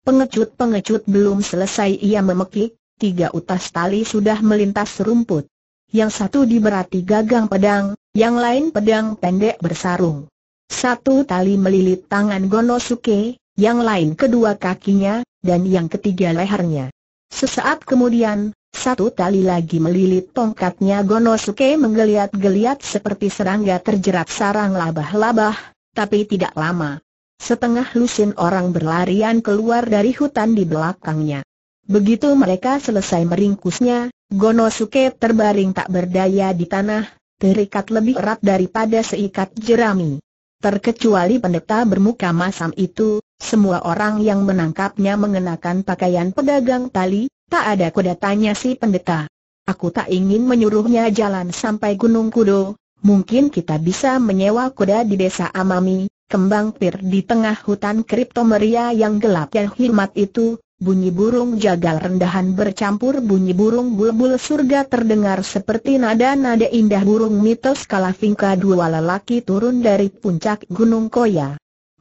Pengecut-pengecut belum selesai ia memekik, tiga utas tali sudah melintas rumput. Yang satu diberati gagang pedang, yang lain pedang pendek bersarung. Satu tali melilit tangan Gonosuke, yang lain kedua kakinya, dan yang ketiga lehernya. Sesaat kemudian, satu tali lagi melilit tongkatnya Gonosuke menggeliat-geliat seperti serangga terjerat sarang labah-labah, tapi tidak lama. Setengah lusin orang berlarian keluar dari hutan di belakangnya. Begitu mereka selesai meringkusnya, Gonosuke terbaring tak berdaya di tanah, terikat lebih erat daripada seikat jerami. Terkecuali pendeta bermuka masam itu, semua orang yang menangkapnya mengenakan pakaian pedagang tali, tak ada kuda tanya si pendeta. Aku tak ingin menyuruhnya jalan sampai Gunung Kudo, mungkin kita bisa menyewa kuda di desa Amami, kembang pir di tengah hutan kriptomeria yang gelap dan himat itu, Bunyi burung jagal rendahan bercampur bunyi burung bulbul surga terdengar seperti nada-nada indah burung mitos kalafingka dua lelaki turun dari puncak Gunung Koya.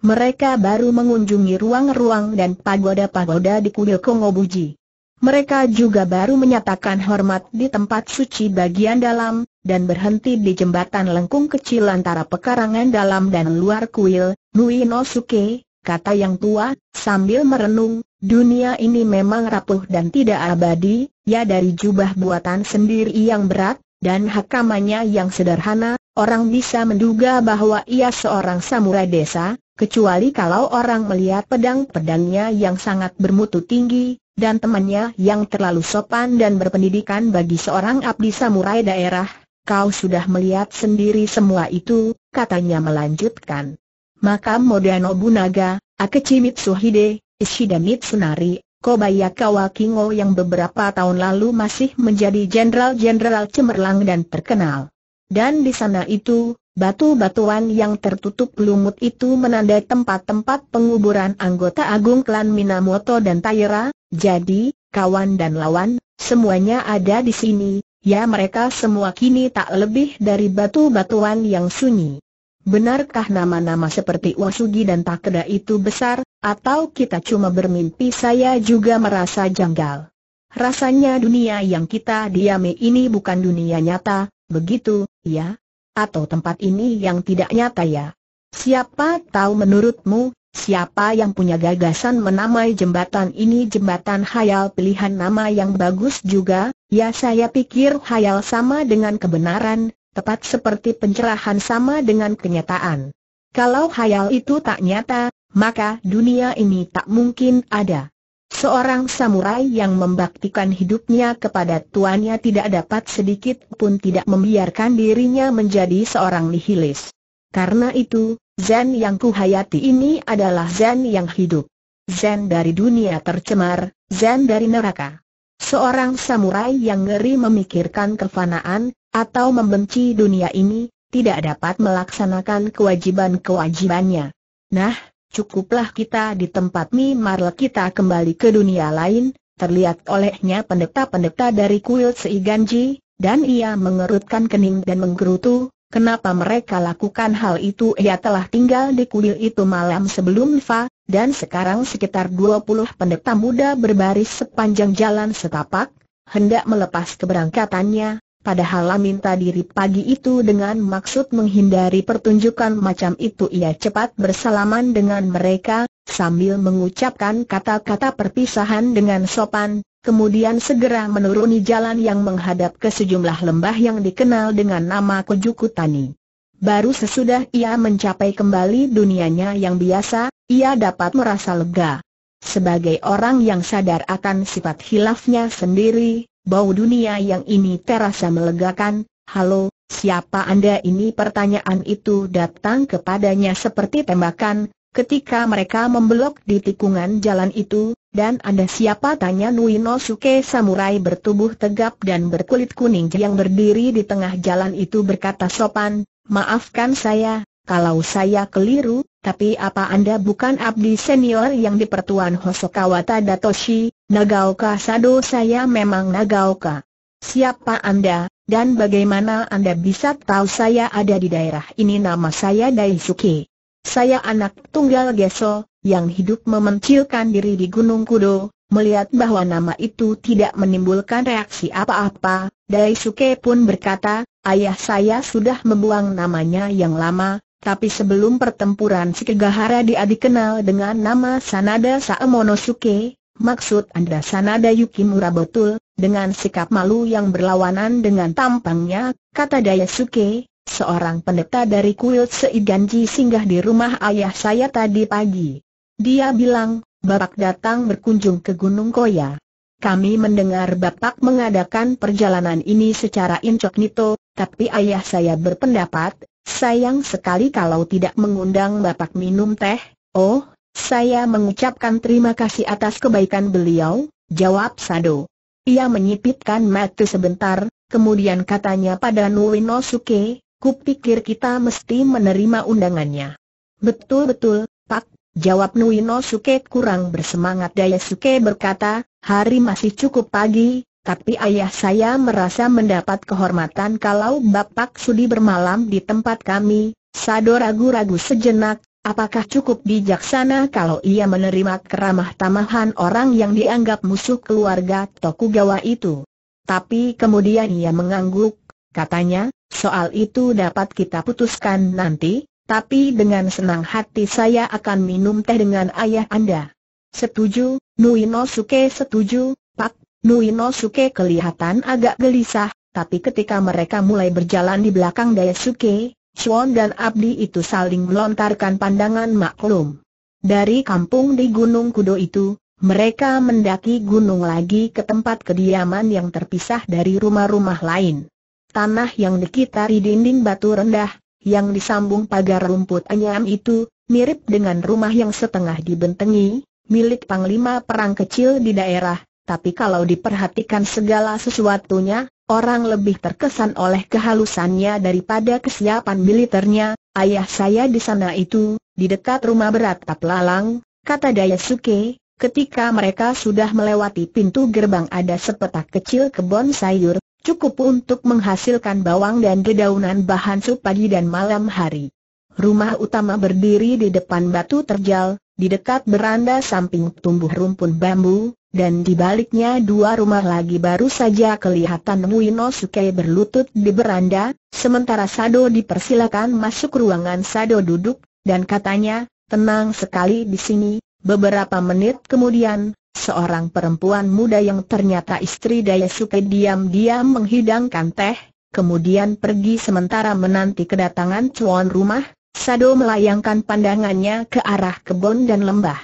Mereka baru mengunjungi ruang-ruang dan pagoda-pagoda di kuil Kongobuji. Mereka juga baru menyatakan hormat di tempat suci bagian dalam, dan berhenti di jembatan lengkung kecil antara pekarangan dalam dan luar kuil, Nui Nosuke, kata yang tua, sambil merenung, Dunia ini memang rapuh dan tidak abadi, ya dari jubah buatan sendiri yang berat, dan hakamannya yang sederhana, orang bisa menduga bahwa ia seorang samurai desa, kecuali kalau orang melihat pedang-pedangnya yang sangat bermutu tinggi, dan temannya yang terlalu sopan dan berpendidikan bagi seorang abdi samurai daerah, kau sudah melihat sendiri semua itu, katanya melanjutkan. Maka Moda Nobunaga, Akechi Mitsuhide, Ishida Mitsunari, Kobayakawa Kingo yang beberapa tahun lalu masih menjadi jenderal-jenderal cemerlang dan terkenal. Dan di sana itu, batu-batuan yang tertutup lumut itu menandai tempat-tempat penguburan anggota agung klan Minamoto dan Taira, jadi, kawan dan lawan, semuanya ada di sini, ya mereka semua kini tak lebih dari batu-batuan yang sunyi. Benarkah nama-nama seperti Wasugi dan Takeda itu besar, atau kita cuma bermimpi saya juga merasa janggal. Rasanya dunia yang kita diami ini bukan dunia nyata, begitu, ya? Atau tempat ini yang tidak nyata ya? Siapa tahu menurutmu, siapa yang punya gagasan menamai jembatan ini jembatan hayal pilihan nama yang bagus juga, ya saya pikir hayal sama dengan kebenaran, tepat seperti pencerahan sama dengan kenyataan. Kalau hayal itu tak nyata, maka dunia ini tak mungkin ada. Seorang samurai yang membaktikan hidupnya kepada tuannya tidak dapat sedikit pun tidak membiarkan dirinya menjadi seorang nihilis. Karena itu, Zen yang kuhayati ini adalah Zen yang hidup. Zen dari dunia tercemar, Zen dari neraka. Seorang samurai yang ngeri memikirkan kefanaan, atau membenci dunia ini, tidak dapat melaksanakan kewajiban-kewajibannya. Nah, cukuplah kita di tempat mimar kita kembali ke dunia lain, terlihat olehnya pendeta-pendeta dari kuil Seiganji, dan ia mengerutkan kening dan menggerutu, kenapa mereka lakukan hal itu? Ia telah tinggal di kuil itu malam sebelum Fa, dan sekarang sekitar 20 pendeta muda berbaris sepanjang jalan setapak, hendak melepas keberangkatannya, Padahal minta diri pagi itu dengan maksud menghindari pertunjukan macam itu ia cepat bersalaman dengan mereka, sambil mengucapkan kata-kata perpisahan dengan sopan, kemudian segera menuruni jalan yang menghadap ke sejumlah lembah yang dikenal dengan nama Kojukutani. Baru sesudah ia mencapai kembali dunianya yang biasa, ia dapat merasa lega. Sebagai orang yang sadar akan sifat hilafnya sendiri, Bau dunia yang ini terasa melegakan, halo, siapa anda? Ini pertanyaan itu datang kepadanya seperti tembakan, ketika mereka membelok di tikungan jalan itu, dan anda siapa? Tanya Nuinosuke samurai bertubuh tegap dan berkulit kuning yang berdiri di tengah jalan itu berkata sopan, maafkan saya, kalau saya keliru, tapi apa Anda bukan abdi senior yang di pertuan Hosokawa Tadatoshi, Nagaoka Sado saya memang Nagaoka. Siapa Anda, dan bagaimana Anda bisa tahu saya ada di daerah ini nama saya Daisuke. Saya anak tunggal Geso, yang hidup memencilkan diri di Gunung Kudo, melihat bahwa nama itu tidak menimbulkan reaksi apa-apa, Daisuke pun berkata, ayah saya sudah membuang namanya yang lama, tapi sebelum pertempuran Shikigahara dia dikenal dengan nama Sanada Saemonosuke, maksud Anda Sanada Yukimura betul, dengan sikap malu yang berlawanan dengan tampangnya, kata Dayasuke, seorang pendeta dari kuil Seiganji singgah di rumah ayah saya tadi pagi. Dia bilang, Bapak datang berkunjung ke Gunung Koya. Kami mendengar Bapak mengadakan perjalanan ini secara incognito, tapi ayah saya berpendapat, Sayang sekali kalau tidak mengundang Bapak minum teh, oh, saya mengucapkan terima kasih atas kebaikan beliau, jawab Sado. Ia menyipitkan mata sebentar, kemudian katanya pada Nuinosuke, kupikir kita mesti menerima undangannya. Betul-betul, Pak, jawab Nuinosuke kurang bersemangat Dayasuke berkata, hari masih cukup pagi, tapi ayah saya merasa mendapat kehormatan kalau Bapak sudi bermalam di tempat kami. Sado ragu-ragu sejenak, apakah cukup bijaksana kalau ia menerima keramah tamahan orang yang dianggap musuh keluarga Tokugawa itu? Tapi kemudian ia mengangguk, katanya, soal itu dapat kita putuskan nanti, tapi dengan senang hati saya akan minum teh dengan ayah Anda. Setuju, Nuinosuke setuju, Pak, Nuinosuke kelihatan agak gelisah, tapi ketika mereka mulai berjalan di belakang Daisuke, Chuan dan Abdi itu saling melontarkan pandangan maklum. Dari kampung di Gunung Kudo itu, mereka mendaki gunung lagi ke tempat kediaman yang terpisah dari rumah-rumah lain. Tanah yang dikitari dinding batu rendah, yang disambung pagar rumput anyam itu, mirip dengan rumah yang setengah dibentengi, milik panglima perang kecil di daerah, tapi kalau diperhatikan segala sesuatunya, orang lebih terkesan oleh kehalusannya daripada kesiapan militernya. Ayah saya di sana itu, di dekat rumah beratap lalang, kata Dayasuke, ketika mereka sudah melewati pintu gerbang ada sepetak kecil kebun sayur, cukup untuk menghasilkan bawang dan dedaunan bahan sup pagi dan malam hari. Rumah utama berdiri di depan batu terjal, di dekat beranda samping tumbuh rumpun bambu, dan di baliknya dua rumah lagi baru saja kelihatan Muinosuke berlutut di beranda, sementara Sado dipersilakan masuk ruangan Sado duduk, dan katanya, tenang sekali di sini, beberapa menit kemudian, seorang perempuan muda yang ternyata istri Dayasuke diam-diam menghidangkan teh, kemudian pergi sementara menanti kedatangan tuan rumah, Sado melayangkan pandangannya ke arah kebun dan lembah.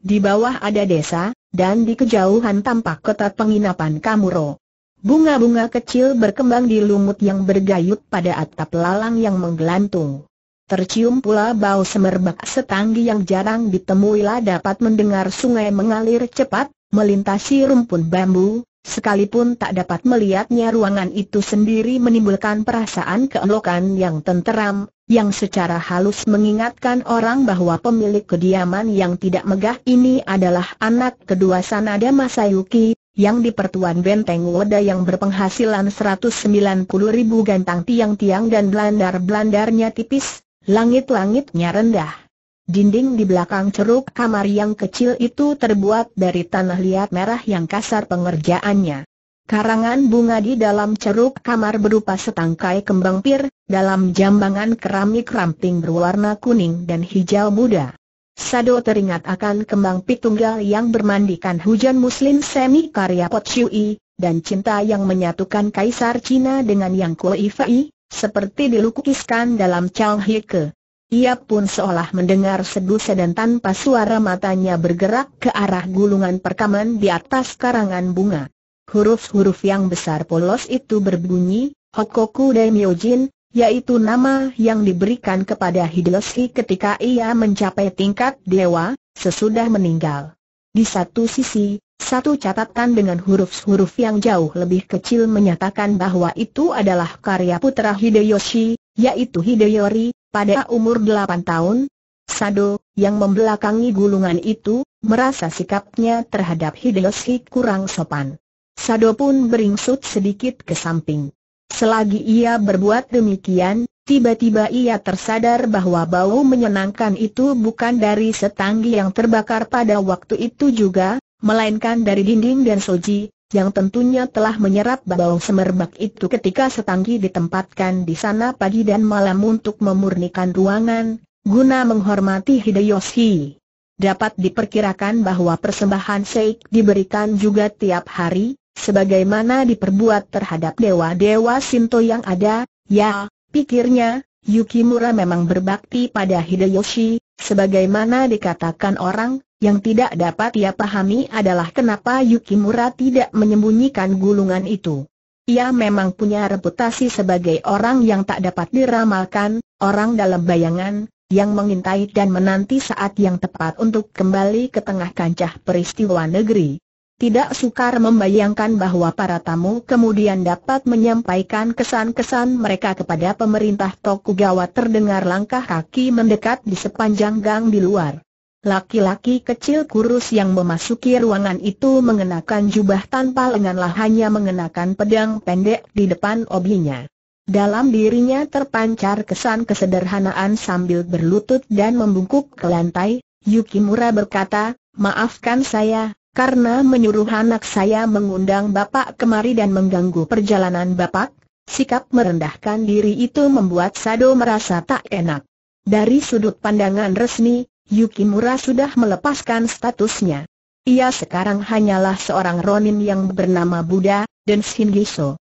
Di bawah ada desa, dan di kejauhan tampak kota penginapan Kamuro. Bunga-bunga kecil berkembang di lumut yang bergayut pada atap lalang yang menggelantung. Tercium pula bau semerbak setanggi yang jarang ditemuilah dapat mendengar sungai mengalir cepat, melintasi rumpun bambu, sekalipun tak dapat melihatnya ruangan itu sendiri menimbulkan perasaan keelokan yang tenteram, yang secara halus mengingatkan orang bahwa pemilik kediaman yang tidak megah ini adalah anak kedua Sanada Masayuki, yang di pertuan benteng Wada yang berpenghasilan 190 ribu gantang tiang-tiang dan belandar-belandarnya tipis, langit-langitnya rendah. Dinding di belakang ceruk kamar yang kecil itu terbuat dari tanah liat merah yang kasar pengerjaannya. Karangan bunga di dalam ceruk kamar berupa setangkai kembang pir, dalam jambangan keramik ramping berwarna kuning dan hijau muda. Sado teringat akan kembang pitunggal yang bermandikan hujan muslim semi karya Pot Shui, dan cinta yang menyatukan Kaisar Cina dengan Yang Kuifai, seperti dilukiskan dalam Chang Hike. Ia pun seolah mendengar seduh dan tanpa suara matanya bergerak ke arah gulungan perkaman di atas karangan bunga. Huruf-huruf yang besar polos itu berbunyi, Hokoku Daimyojin, yaitu nama yang diberikan kepada Hideyoshi ketika ia mencapai tingkat dewa, sesudah meninggal. Di satu sisi, satu catatan dengan huruf-huruf yang jauh lebih kecil menyatakan bahwa itu adalah karya putra Hideyoshi, yaitu Hideyori, pada umur 8 tahun. Sado, yang membelakangi gulungan itu, merasa sikapnya terhadap Hideyoshi kurang sopan. Sado pun beringsut sedikit ke samping. Selagi ia berbuat demikian, tiba-tiba ia tersadar bahwa bau menyenangkan itu bukan dari setanggi yang terbakar pada waktu itu juga, melainkan dari dinding dan soji, yang tentunya telah menyerap bau semerbak itu ketika setanggi ditempatkan di sana pagi dan malam untuk memurnikan ruangan, guna menghormati Hideyoshi. Dapat diperkirakan bahwa persembahan Seik diberikan juga tiap hari, sebagaimana diperbuat terhadap dewa-dewa Sinto yang ada, ya, pikirnya, Yukimura memang berbakti pada Hideyoshi, sebagaimana dikatakan orang, yang tidak dapat ia pahami adalah kenapa Yukimura tidak menyembunyikan gulungan itu. Ia memang punya reputasi sebagai orang yang tak dapat diramalkan, orang dalam bayangan, yang mengintai dan menanti saat yang tepat untuk kembali ke tengah kancah peristiwa negeri tidak sukar membayangkan bahwa para tamu kemudian dapat menyampaikan kesan-kesan mereka kepada pemerintah Tokugawa terdengar langkah kaki mendekat di sepanjang gang di luar. Laki-laki kecil kurus yang memasuki ruangan itu mengenakan jubah tanpa lenganlah hanya mengenakan pedang pendek di depan obinya. Dalam dirinya terpancar kesan kesederhanaan sambil berlutut dan membungkuk ke lantai, Yukimura berkata, maafkan saya, karena menyuruh anak saya mengundang Bapak kemari dan mengganggu perjalanan Bapak, sikap merendahkan diri itu membuat Sado merasa tak enak. Dari sudut pandangan resmi, Yukimura sudah melepaskan statusnya. Ia sekarang hanyalah seorang ronin yang bernama Buddha, dan Shingiso.